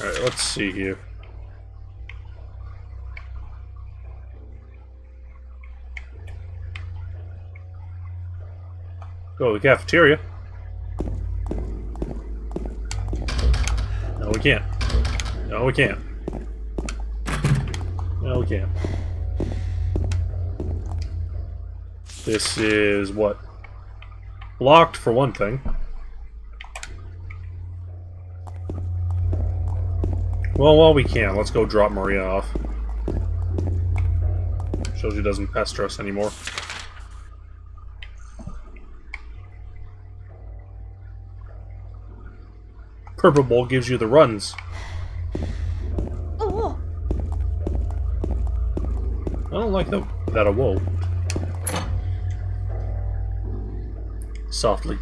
Alright, let's see here. Go to the cafeteria. No, we can't. No, we can't. No, we can't. This is what? Locked for one thing. Well, while we can, let's go drop Maria off. Shows he doesn't pester us anymore. Purple Bowl gives you the runs. Oh, I don't like that, that a whoa. Softly.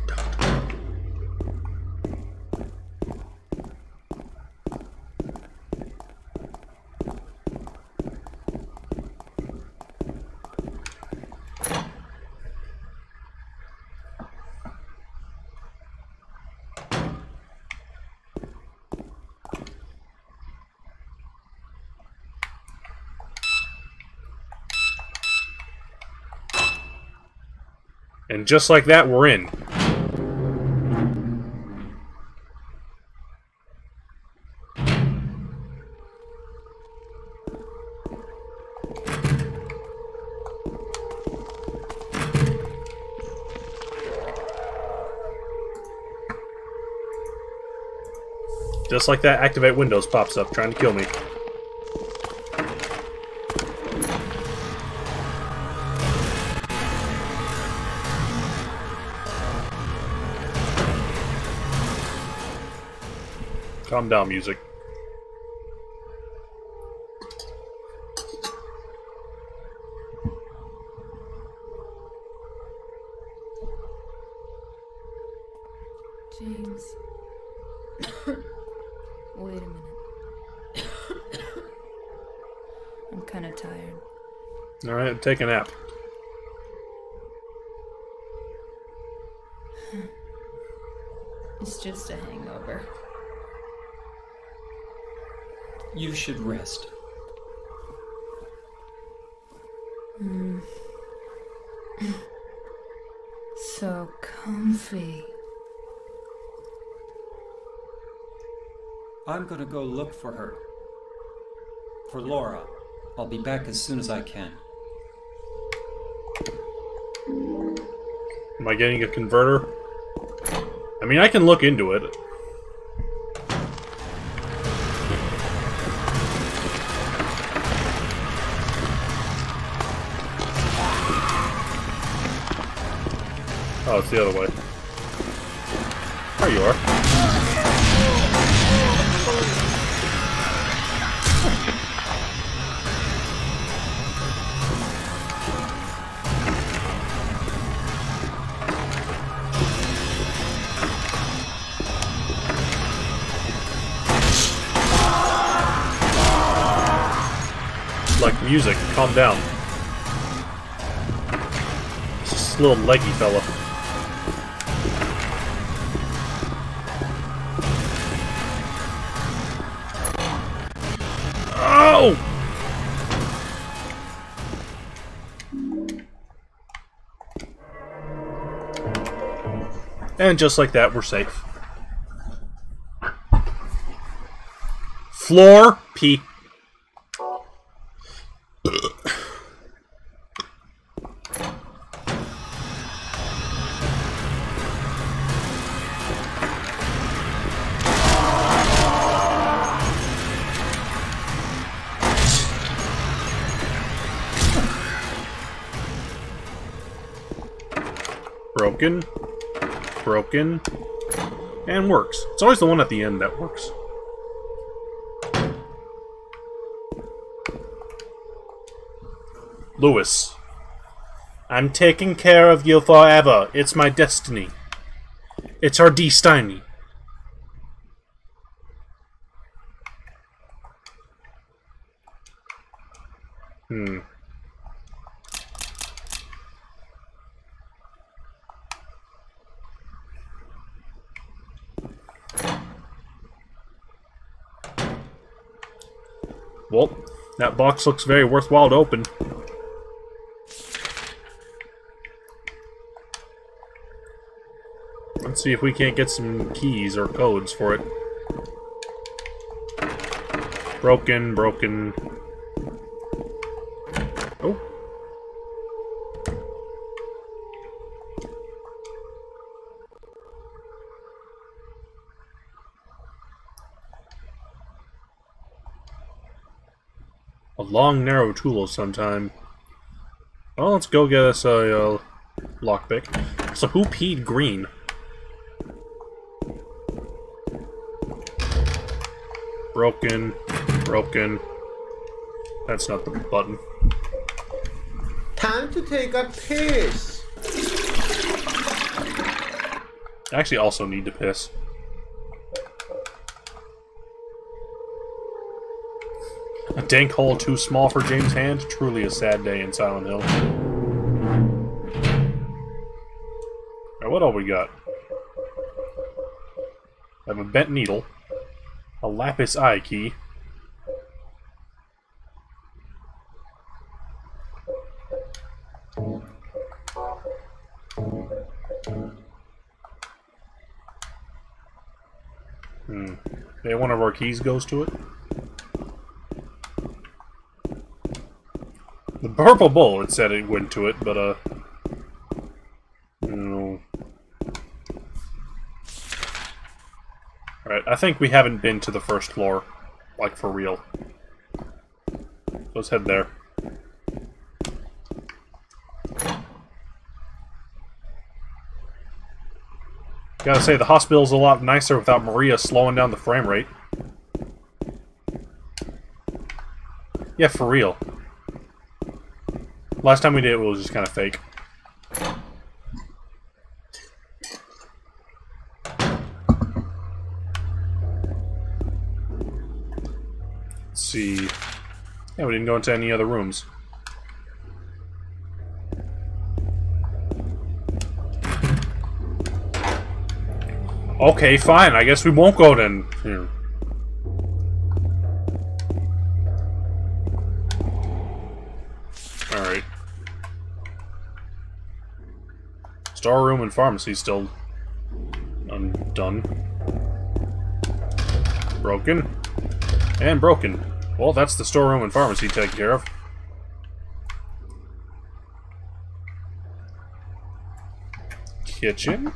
Just like that, we're in. Just like that, activate Windows pops up, trying to kill me. Calm down, music. James. Wait a minute. I'm kind of tired. Alright, take a nap. It's just a You should rest. Hmm. so comfy. I'm gonna go look for her. For Laura. I'll be back as soon as I can. Am I getting a converter? I mean, I can look into it. Oh, it's the other way. There you are. Like music, calm down. It's just a little leggy fella. And just like that, we're safe. Floor P. Broken. Broken. And works. It's always the one at the end that works. Lewis. I'm taking care of you forever. It's my destiny. It's our destiny. Hmm. Well, that box looks very worthwhile to open. Let's see if we can't get some keys or codes for it. Broken, broken. Long, narrow tool sometime. Well, let's go get us a uh, lockpick. So who peed green? Broken. Broken. That's not the button. Time to take a piss. I actually also need to piss. Dank hole too small for James' hand? Truly a sad day in Silent Hill. Alright, what all we got? I have a bent needle. A lapis eye key. Hmm. Maybe one of our keys goes to it? Purple it said it went to it, but, uh... No. Alright, I think we haven't been to the first floor. Like, for real. Let's head there. Gotta say, the hospital's a lot nicer without Maria slowing down the frame rate. Yeah, for real. Last time we did it, it was just kind of fake. Let's see. Yeah, we didn't go into any other rooms. Okay, fine. I guess we won't go then. Here. Storeroom and pharmacy still undone. Broken. And broken. Well, that's the storeroom and pharmacy taken care of. Kitchen?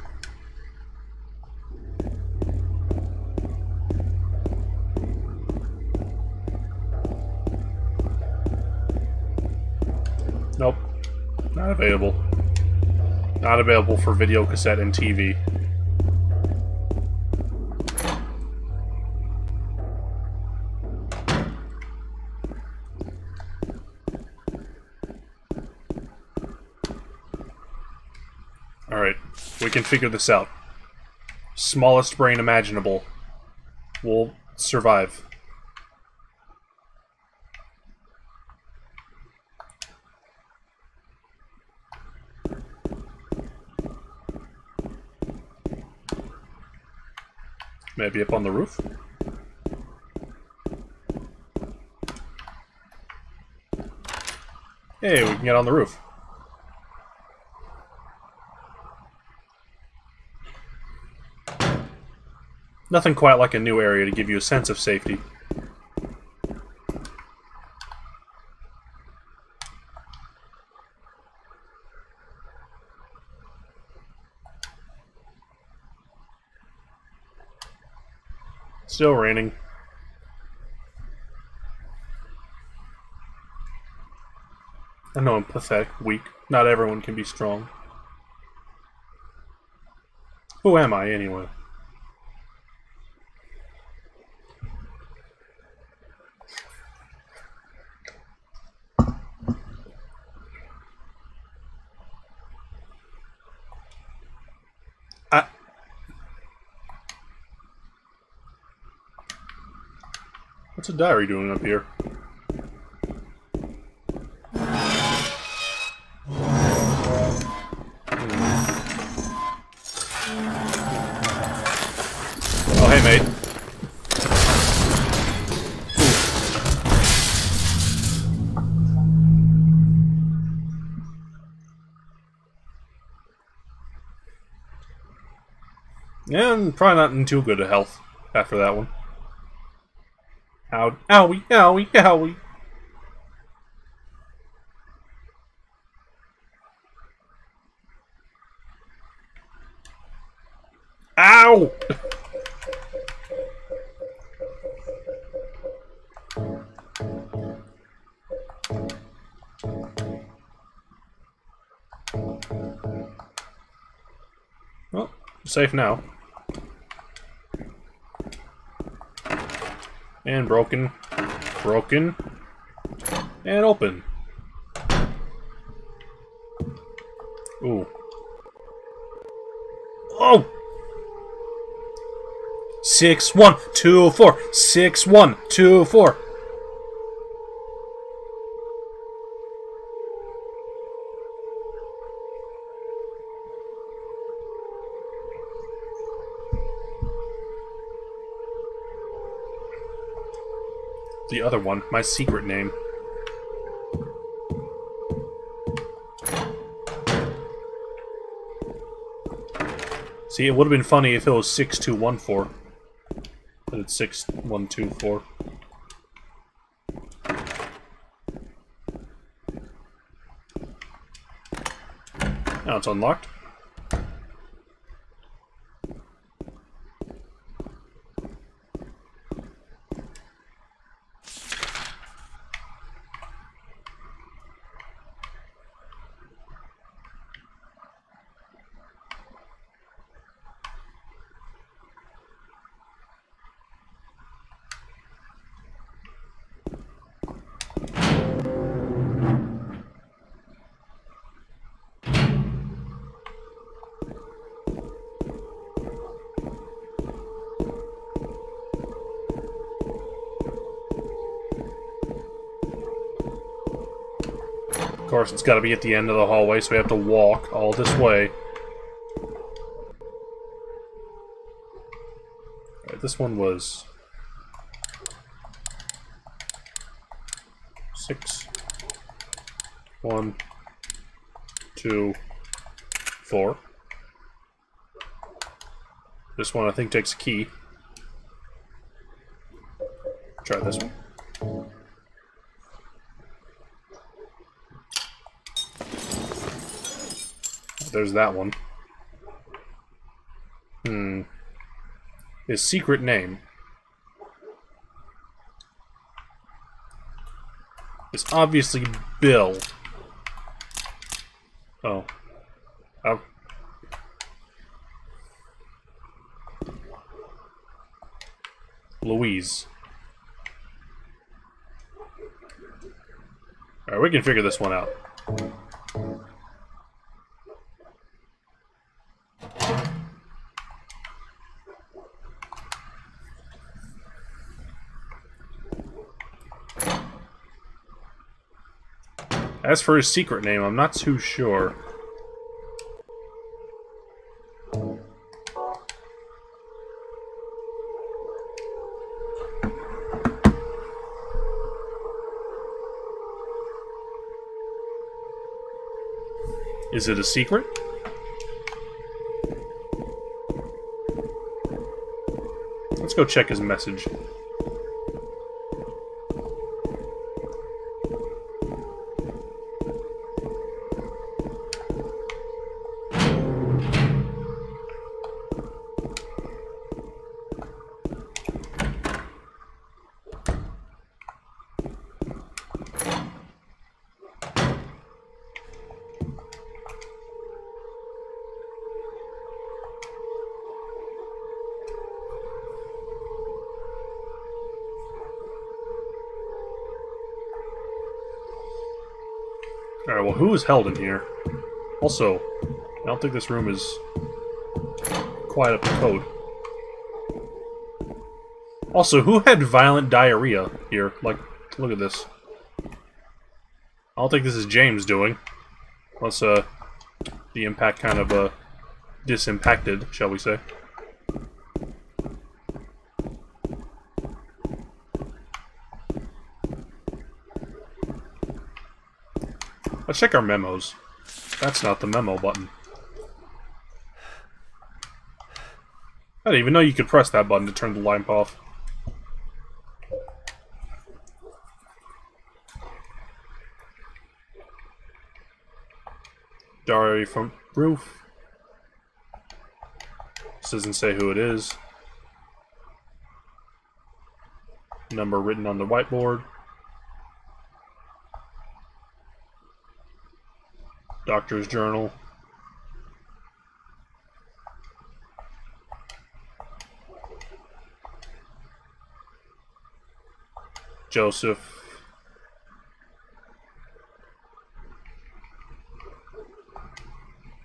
Nope. Not available. Not available for video cassette and TV. Alright, we can figure this out. Smallest brain imaginable will survive. Maybe up on the roof? Hey, we can get on the roof. Nothing quite like a new area to give you a sense of safety. Still raining. I know I'm pathetic, weak. Not everyone can be strong. Who am I, anyway? What's a diary doing up here? Oh, hey, mate. Yeah, I'm probably not in too good a health after that one. Ow, owie, owie, owie. Ow! Well, safe now. And broken. Broken. And open. Ooh. Oh! Six, one, two, four. Six, one, two, four. The other one, my secret name. See, it would have been funny if it was 6214. But it's 6124. Now it's unlocked. Course, it's got to be at the end of the hallway, so we have to walk all this way. Alright, this one was... Six. One. Two. Four. This one I think takes a key. Try this uh-huh. one. There's that one. Hmm. His secret name. is obviously Bill. Oh. Oh. Louise. Alright, we can figure this one out. As for his secret name, I'm not too sure. Is it a secret? Let's go check his message. Alright, well, is held in here? Also, I don't think this room is quite up to code. Also, who had violent diarrhea here? Like, look at this. I don't think this is James doing. Unless, uh, the impact kind of, uh, disimpacted, shall we say. Let's check our memos. That's not the memo button. I didn't even know you could press that button to turn the lamp off. Diary from roof. This doesn't say who it is. Number written on the whiteboard. Doctor's Journal. Joseph.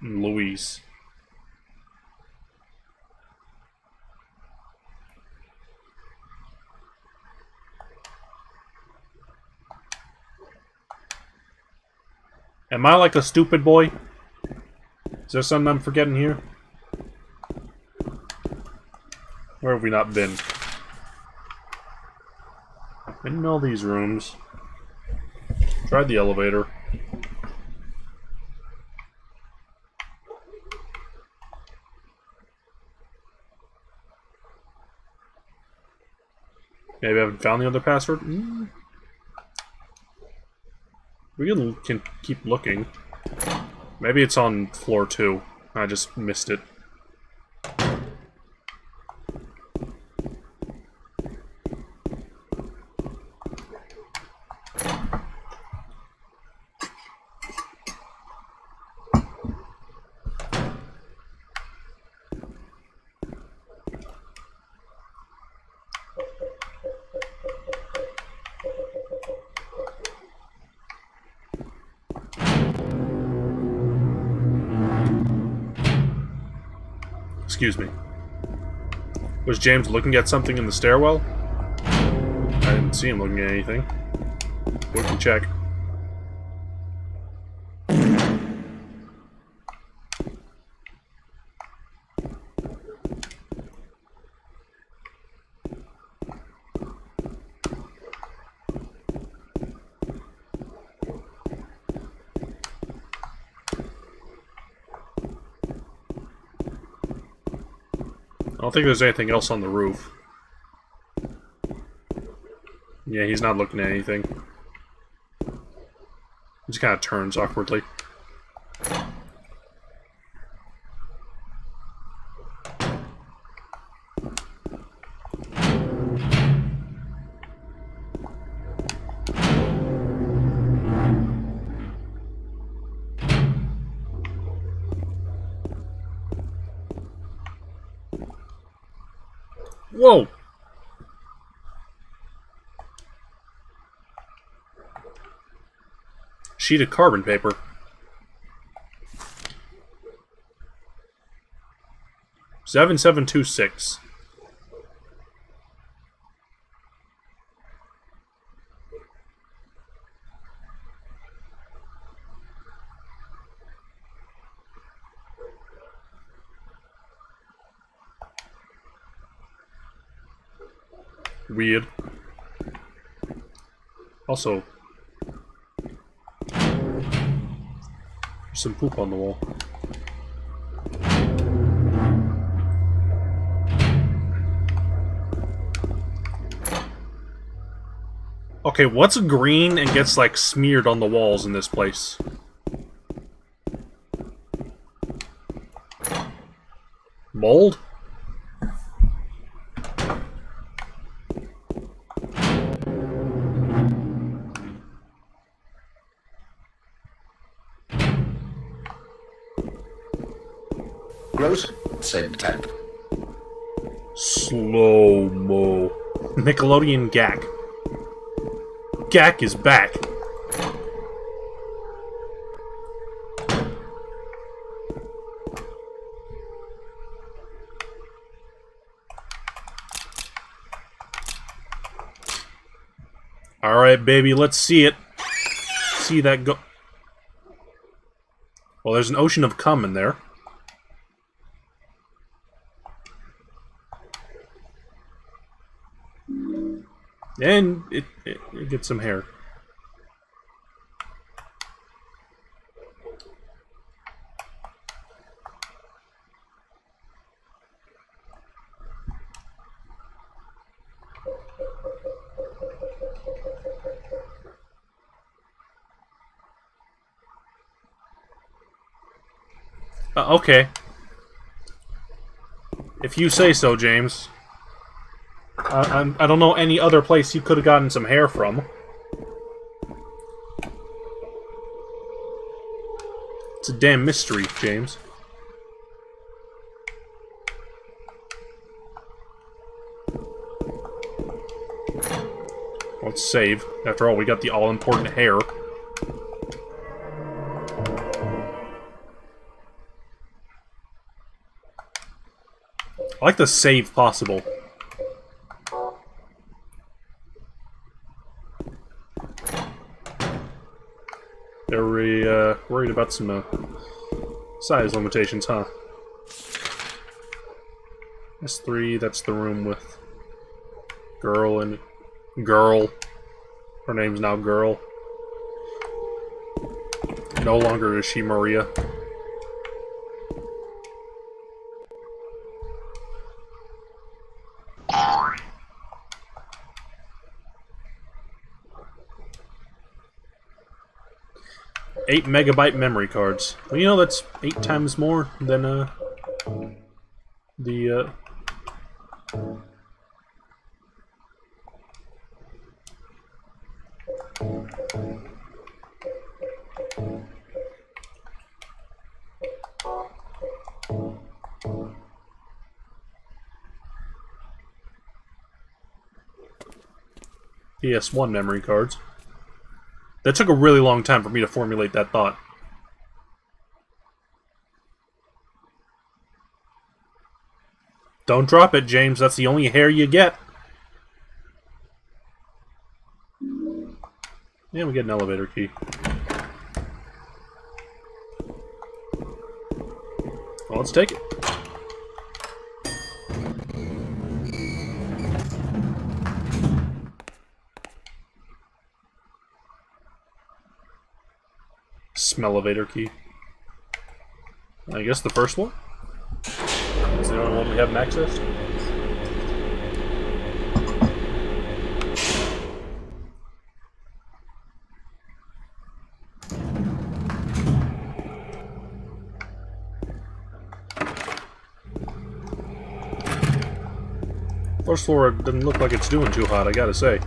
Louise. Am I like a stupid boy? Is there something I'm forgetting here? Where have we not been? In all these rooms. Tried the elevator. Maybe I haven't found the other password? Mm. We can, keep looking. Maybe it's on floor two. I just missed it. Was James looking at something in the stairwell? I didn't see him looking at anything. We can check. Don't think there's anything else on the roof. Yeah, he's not looking at anything. He just kind of turns awkwardly. Sheet of carbon paper. Seven seven two six. Weird. Also, some poop on the wall. Okay, what's green and gets like smeared on the walls in this place? Mold? Gross, same type. Slow mo. Nickelodeon Gak. Gak is back. Alright, baby, let's see it. See that go. Well, there's an ocean of cum in there. And it, it, it gets some hair. Uh, okay. If you say so, James. I, I'm, I don't know any other place he could have gotten some hair from. It's a damn mystery, James. Let's save. After all, we got the all-important hair. I like the save possible. They're really, uh, worried about some uh, size limitations, huh? S3, that's the room with girl and girl. Her name's now Girl. No longer is she Maria. Eight megabyte memory cards. Well, you know that's eight times more than uh the uh PS1 memory cards. That took a really long time for me to formulate that thought. Don't drop it, James. That's the only hair you get. Yeah, we get an elevator key. Well, let's take it. Elevator key. I guess the first one? Is the only one we haven't accessed? First floor doesn't look like it's doing too hot, I gotta say.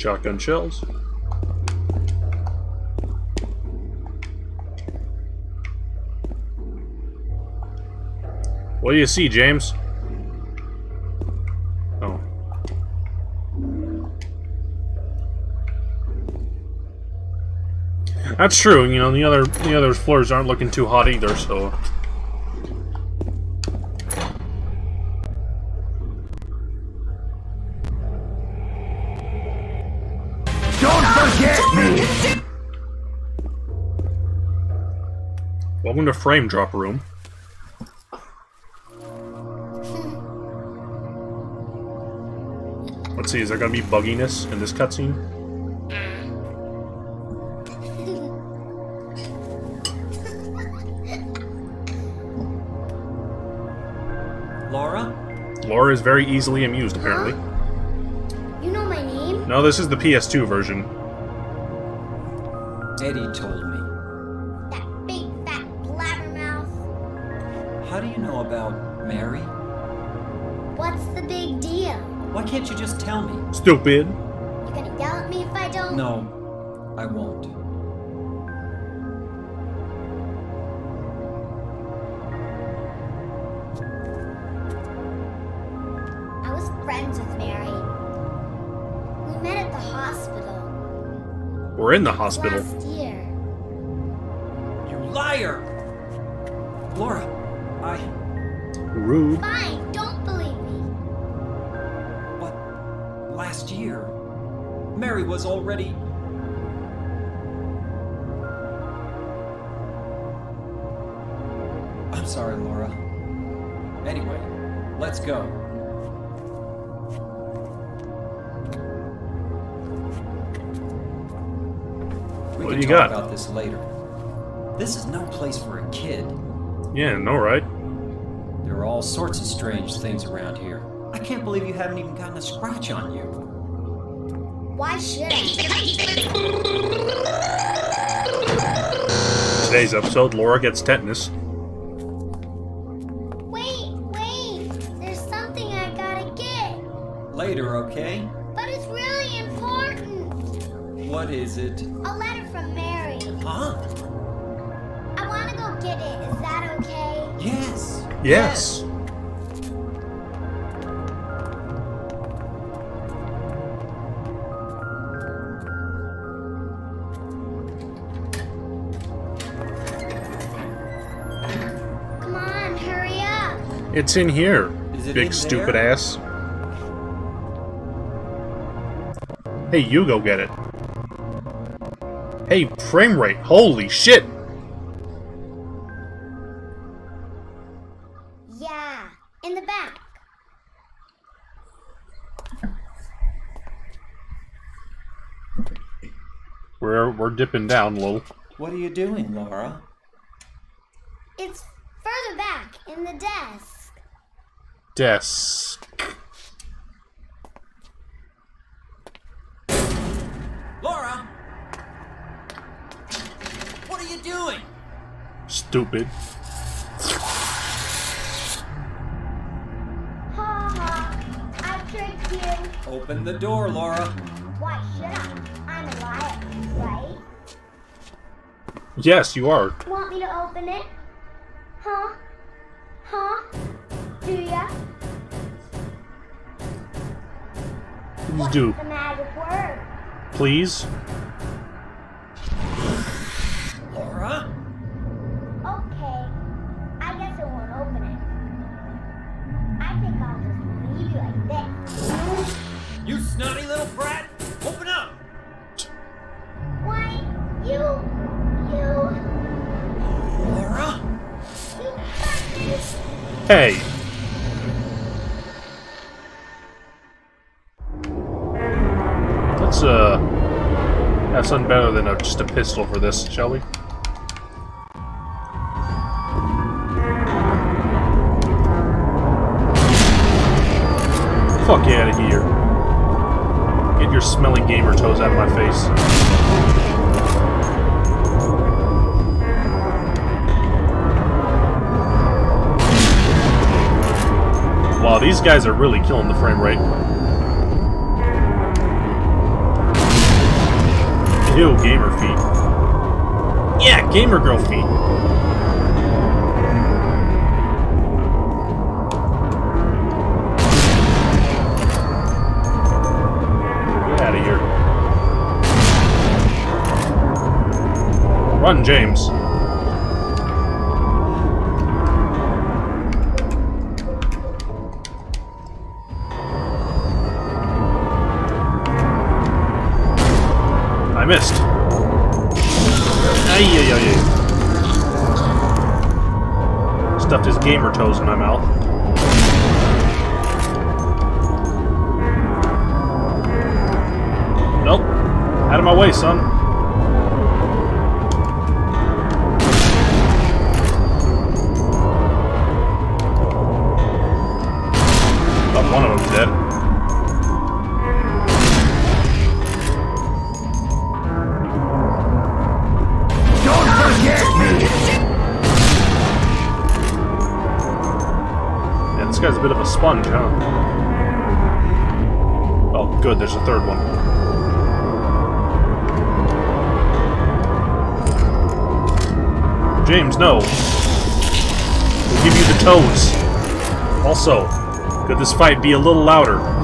Shotgun shells. What do you see, James? Oh. That's true, you know, the other the other floors aren't looking too hot either, so Frame Drop Room. Let's see, is there gonna be bugginess in this cutscene? Laura? Laura is very easily amused, apparently. You know my name? No, this is the PS2 version. Eddie told me. How do you know about Mary? What's the big deal? Why can't you just tell me? Stupid. You're gonna yell at me if I don't? No, I won't. I was friends with Mary. We met at the hospital We're in the hospital. Rude. Fine, don't believe me. But last year, Mary was already. I'm sorry, Laura. Anyway, let's go. We What can do you talk got? about this later. This is no place for a kid. Yeah, no, right? There are all sorts of strange things around here. I can't believe you haven't even gotten a scratch on you. Why should I? Today's episode, Laura gets tetanus. Wait, wait. There's something I gotta get. Later, okay? But it's really important. What is it? A letter from Mary. Huh? I wanna go get it. Is that okay? Yes. Yes. Come It's in here, Is it big in stupid there? ass. Hey, you go get it. Hey, frame rate. Holy shit! Yeah, in the back. We're we're dipping down, lol. What are you doing, Laura? It's further back in the desk. Desk. Laura! What are you doing? Stupid. Ha ha. I tricked you. Open the door, Laura. Why should I? I'm a liar, right? Yes, you are. Want me to open it? Huh? Huh? Do ya? Please do. The magic word. Please. Laura? Okay. I guess it won't open it. I think I'll just leave you like this. You snotty little brat! Open up! Why? You. You. Laura? You got. Hey. Have something better than a, just a pistol for this, shall we? Fuck out of here. Get your smelly gamer toes out of my face. Wow, these guys are really killing the frame rate. Ew, gamer feet. Yeah, gamer girl feet. Get out of here. Run, James. Gamer toes in my mouth. Nope. Out of my way, son. Sponge, huh? Oh, good, there's a third one. James, no. We'll give you the toes. Also, could this fight be a little louder?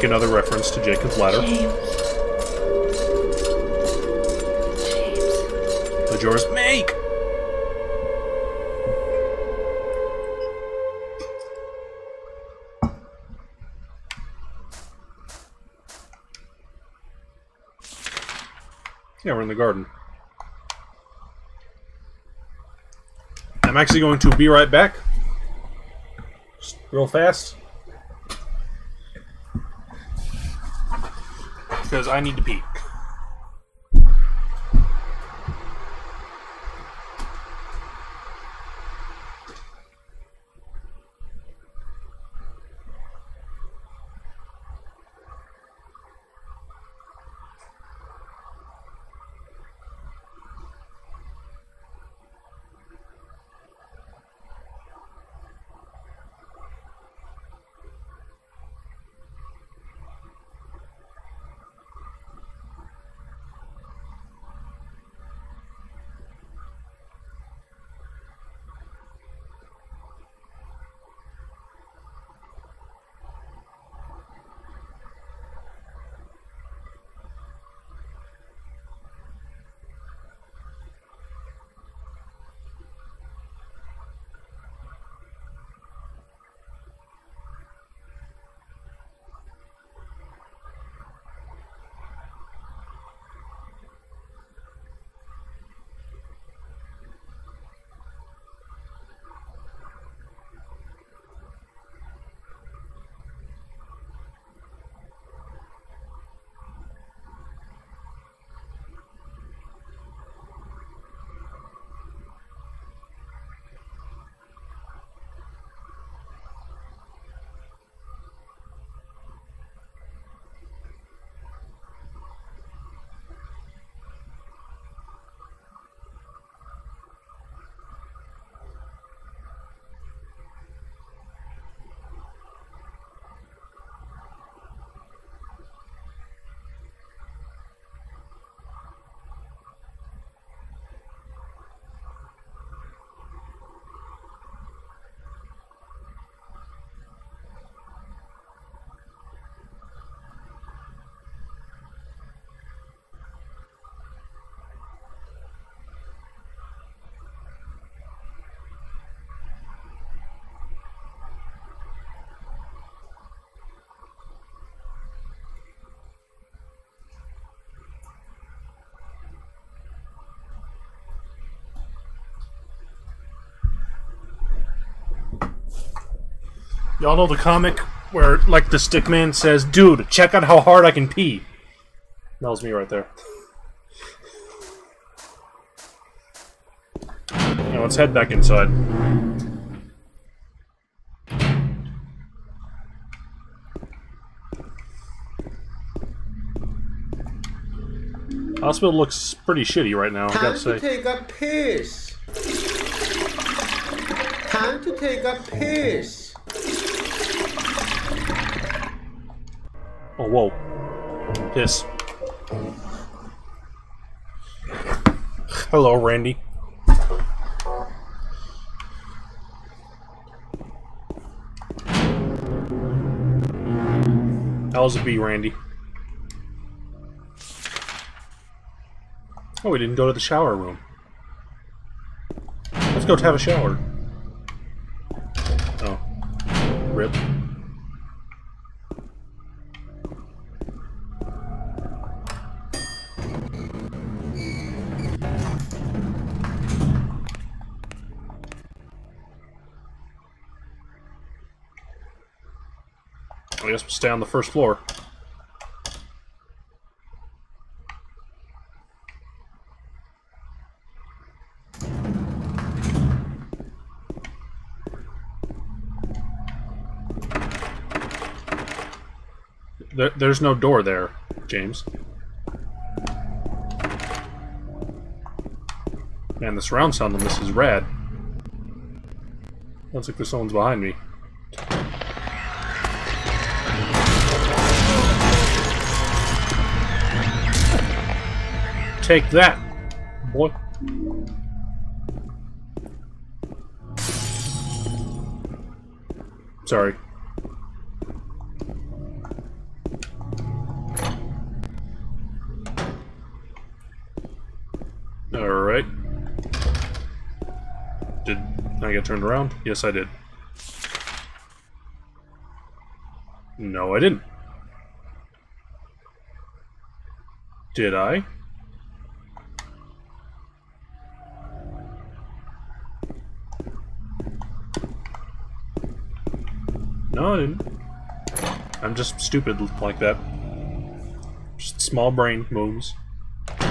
Make another reference to Jacob's ladder. James. Majora's Make! Yeah, we're in the garden. I'm actually going to be right back. Just real fast. Because I need to pee. Y'all know the comic where, like, the stick man says, Dude, check out how hard I can pee. That was me right there. Now let's head back inside. Hospital looks pretty shitty right now, I gotta say. Time to take a piss. Time to take a piss. Oh, whoa. Piss. Hello, Randy. How's it be, Randy? Oh, we didn't go to the shower room. Let's go have a shower. Stay on the first floor. There, there's no door there, James. Man, the surround sound on this is rad. Sounds like there's someone's behind me. Take that, boy. Sorry. Alright. Did I get turned around? Yes, I did. No, I didn't. Did I? No, I didn't. I'm just stupid like that. Just small brain moves. You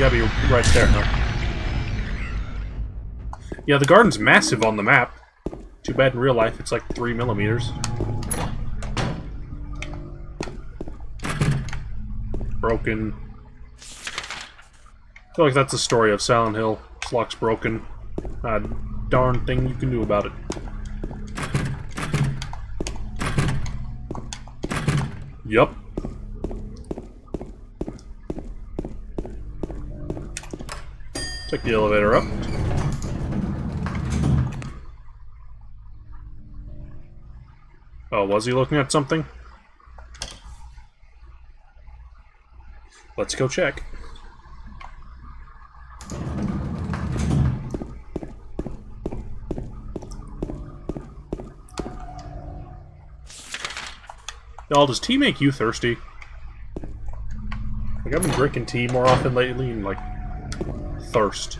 gotta be right there, huh? Yeah, the garden's massive on the map. Too bad in real life it's like three millimeters. Broken. I feel like that's the story of Silent Hill. This lock's broken. Not a darn thing you can do about it. Yup. Take the elevator up. Oh, was he looking at something? Let's go check. Y'all, does tea make you thirsty? Like, I've been drinking tea more often lately and, like, thirst.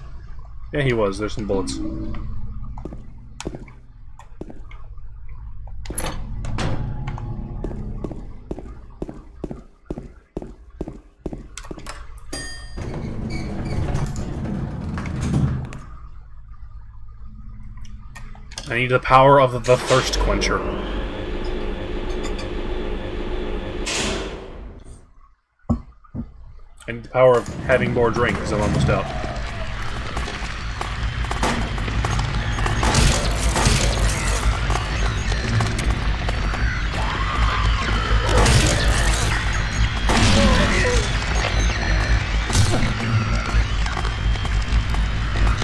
Yeah, he was. There's some bullets. I need the power of the thirst quencher. I need the power of having more drinks. I'm almost out.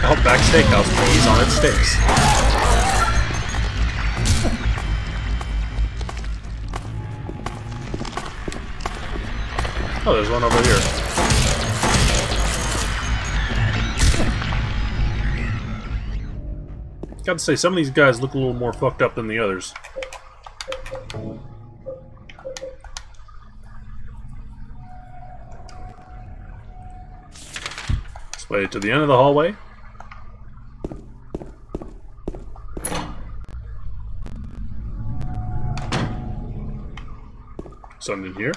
Outback Steakhouse, please, on its steaks. Oh, there's one over here. Gotta say, some of these guys look a little more fucked up than the others. Let's play it to the end of the hallway. Something in here.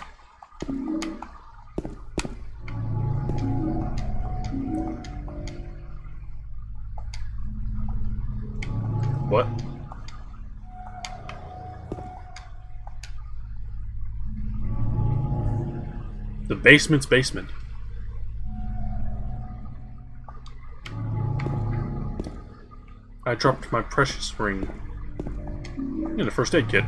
Basement's basement. I dropped my precious ring. In a first aid kit.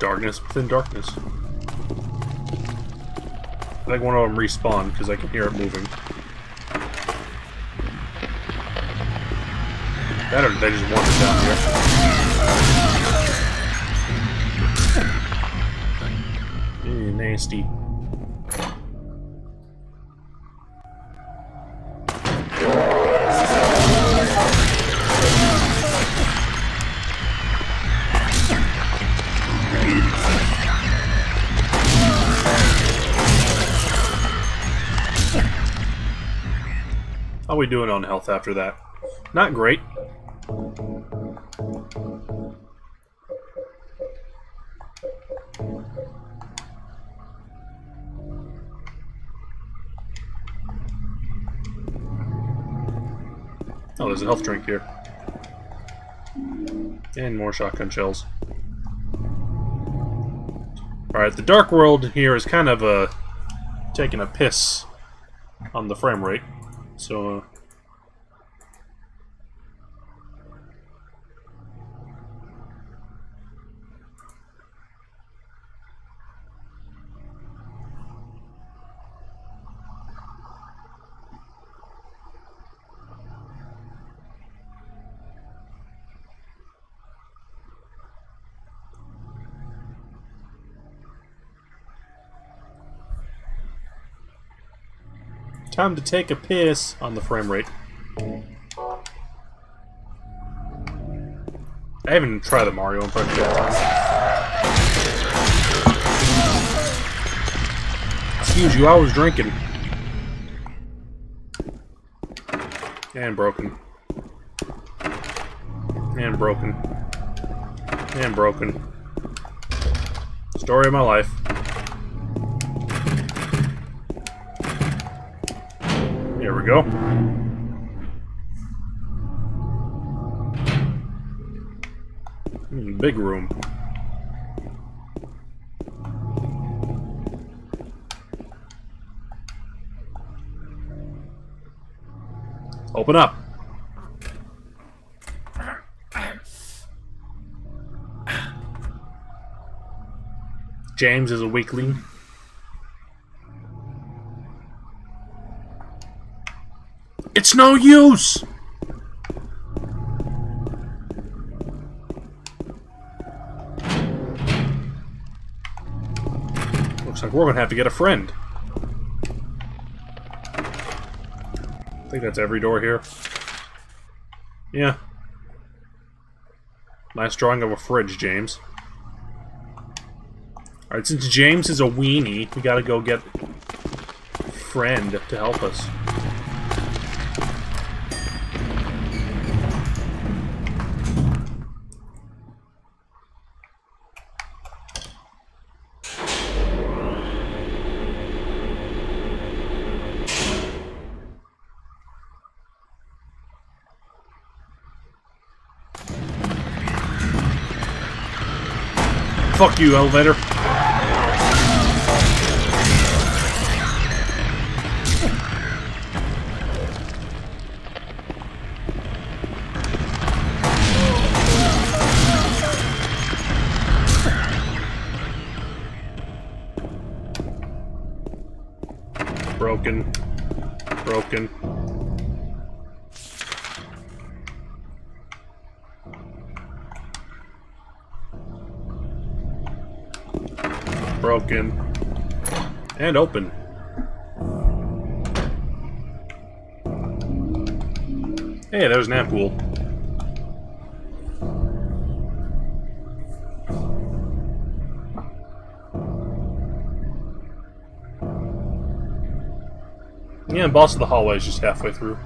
Darkness within darkness. I think one of them respawned because I can hear it moving. Or they just wandered down here. Nasty. How we doing on health after that? Not great. There's a health drink here. And more shotgun shells. Alright, the Dark World here is kind of uh, taking a piss on the frame rate. So, uh, Time to take a piss on the frame rate. I haven't tried the Mario impression yet. Excuse you, I was drinking. And broken. And broken. And broken. Story of my life. We go. Hmm, big room. Open up. James is a weakling. No use! Looks like we're gonna have to get a friend. I think that's every door here. Yeah. Nice drawing of a fridge, James. Alright, since James is a weenie, we gotta go get friend to help us. Fuck you, elevator. Open. Hey, there's an ampoule. Yeah, and boss of the hallway is just halfway through.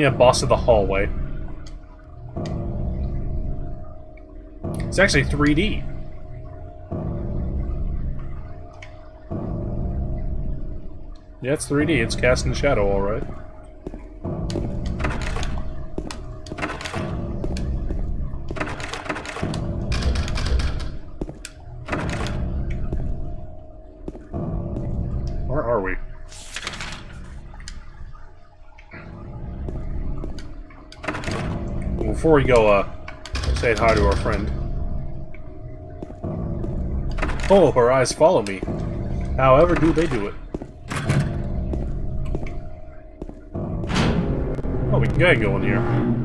Yeah, boss of the hallway. It's actually 3D. Yeah, it's 3D. It's casting shadow, alright. Before we go, uh, say hi to our friend. Oh, her eyes follow me. However do they do it? Oh, we can going here.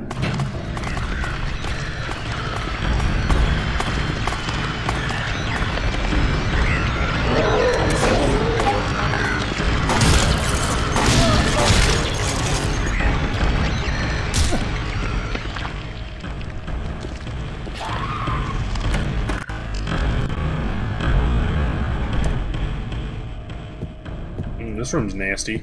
Room's nasty.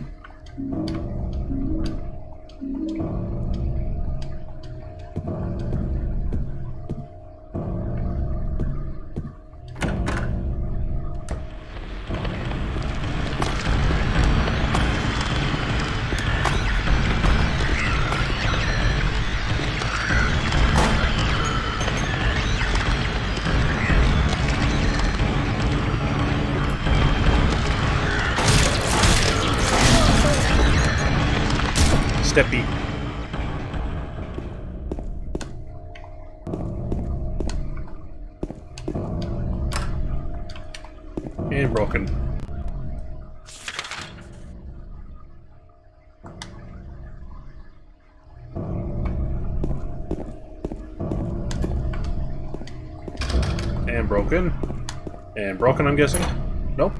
I'm guessing? Nope.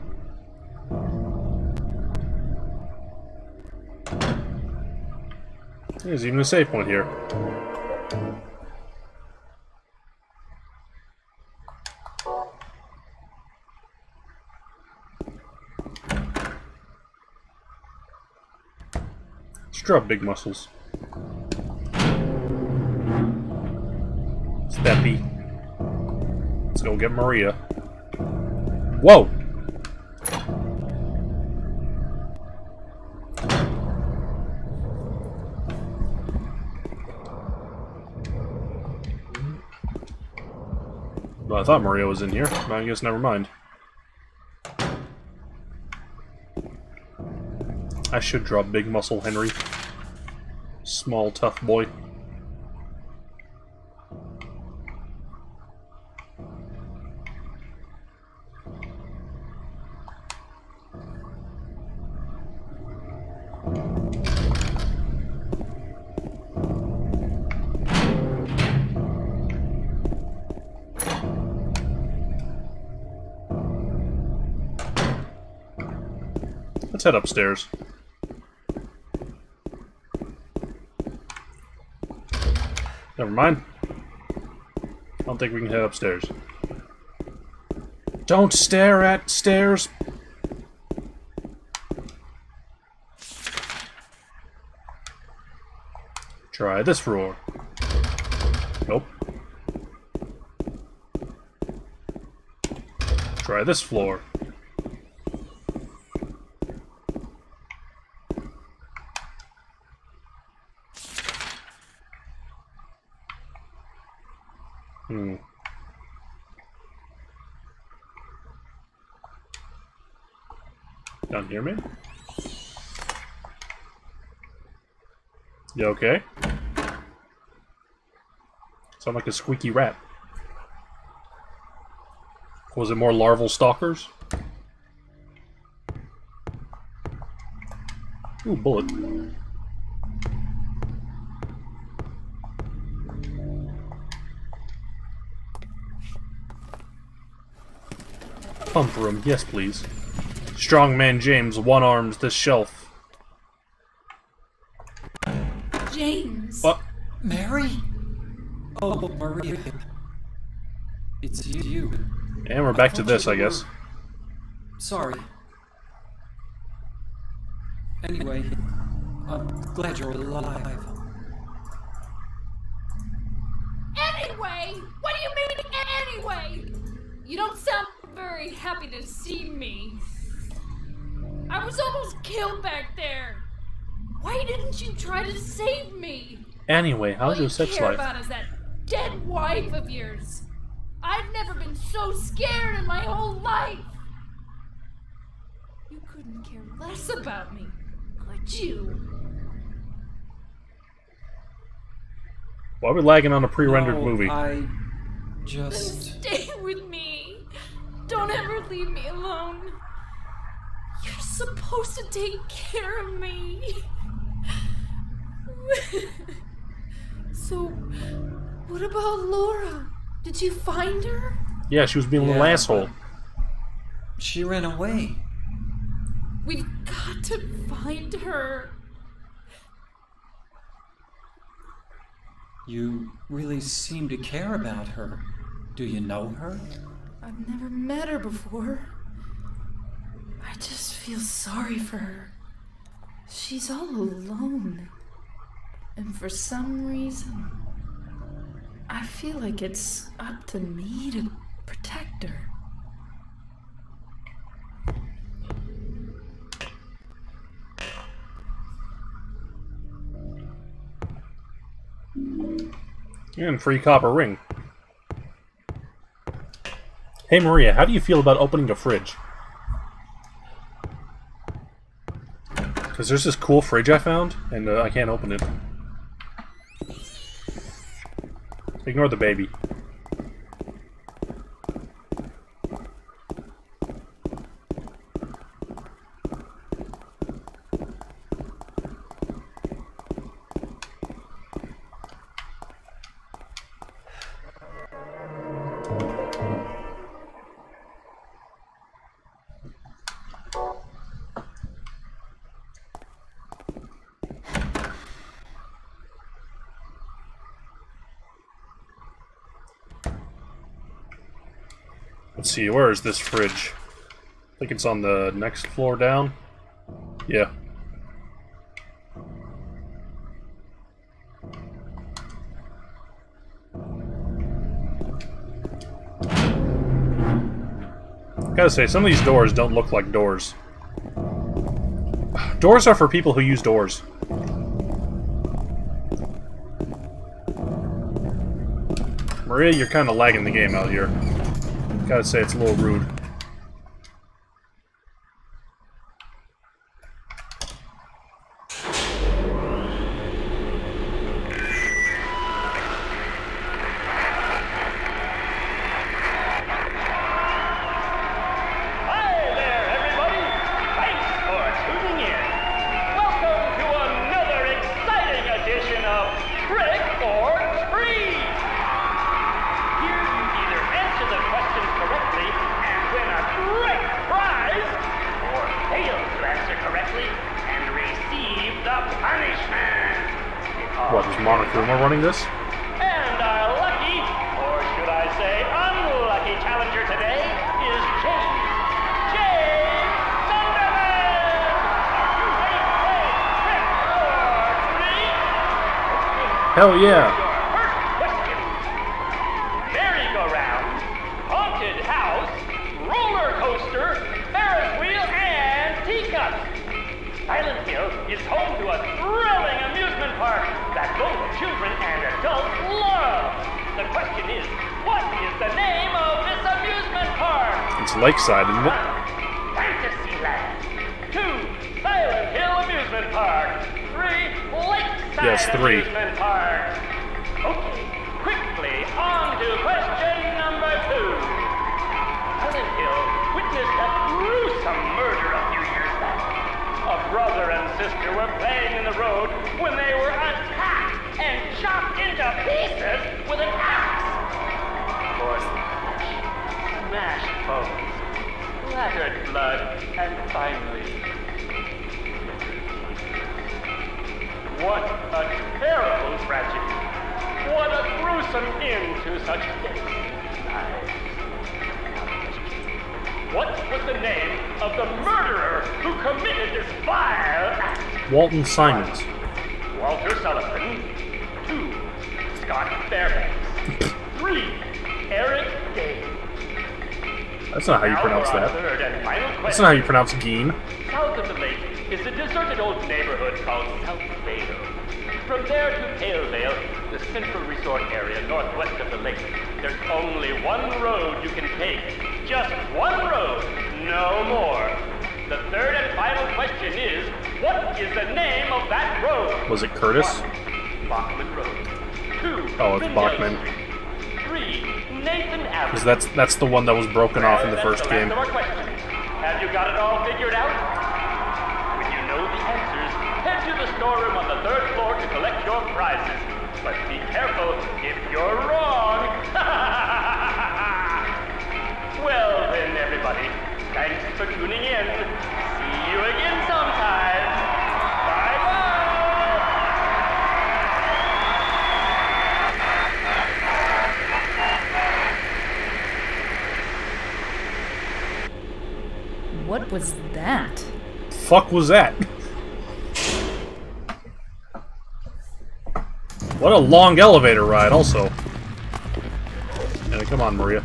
There's even a save point here. Let's drop big muscles. Steppy. Let's go get Maria. Whoa! Well, I thought Maria was in here, I guess never mind. I should drop big muscle Henry. Small, tough boy. Let's head upstairs. Never mind. I don't think we can head upstairs. Don't stare at stairs! Try this floor. Nope. Try this floor. Hmm. Here, man? You okay? Sound like a squeaky rat. Was it more larval stalkers? Ooh, bullet. Pump room, yes please. Strongman James one arms this shelf. James. What? Mary. Oh, Maria. It's you. And we're back to this, I guess. Sorry. Anyway, I'm glad you're alive. Anyway? What do you mean, anyway? You don't sound very happy to see me. I was almost killed back there. Why didn't you try to save me? Anyway, how's All your you sex care life? about is that dead wife of yours. I've never been so scared in my whole life. You couldn't care less about me, could you? Why are we lagging on a pre-rendered No, movie? I just. Stay with me. Don't ever leave me alone. You're supposed to take care of me. so, what about Laura? Did you find her? Yeah, she was being a little asshole. She ran away. We've got to find her. You really seem to care about her. Do you know her? I've never met her before. I feel sorry for her. She's all alone. And for some reason, I feel like it's up to me to protect her. And free copper ring. Hey Maria, how do you feel about opening a fridge? Because there's this cool fridge I found, and uh, I can't open it. Ignore the baby. See, where is this fridge? I think it's on the next floor down. Yeah. Gotta say, some of these doors don't look like doors. Doors are for people who use doors. Maria, you're kind of lagging the game out here. Gotta say, it's a little rude. Hi there, everybody! Thanks for tuning in. Welcome to another exciting edition of Trick or Treat! Here you either answer the questions correctly and win a great prize, or fail to answer correctly and receive the punishment. What, is Monokuma running this? It's act? Simons. Walter Sullivan. Two, Scott Fairbanks. three, Eric Dane. That's not how you pronounce that. third and final That's not how you pronounce Geen. South of the lake is a deserted old neighborhood called South Vale. From there to Paleville, the central resort area northwest of the lake, there's only one road you can take. Just one road, no more. The third and final question is, is the name of that road? Was it Curtis? One, Bachman Road. Two, Oh, it's Bachman. Street. Three, Nathan Avenue. Because that's that's the one that was broken off in the first the game. last of our questions. Have you got it all figured out? When you know the answers, head to the storeroom on the third floor to collect your prizes. But be careful if you're wrong. Fuck was that? What a long elevator ride, also. Yeah, come on, Maria.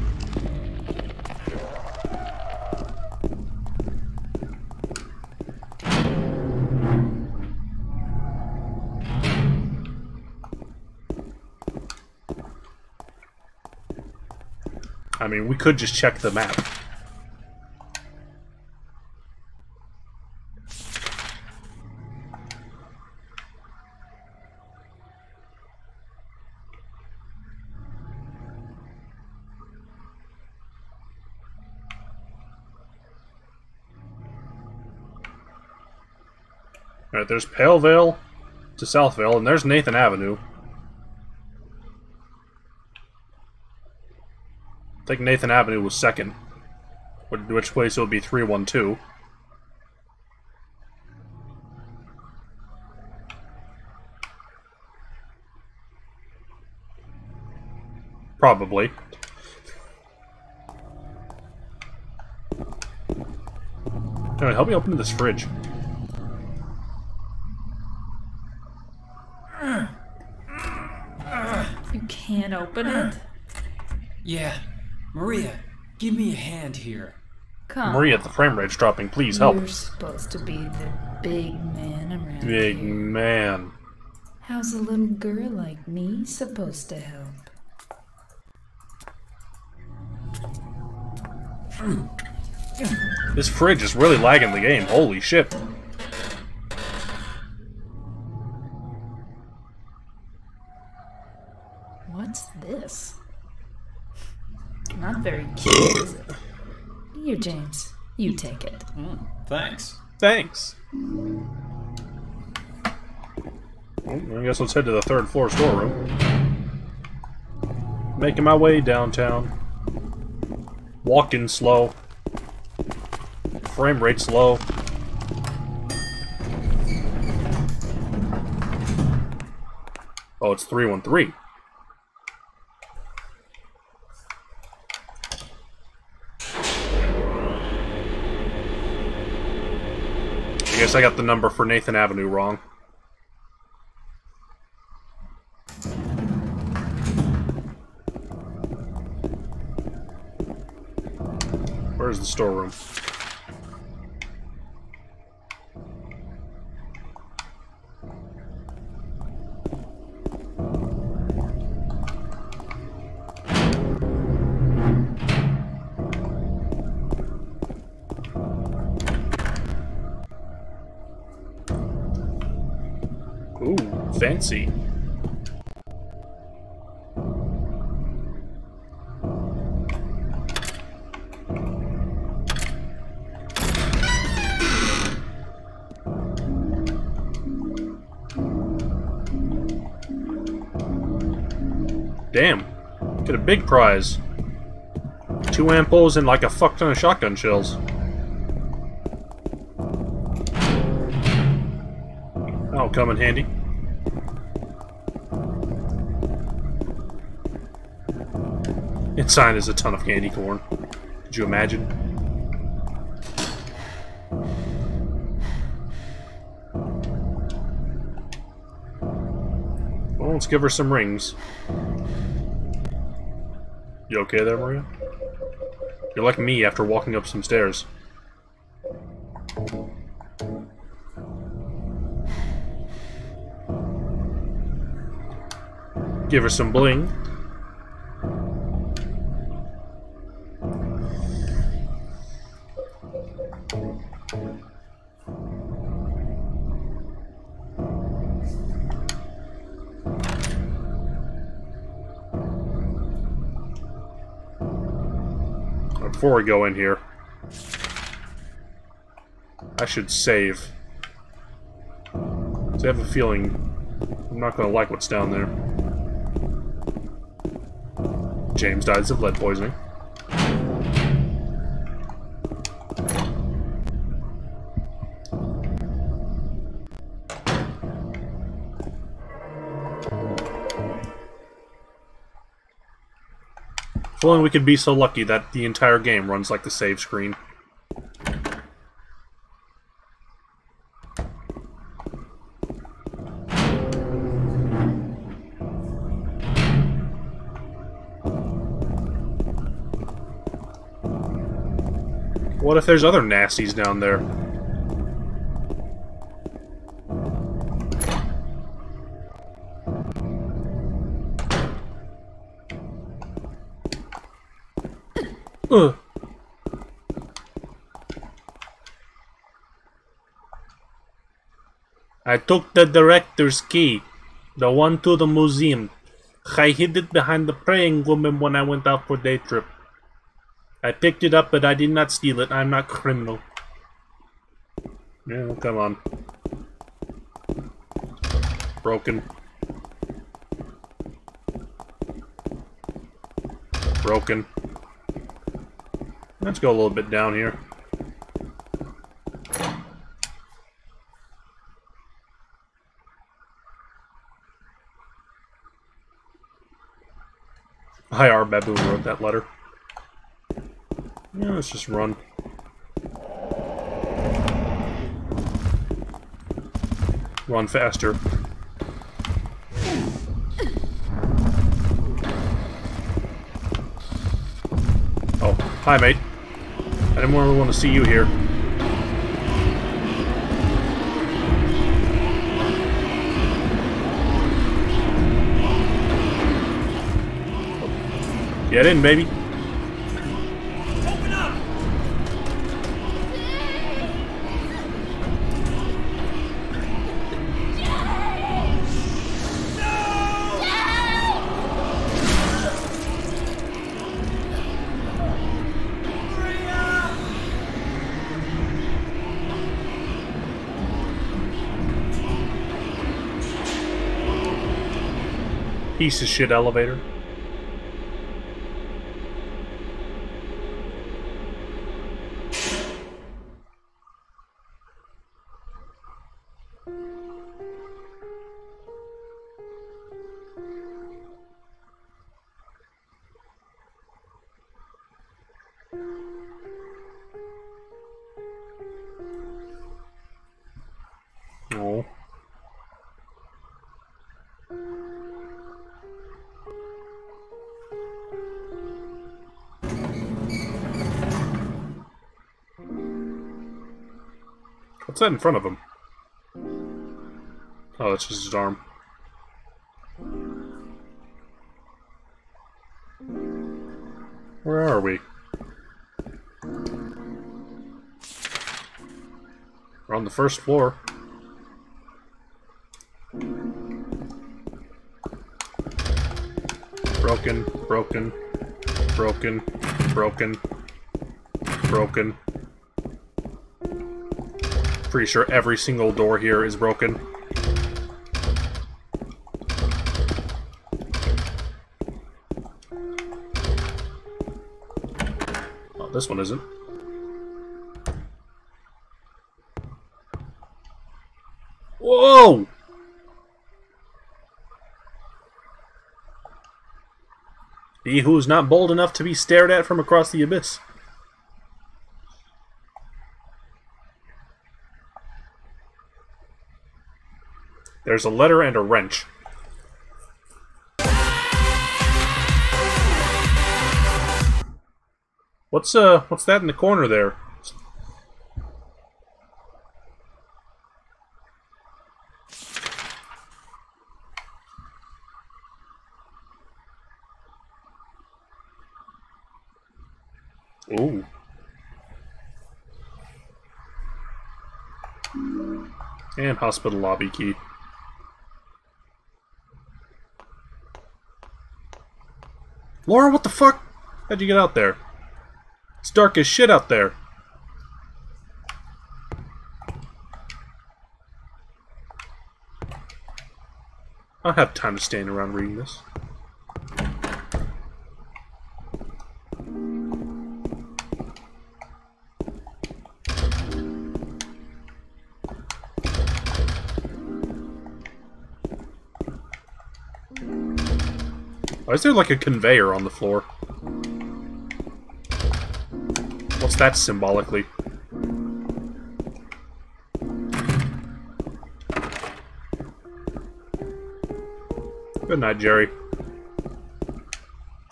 I mean, we could just check the map. Alright, there's Paleville to Southvale, and there's Nathan Avenue. I think Nathan Avenue was second. Which place it would be 312. Probably. Alright, help me open this fridge. You can't open it? Yeah. Maria, give me a hand here. Come. Maria, the frame rate's dropping. Please help. You're supposed to be the big man around Big here. man. How's a little girl like me supposed to help? This fridge is really lagging the game. Holy shit. What's this? Not very cute, is it? Here, James. You take it. Mm, thanks. Thanks. Well, I guess let's head to the third floor storeroom. Making my way downtown. Walking slow. Frame rate slow. Oh, it's 313. Guess I got the number for Nathan Avenue wrong. Where's the storeroom? Fancy. Damn. Get a big prize. Two ampos and like a fuck ton of shotgun shells. That'll come in handy. Inside is a ton of candy corn. Could you imagine? Well, let's give her some rings. You okay there, Maria? You're like me after walking up some stairs. Give her some bling. Before we go in here, I should save. I have a feeling I'm not going to like what's down there. James dies of lead poisoning. Only we could be so lucky that the entire game runs like the save screen. What if there's other nasties down there? I took the director's key, the one to the museum. I hid it behind the praying woman when I went out for day trip. I picked it up, but I did not steal it. I'm not criminal. Yeah, come on. Broken. Broken. Let's go a little bit down here. Our baboon wrote that letter. Yeah, let's just run. Run faster. Oh, hi, mate. I didn't really want to see you here. Get in, baby. Piece of shit elevator. What's that in front of him? Oh, that's just his arm. Where are we? We're on the first floor. Broken, broken, broken, broken, broken. Pretty sure every single door here is broken. Oh, this one isn't. Whoa! He who is not bold enough to be stared at from across the abyss. There's a letter and a wrench. What's uh what's that in the corner there? Ooh. And hospital lobby key. Laura, what the fuck? How'd you get out there? It's dark as shit out there. I don't have time to stand around reading this. Why is there like a conveyor on the floor? What's that symbolically? Good night, Jerry.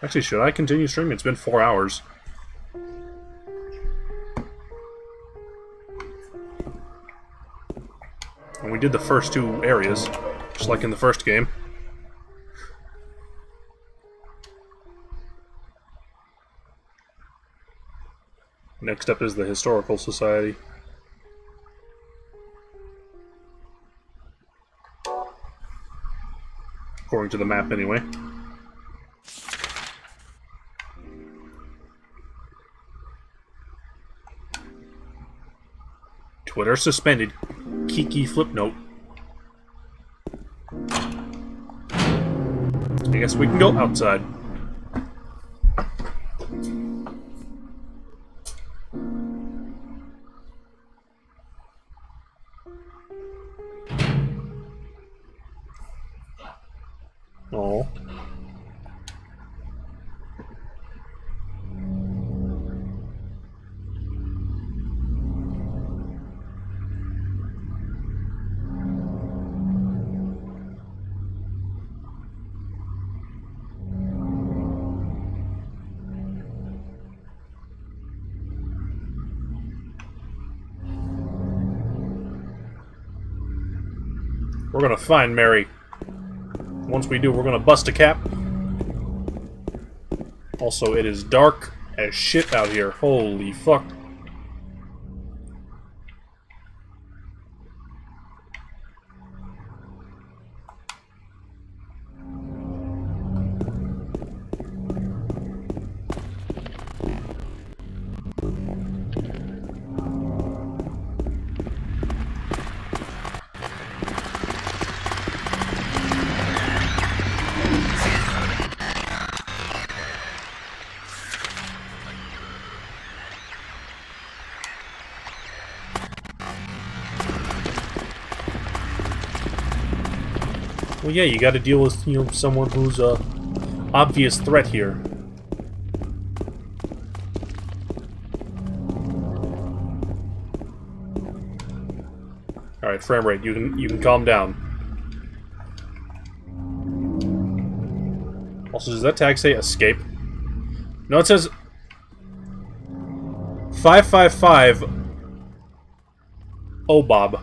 Actually, should I continue streaming? It's been four hours. And we did the first two areas, just like in the first game. Next up is the Historical Society. According to the map, anyway. Twitter suspended. Kiki Flipnote. I guess we can go outside. Gonna find Mary. Once we do, we're gonna bust a cap. Also, it is dark as shit out here. Holy fuck. Yeah, you got to deal with you know someone who's a obvious threat here. All right, frame rate. You can you can calm down. Also, does that tag say escape? No, it says five five five. Oh, Bob.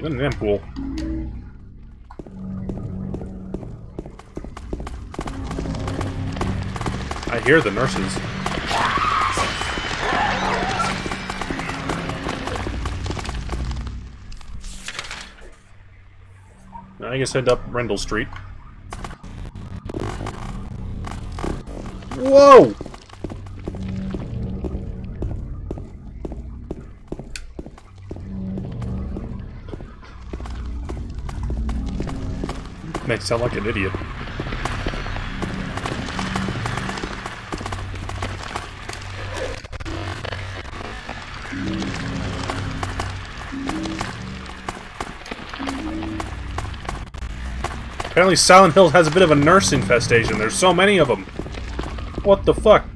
Pool. I hear the nurses. I guess head up Rendell Street. Whoa! Sound like an idiot. Apparently Silent Hill has a bit of a nurse infestation. There's so many of them. What the fuck?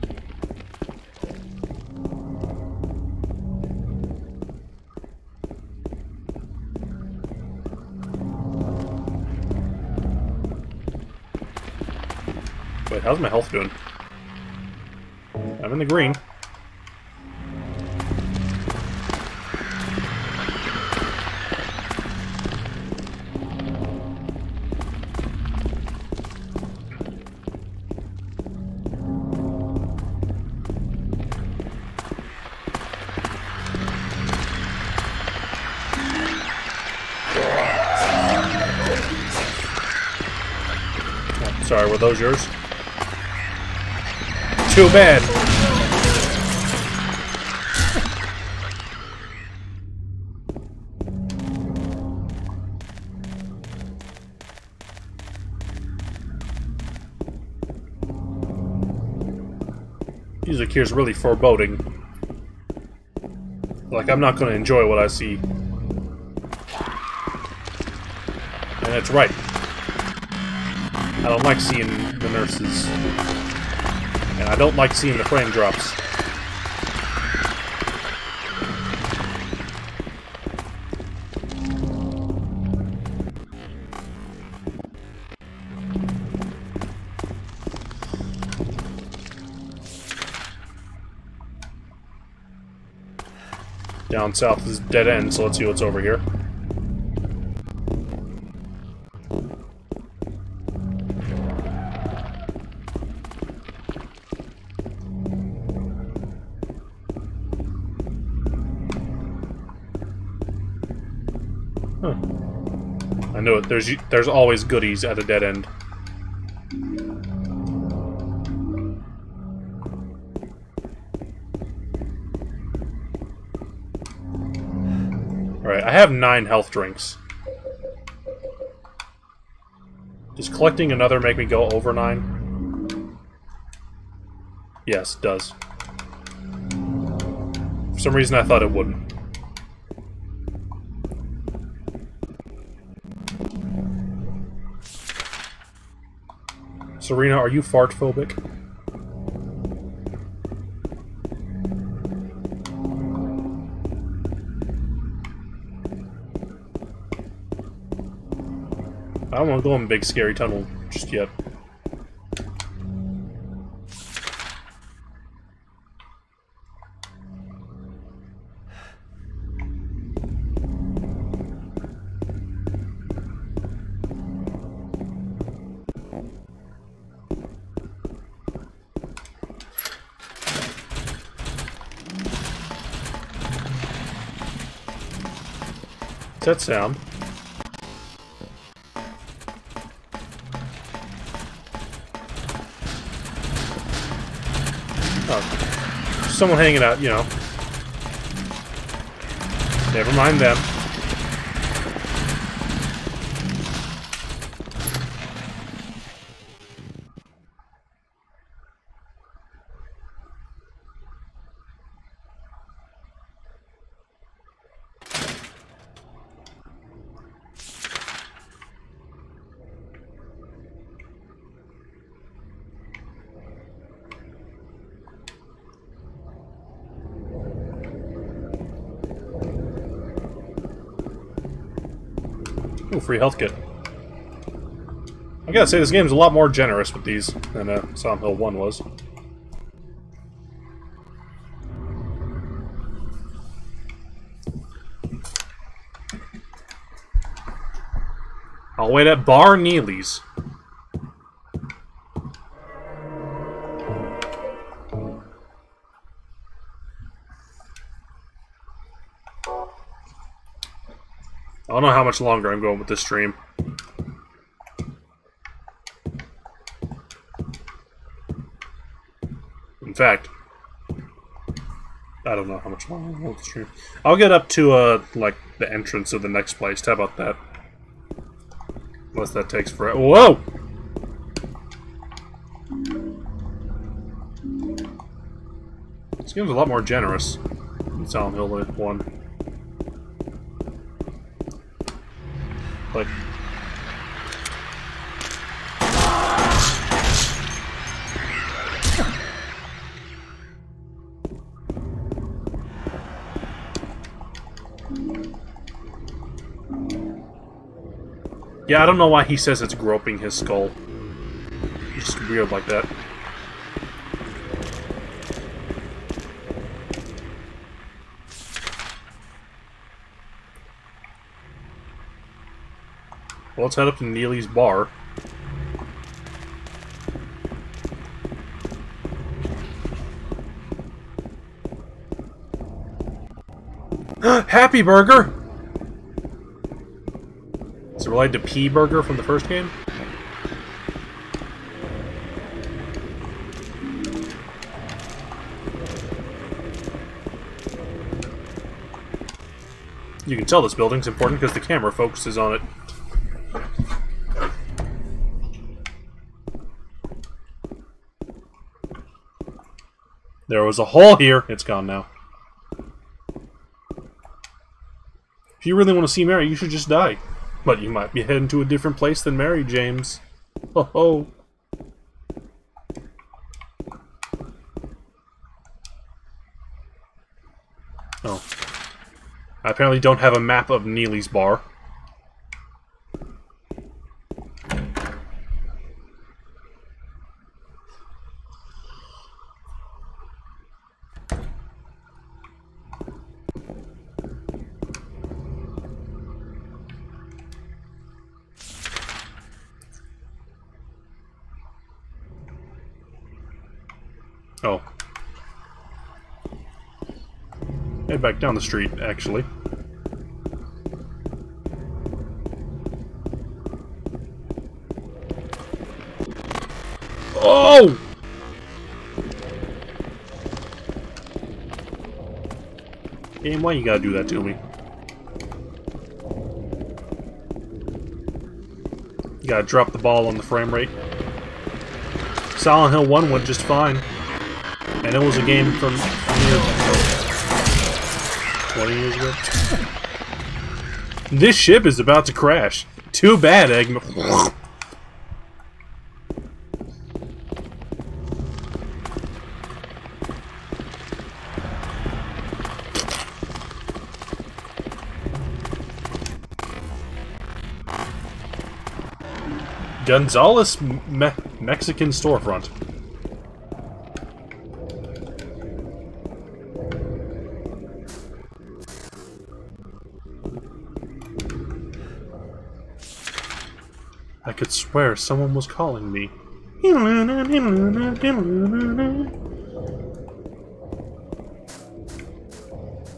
My health doing? I'm in the green. Sorry, were those yours? Too bad. Music here is really foreboding. Like, I'm not going to enjoy what I see. And that's right. I don't like seeing the nurses. And I don't like seeing the frame drops. Down south is dead end, so let's see what's over here. There's there's always goodies at a dead end. Alright, I have nine health drinks. Does collecting another make me go over nine? Yes, it does. For some reason I thought it wouldn't. Serena, are you fart phobic? I don't want to go in a big scary tunnel just yet. What's that sound? Oh, someone hanging out, you know. Never mind them. Ooh, free health kit. I gotta say, this game's a lot more generous with these than uh, Silent Hill 1 was. I'll wait at Bar Neely's. Much longer I'm going with this stream. In fact, I don't know how much longer with the stream. I'll get up to, uh, like, the entrance of the next place. How about that? Unless that takes forever. Whoa! This game's a lot more generous than Silent Hill 1. Yeah, I don't know why he says it's groping his skull. just weird like that. Well, let's head up to Neely's bar. Happy Burger! Is it related to P Burger from the first game? You can tell this building's important because the camera focuses on it. There was a hole here. It's gone now. If you really want to see Mary, you should just die. But you might be heading to a different place than Mary, James. Ho ho. Oh. I apparently don't have a map of Neely's bar. Oh. Head back down the street, actually. Oh! Game, why you gotta do that to me? You gotta drop the ball on the frame rate. Silent Hill 1 went just fine. And it was a game from 20 years ago. This ship is about to crash. Too bad, Eggman. Gonzales Me Mexican storefront. I could swear someone was calling me.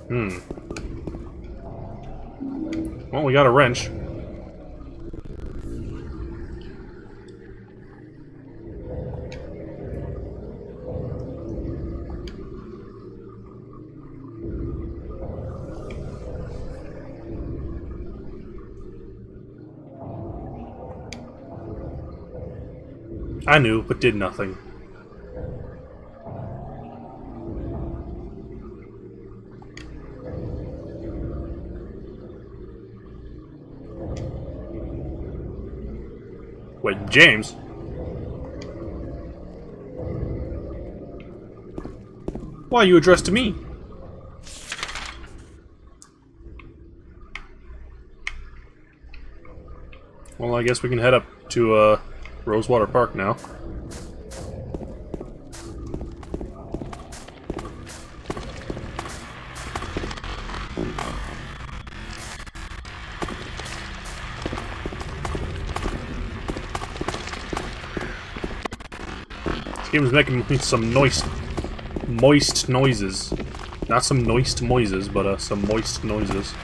Hmm. Well, we got a wrench. I knew, but did nothing. Wait, James? Why you addressed to me? Well, I guess we can head up to, uh, Rosewater Park now. This game is making some noise, moist noises. Not some moist noises, but uh, some moist noises.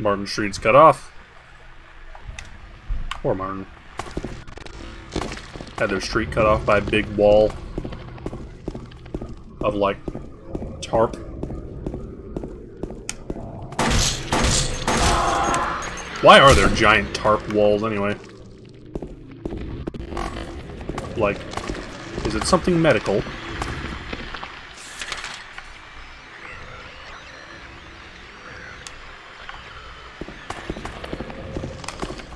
Martin Street's cut off. Poor Martin. Had their street cut off by a big wall of, like, tarp. Why are there giant tarp walls, anyway? Like, is it something medical?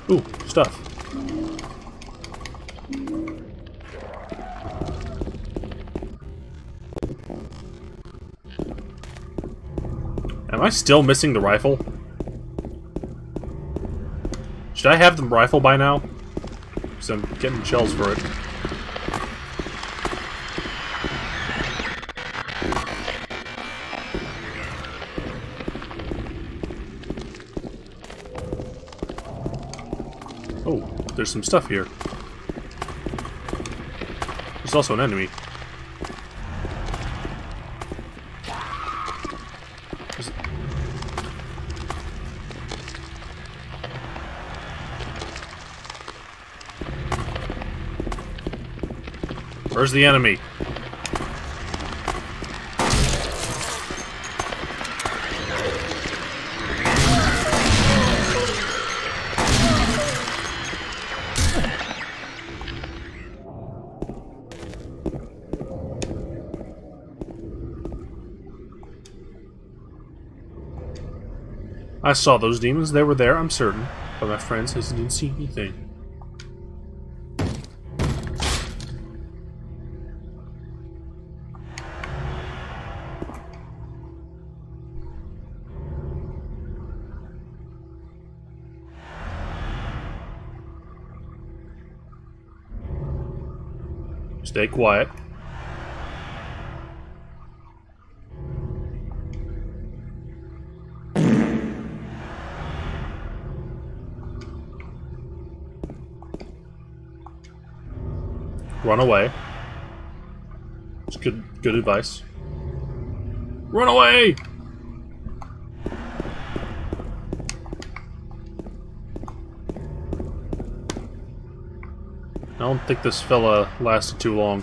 Ooh, stuff. Am I still missing the rifle? Should I have the rifle by now? Because I'm getting shells for it. There's some stuff here. There's also an enemy. Where's the enemy? I saw those demons. They were there, I'm certain. But my friend says he didn't see anything. Stay quiet. Run away. It's good good advice. Run away! I don't think this fella lasted too long.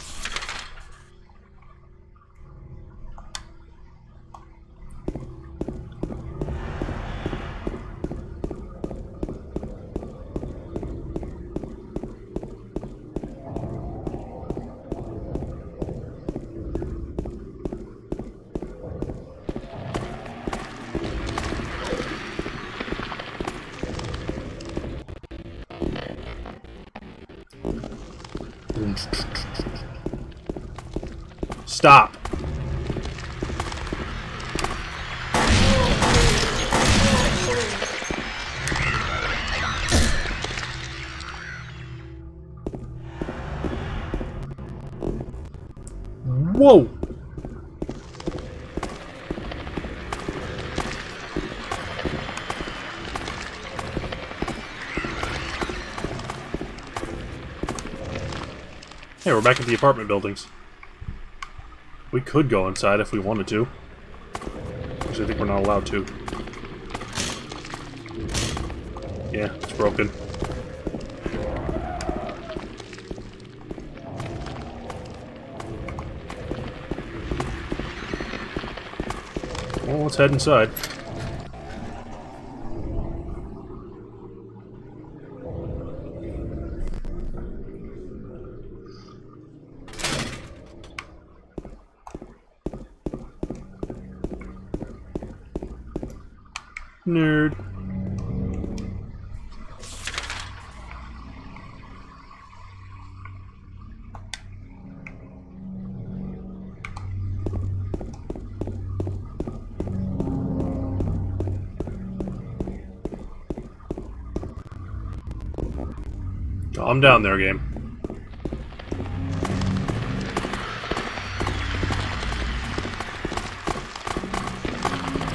We're back at the apartment buildings. We could go inside if we wanted to. I think we're not allowed to. Yeah, it's broken. Well, let's head inside. Nerd. Oh, Calm down there, game.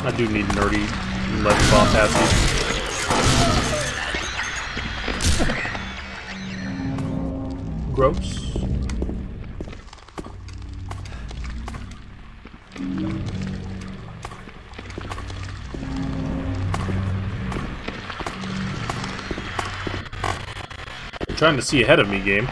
I do need nerdy legend bomb passes. Gross. You're trying to see ahead of me, game.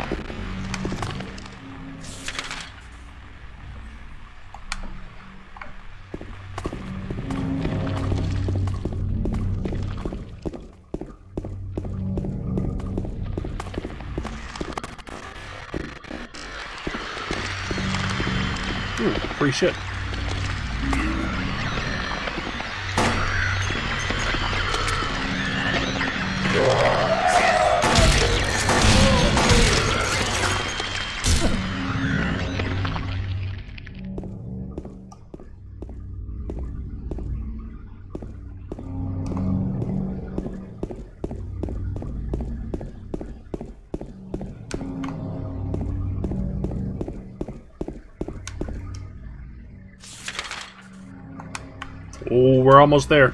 Ooh, almost there.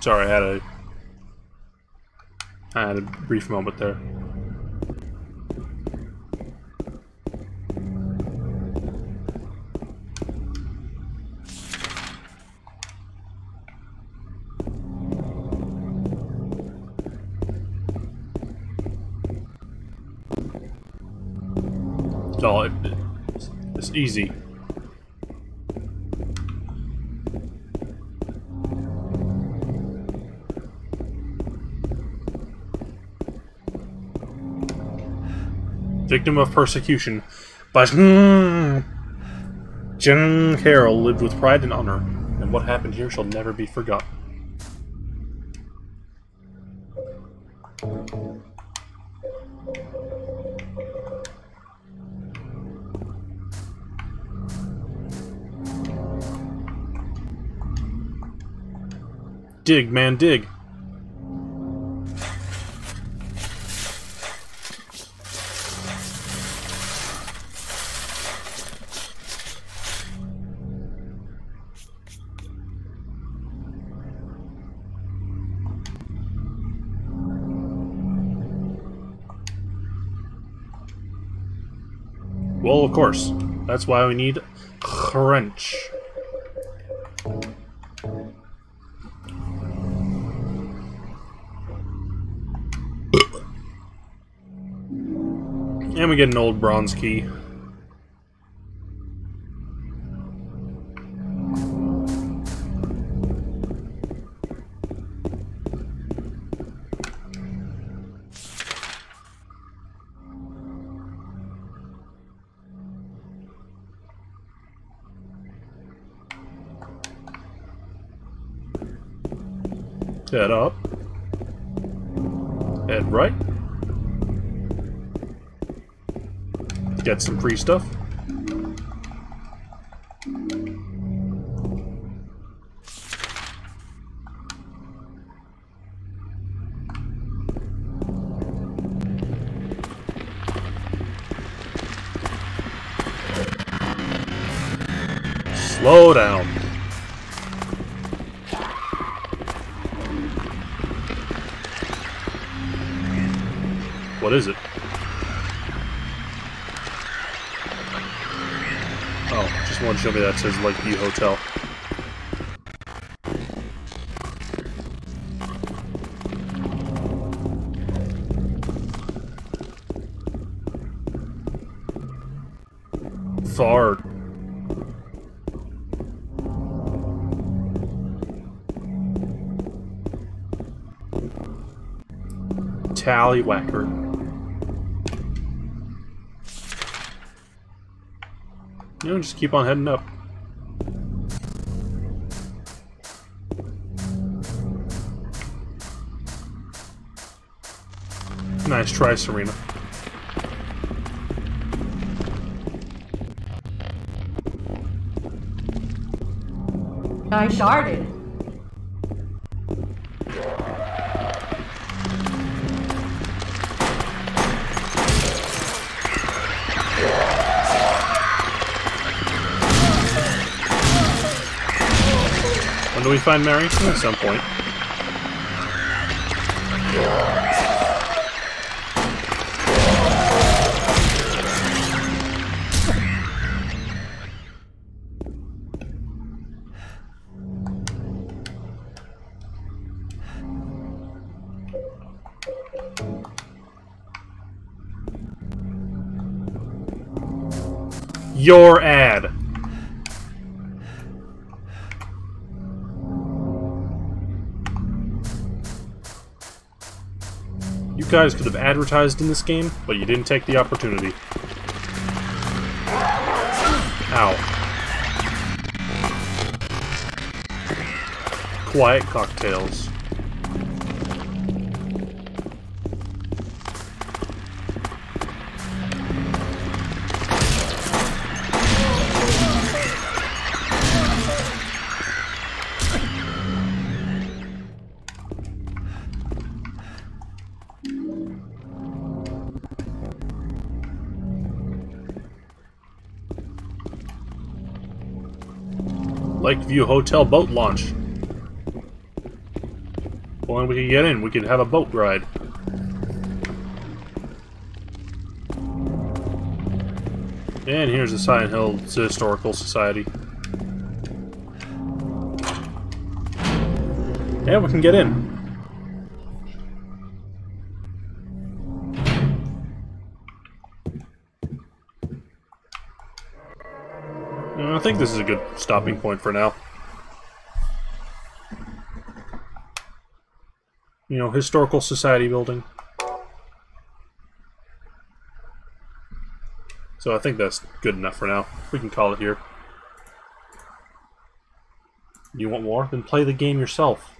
Sorry, I had a I had a brief moment there. Easy. Victim of persecution, but hmm. Jen Carroll lived with pride and honor, and what happened here shall never be forgotten. Dig, man, dig. Well, of course. That's why we need French. And we get an old bronze key. Some free stuff. That says Lakeview Hotel. Fart. Tallywhacker. You know, just keep on heading up. Nice try, Serena. I started. We find Mary? At some point. Your ad. Guys could have advertised in this game, but you didn't take the opportunity. Ow. Quiet cocktails. Lakeview Hotel boat launch. Well, then we can get in. We could have a boat ride. And here's the Silent Hill Historical Society. And we can get in. Think this is a good stopping point for now. You know, historical society building. So I think that's good enough for now. We can call it here. You want more? Then play the game yourself.